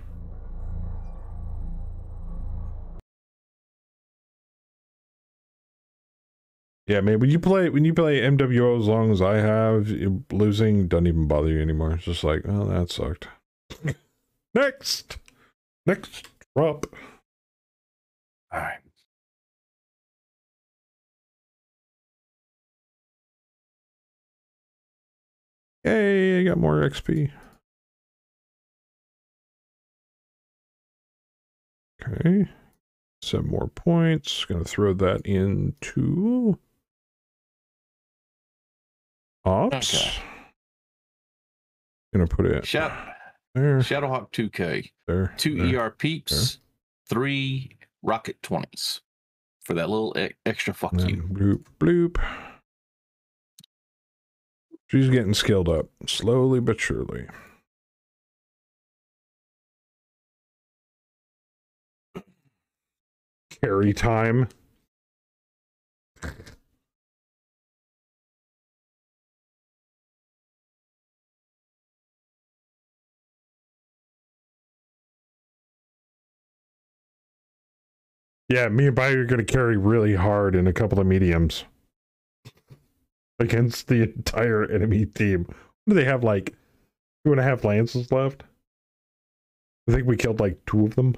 Yeah, man. When you play when you play MWO as long as I have, losing doesn't even bother you anymore. It's just like, oh, that sucked. Next, next drop. All Hey, I got more XP. Okay. some more points. Gonna throw that into ops. Okay. Gonna put it Shadow, there. Shadowhawk 2K. There. Two there. ER peaks, three rocket 20s for that little e- extra fuck you. bloop bloop. She's getting skilled up slowly but surely. Carry time. Yeah, me and Bio are going to carry really hard in a couple of mediums against the entire enemy team. What do they have like two and a half lances left? I think we killed like two of them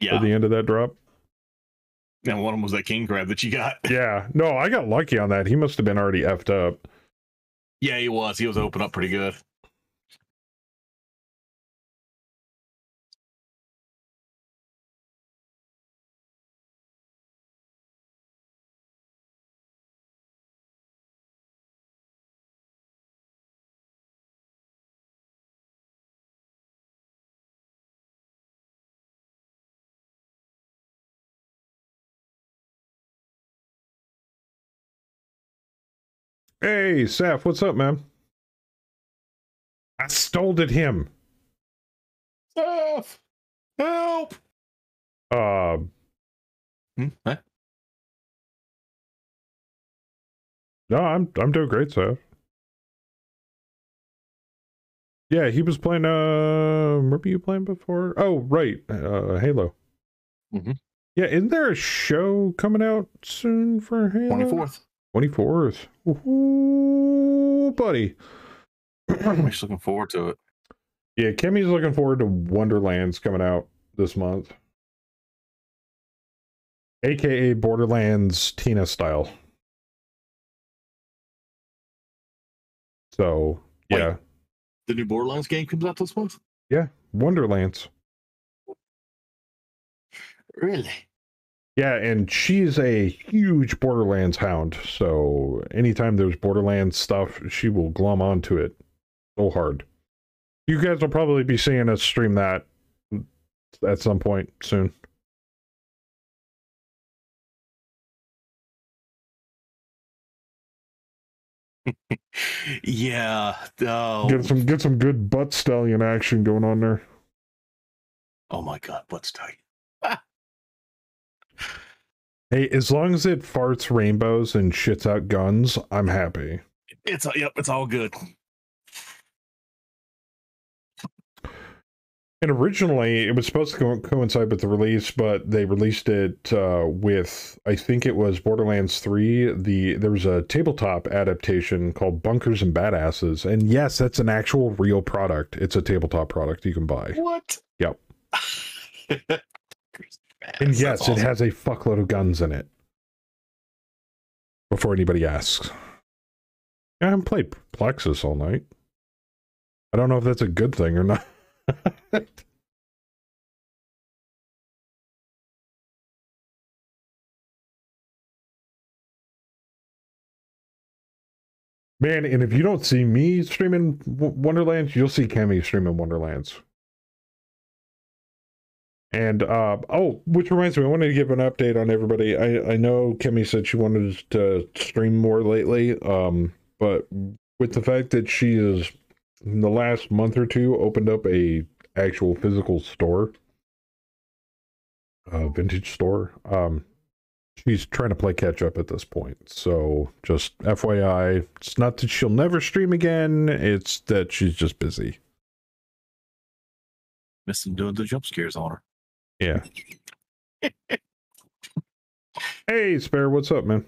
Yeah. at the end of that drop. And one of them was that king crab that you got. Yeah, no, I got lucky on that. He must have been already effed up. Yeah, he was. He was open up pretty good. Hey, Seth, what's up, man? I stole it him. Steph, help! Uh, Hmm? Huh? no, I'm I'm doing great, Seth. Yeah, he was playing. Uh, where were you playing before? Oh, right, uh, Halo. Mhm. Yeah, isn't there a show coming out soon for Halo? 24th. 24th. Ooh, buddy. I'm just looking forward to it. Yeah, Kemi's looking forward to Wonderlands coming out this month. AKA Borderlands Tina style. So yeah, The new Borderlands game comes out this month. yeah, Wonderlands. Really? Yeah, and she's a huge Borderlands hound. So anytime there's Borderlands stuff, she will glom onto it so hard. You guys will probably be seeing us stream that at some point soon. Yeah. Oh. Get some get some good butt stallion action going on there. Oh my god, what's tight? Hey, as long as it farts rainbows and shits out guns, I'm happy. It's yep, it's all good. And originally, it was supposed to co- coincide with the release, but they released it uh, with, I think it was Borderlands Three. The there was a tabletop adaptation called Bunkers and Badasses, and yes, that's an actual real product. It's a tabletop product you can buy. What? Yep. And yes, That's it has a fuckload of guns in it. Before anybody asks, I haven't played Plexus all night. I don't know if that's a good thing or not. Man, and if you don't see me streaming W- Wonderlands, you'll see Kemi streaming Wonderlands. And uh oh, which reminds me, I wanted to give an update on everybody. I I know Kemi said she wanted to stream more lately, um, but with the fact that she is in the last month or two opened up a actual physical store, a vintage store. Um, she's trying to play catch up at this point. So just FYI, it's not that she'll never stream again. It's that she's just busy. Missing doing the jump scares on her. Yeah. hey, Spare, what's up, man?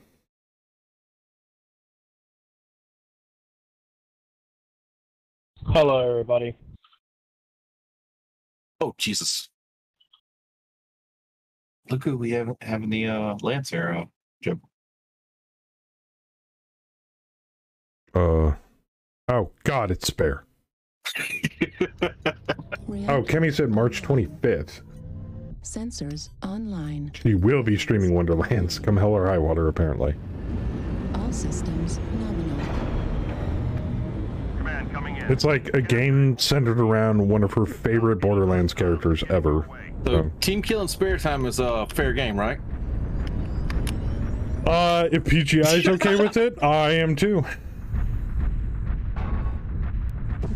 Hello, everybody. Oh Jesus! Look who we have having the uh, Lance arrow. Joe. Uh oh God, it's Spare. Oh, Kemi said March 25th. Sensors online. She will be streaming Wonderlands, come hell or high water, apparently. All systems nominal. Command coming in. It's like a game centered around one of her favorite Borderlands characters ever. So team Kill killing spare time is a fair game, right? Uh, if PGI is okay with it, I am too.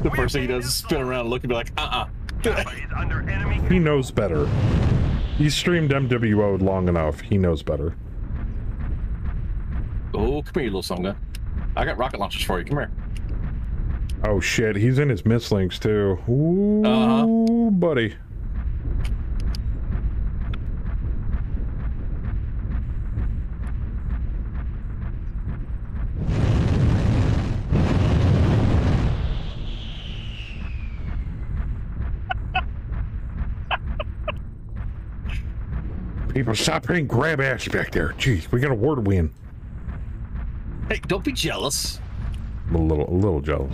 The first thing he does is spin around and look and be like, uh uh He knows better. He streamed MWO long enough. He knows better. Oh, come here, you little son gun. I got rocket launchers for you. Come here. Oh shit, he's in his Mist Lynx too. Ooh, uh-huh. buddy. People, stop playing grab ass back there. Jeez, we got a war to win. Hey, don't be jealous. I'm a little, a little jealous.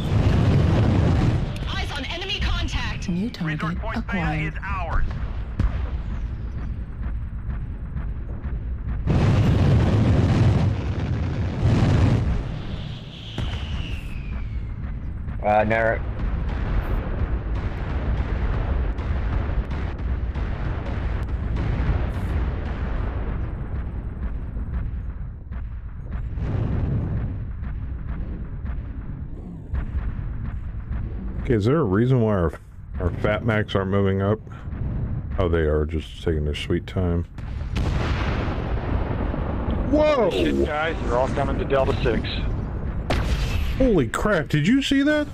Eyes on enemy contact. New target acquired. Uh, Narek. Okay, is there a reason why our, our fat mechs aren't moving up? Oh, they are just taking their sweet time. Whoa! Shit, guys, they're all coming to Delta 6. Holy crap, did you see that?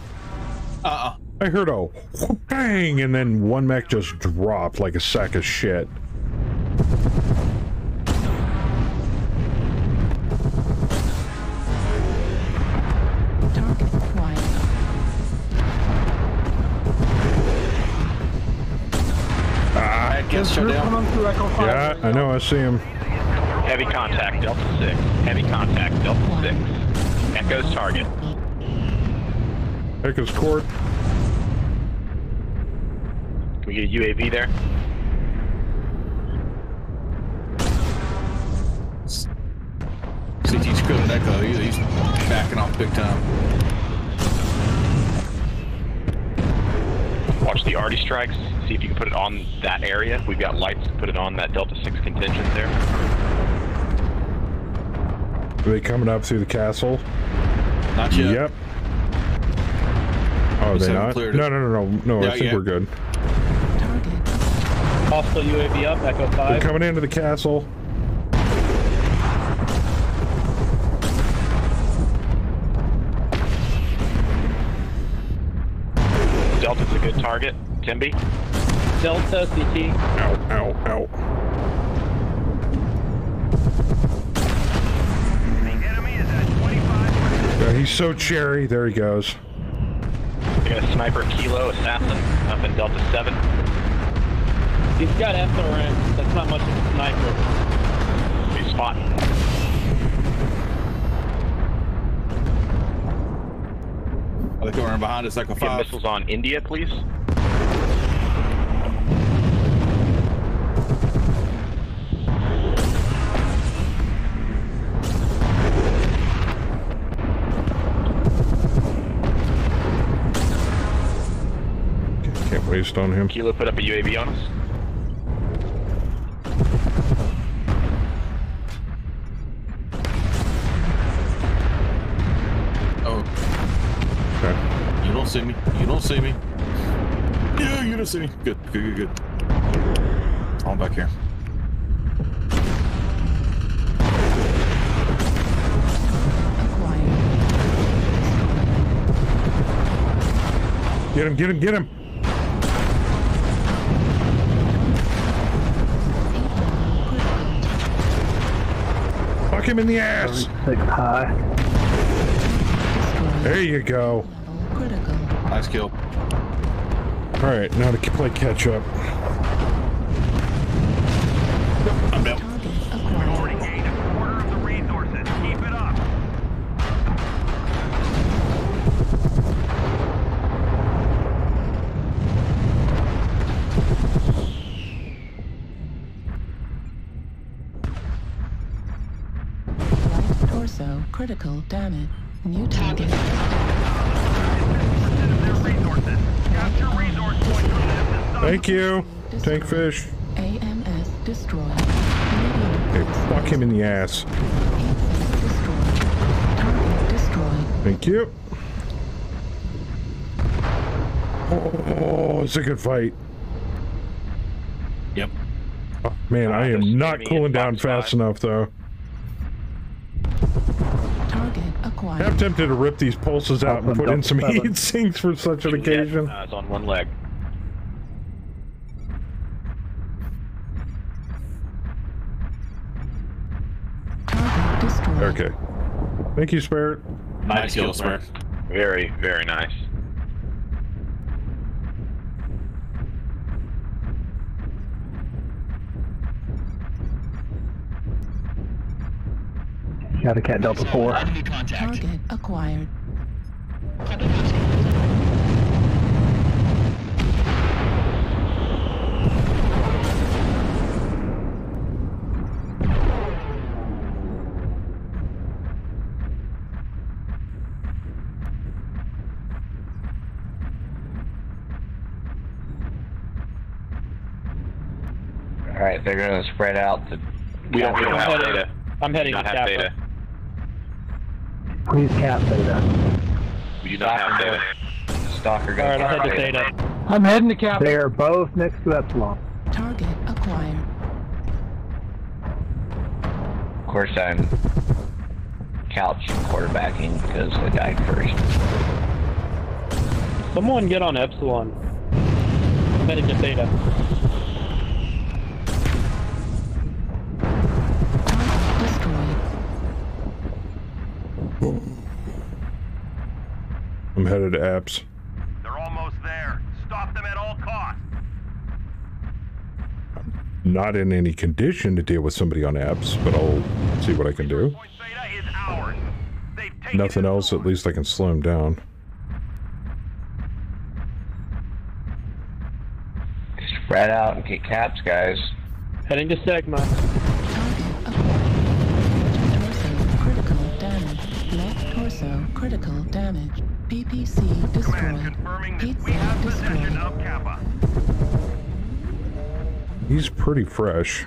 Uh-uh. I heard a bang, and then one mech just dropped like a sack of shit. Gets shut down. Yeah, I know, I see him. Heavy contact, Delta 6. Heavy contact, Delta 6. Echoes target. Echo's court. Can we get a UAV there? CT's couldn't echo. He's he's backing off big time. Watch the arty strikes. See if you can put it on that area. We've got lights to put it on that Delta 6 contingent there. Are they coming up through the castle? Not yet. Yep. Oh, are they haven't No, no, no, no, no. Yeah, I think yeah. we're good. Hostile UAV up, Echo They're 5. coming into the castle. Delta's a good target. Timby? Delta, CT. Ow, ow, ow. Yeah, he's so cherry. There he goes. We got a sniper kilo assassin up in Delta 7. He's got SRM. That's not much of a sniper. He's spot. Are they coming around behind us? Echo Get five. missiles on India, please. Can't on him. Kilo put up a UAV on us. Oh, Okay. you don't see me. You don't see me. Yeah, you don't see me. Good, good, good, good. I'm back here. Get him, get him, get him. Fuck him in the ass. Six high. There you go. Nice kill. All right, now to play catch up. Thank you, Tankfish. AMS destroyed. Hey, fuck him in the ass. Thank you. Oh, it's a good fight. Yep. Oh, man, I am not cooling down fast enough, though. Target acquired. I'm tempted to rip these pulses out and put in some heat sinks for such an occasion. Uh, it's on one leg. Okay. Thank you, Spirit. Nice kill, Spirit. Very, very nice. Got a cat Delta 4. Target acquired. All right, they're gonna spread out. To We don't, we don't have heading- data. I'm heading to not have Kappa. data. Please cap Theta. We do not have data. Stalker All right, I'll head to Theta. I'm heading to cap. They are both next to Epsilon. Target acquired. Of course, I'm couch quarterbacking because I died first. Someone get on Epsilon. I'm heading to Theta. I'm headed to apps. They're almost there. Stop them at all costs. I'm not in any condition to deal with somebody on apps, but I'll see what I can do. Nothing else, at least I can slow him down. Just out and get caps, guys. Heading to Sigma. Critical damage. PPC destroyed. Heat sink destroyed. Of Kappa. He's pretty fresh.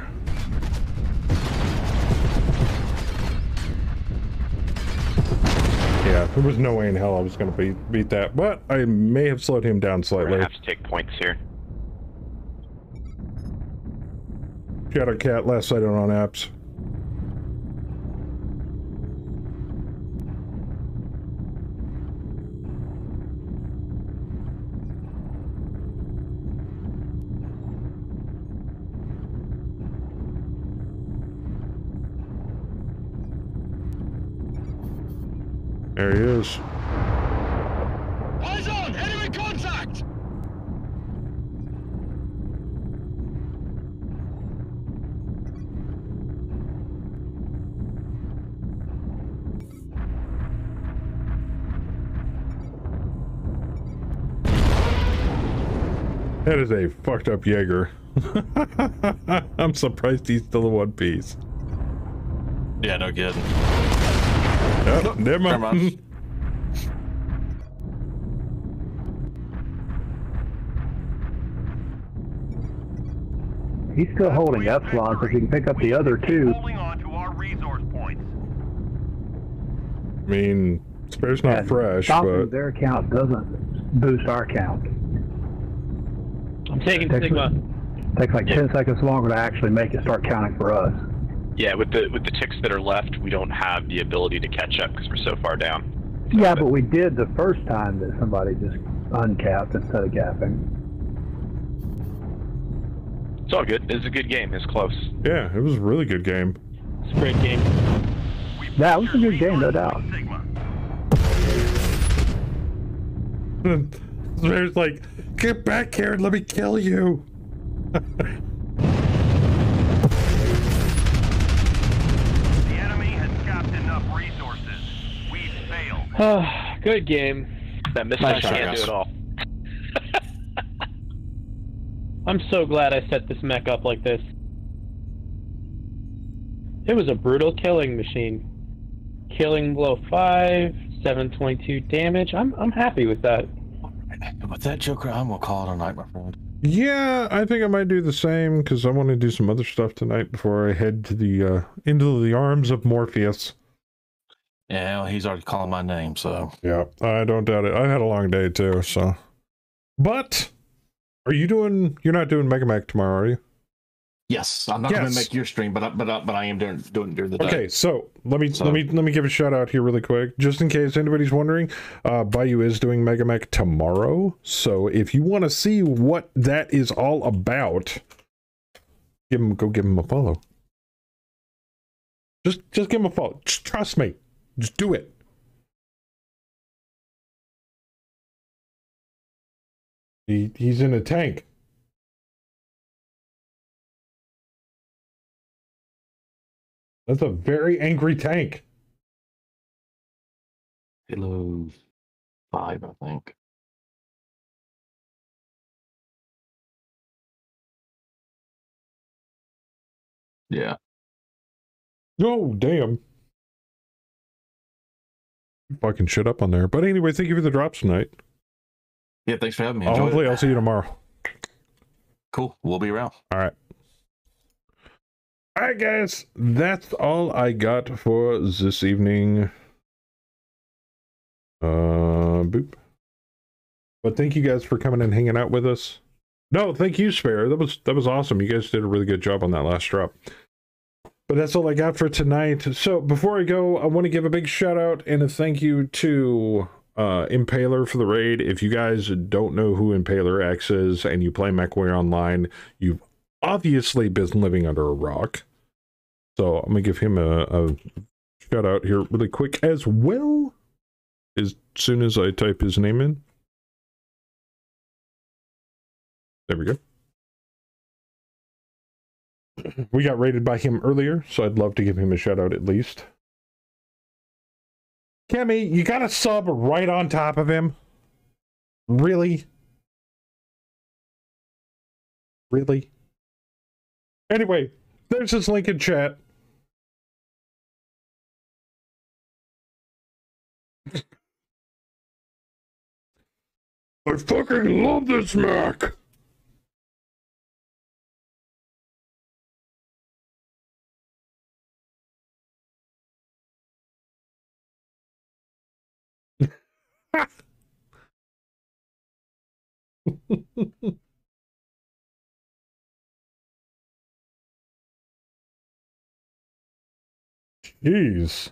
Yeah, there was no way in hell I was going to beat, beat that, but I may have slowed him down We're slightly. gonna have to take points here. Shadow Cat, last sighted on apps. There he is. Eyes on! Enemy contact! That is a fucked up Jaeger. I'm surprised he's still in one piece. Yeah, no kidding. Oh, never Never mind. mind. He's still holding Epsilon, so he can pick up the other two. Holding on to our resource points. I mean, Spare's not And fresh, but their count doesn't boost our count. I'm taking Takes- Sigma. Takes like 10 seconds longer to actually make it start counting for us. Yeah, with the with the ticks that are left, we don't have the ability to catch up because we're so far down. Yeah, but we did the first time that somebody just uncapped instead of capping. It's all good. It's a good game. It's close. yeah, it was a really good game. It's a great game. That was a good game, no doubt. Sigma. Spare's like, get back here and let me kill you. good game. That missile Nice shot, can't guys. do it all. I'm so glad I set this mech up like this. It was a brutal killing machine. Killing blow 5, 722 damage. I'm, I'm happy with that. With that Joker, I'm gonna call it a night, my friend. Yeah, I think I might do the same because I want to do some other stuff tonight before I head to the uh, into the arms of Morpheus. Yeah, well, he's already calling my name, so Yeah, I don't doubt it. I had a long day too, so. But are you doing? You're not doing MegaMek tomorrow, are you? yes, I'm not gonna make your stream, but I, but I, but I am doing doing it during the day. Okay, so let me So- let me let me give a shout out here really quick, just in case anybody's wondering. Uh, Bayou is doing MegaMek tomorrow, so if you want to see what that is all about, give him go give him a follow. Just just give him a follow. Just trust me. Just do it. He he's in a tank. That's a very angry tank. Halo five, I think. Yeah. Oh, damn. Fucking shit up on there. But anyway, thank you for the drops tonight. Yeah, thanks for having me. Uh, Enjoyed hopefully, it. I'll see you tomorrow. Cool. We'll be around. All right. All right, guys. That's all I got for this evening. Uh, boop. But thank you guys for coming and hanging out with us. No, thank you, Spare. That was that was awesome. You guys did a really good job on that last drop. But that's all I got for tonight. So before I go, I want to give a big shout out and a thank you to uh, Impaler for the raid. If you guys don't know who Impaler X is and you play MechWarrior Online, you've obviously been living under a rock. So I'm gonna give him a, a shout out here really quick as well. As soon as I type his name in. There we go. We got rated by him earlier, so I'd love to give him a shout out at least. Kemi, you got a sub right on top of him? Really? Really? Anyway, there's his link in chat. I fucking love this mech. Jeez.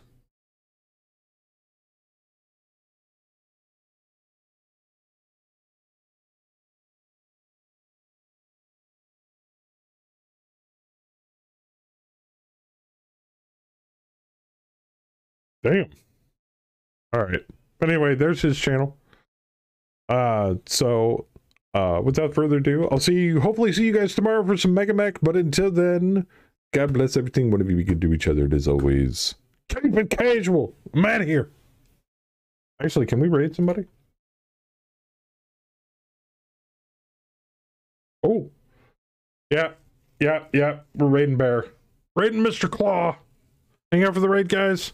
Damn. All right. But anyway, there's his channel. Uh, so uh, without further ado, I'll see you. Hopefully, see you guys tomorrow for some MegaMek. But until then, God bless everything. Whatever we can do each other, it is always keep it casual. I'm out of here. Actually, can we raid somebody? Oh, yeah, yeah, yeah. We're raiding Bear, raiding Mr. Claw. Hang out for the raid, guys.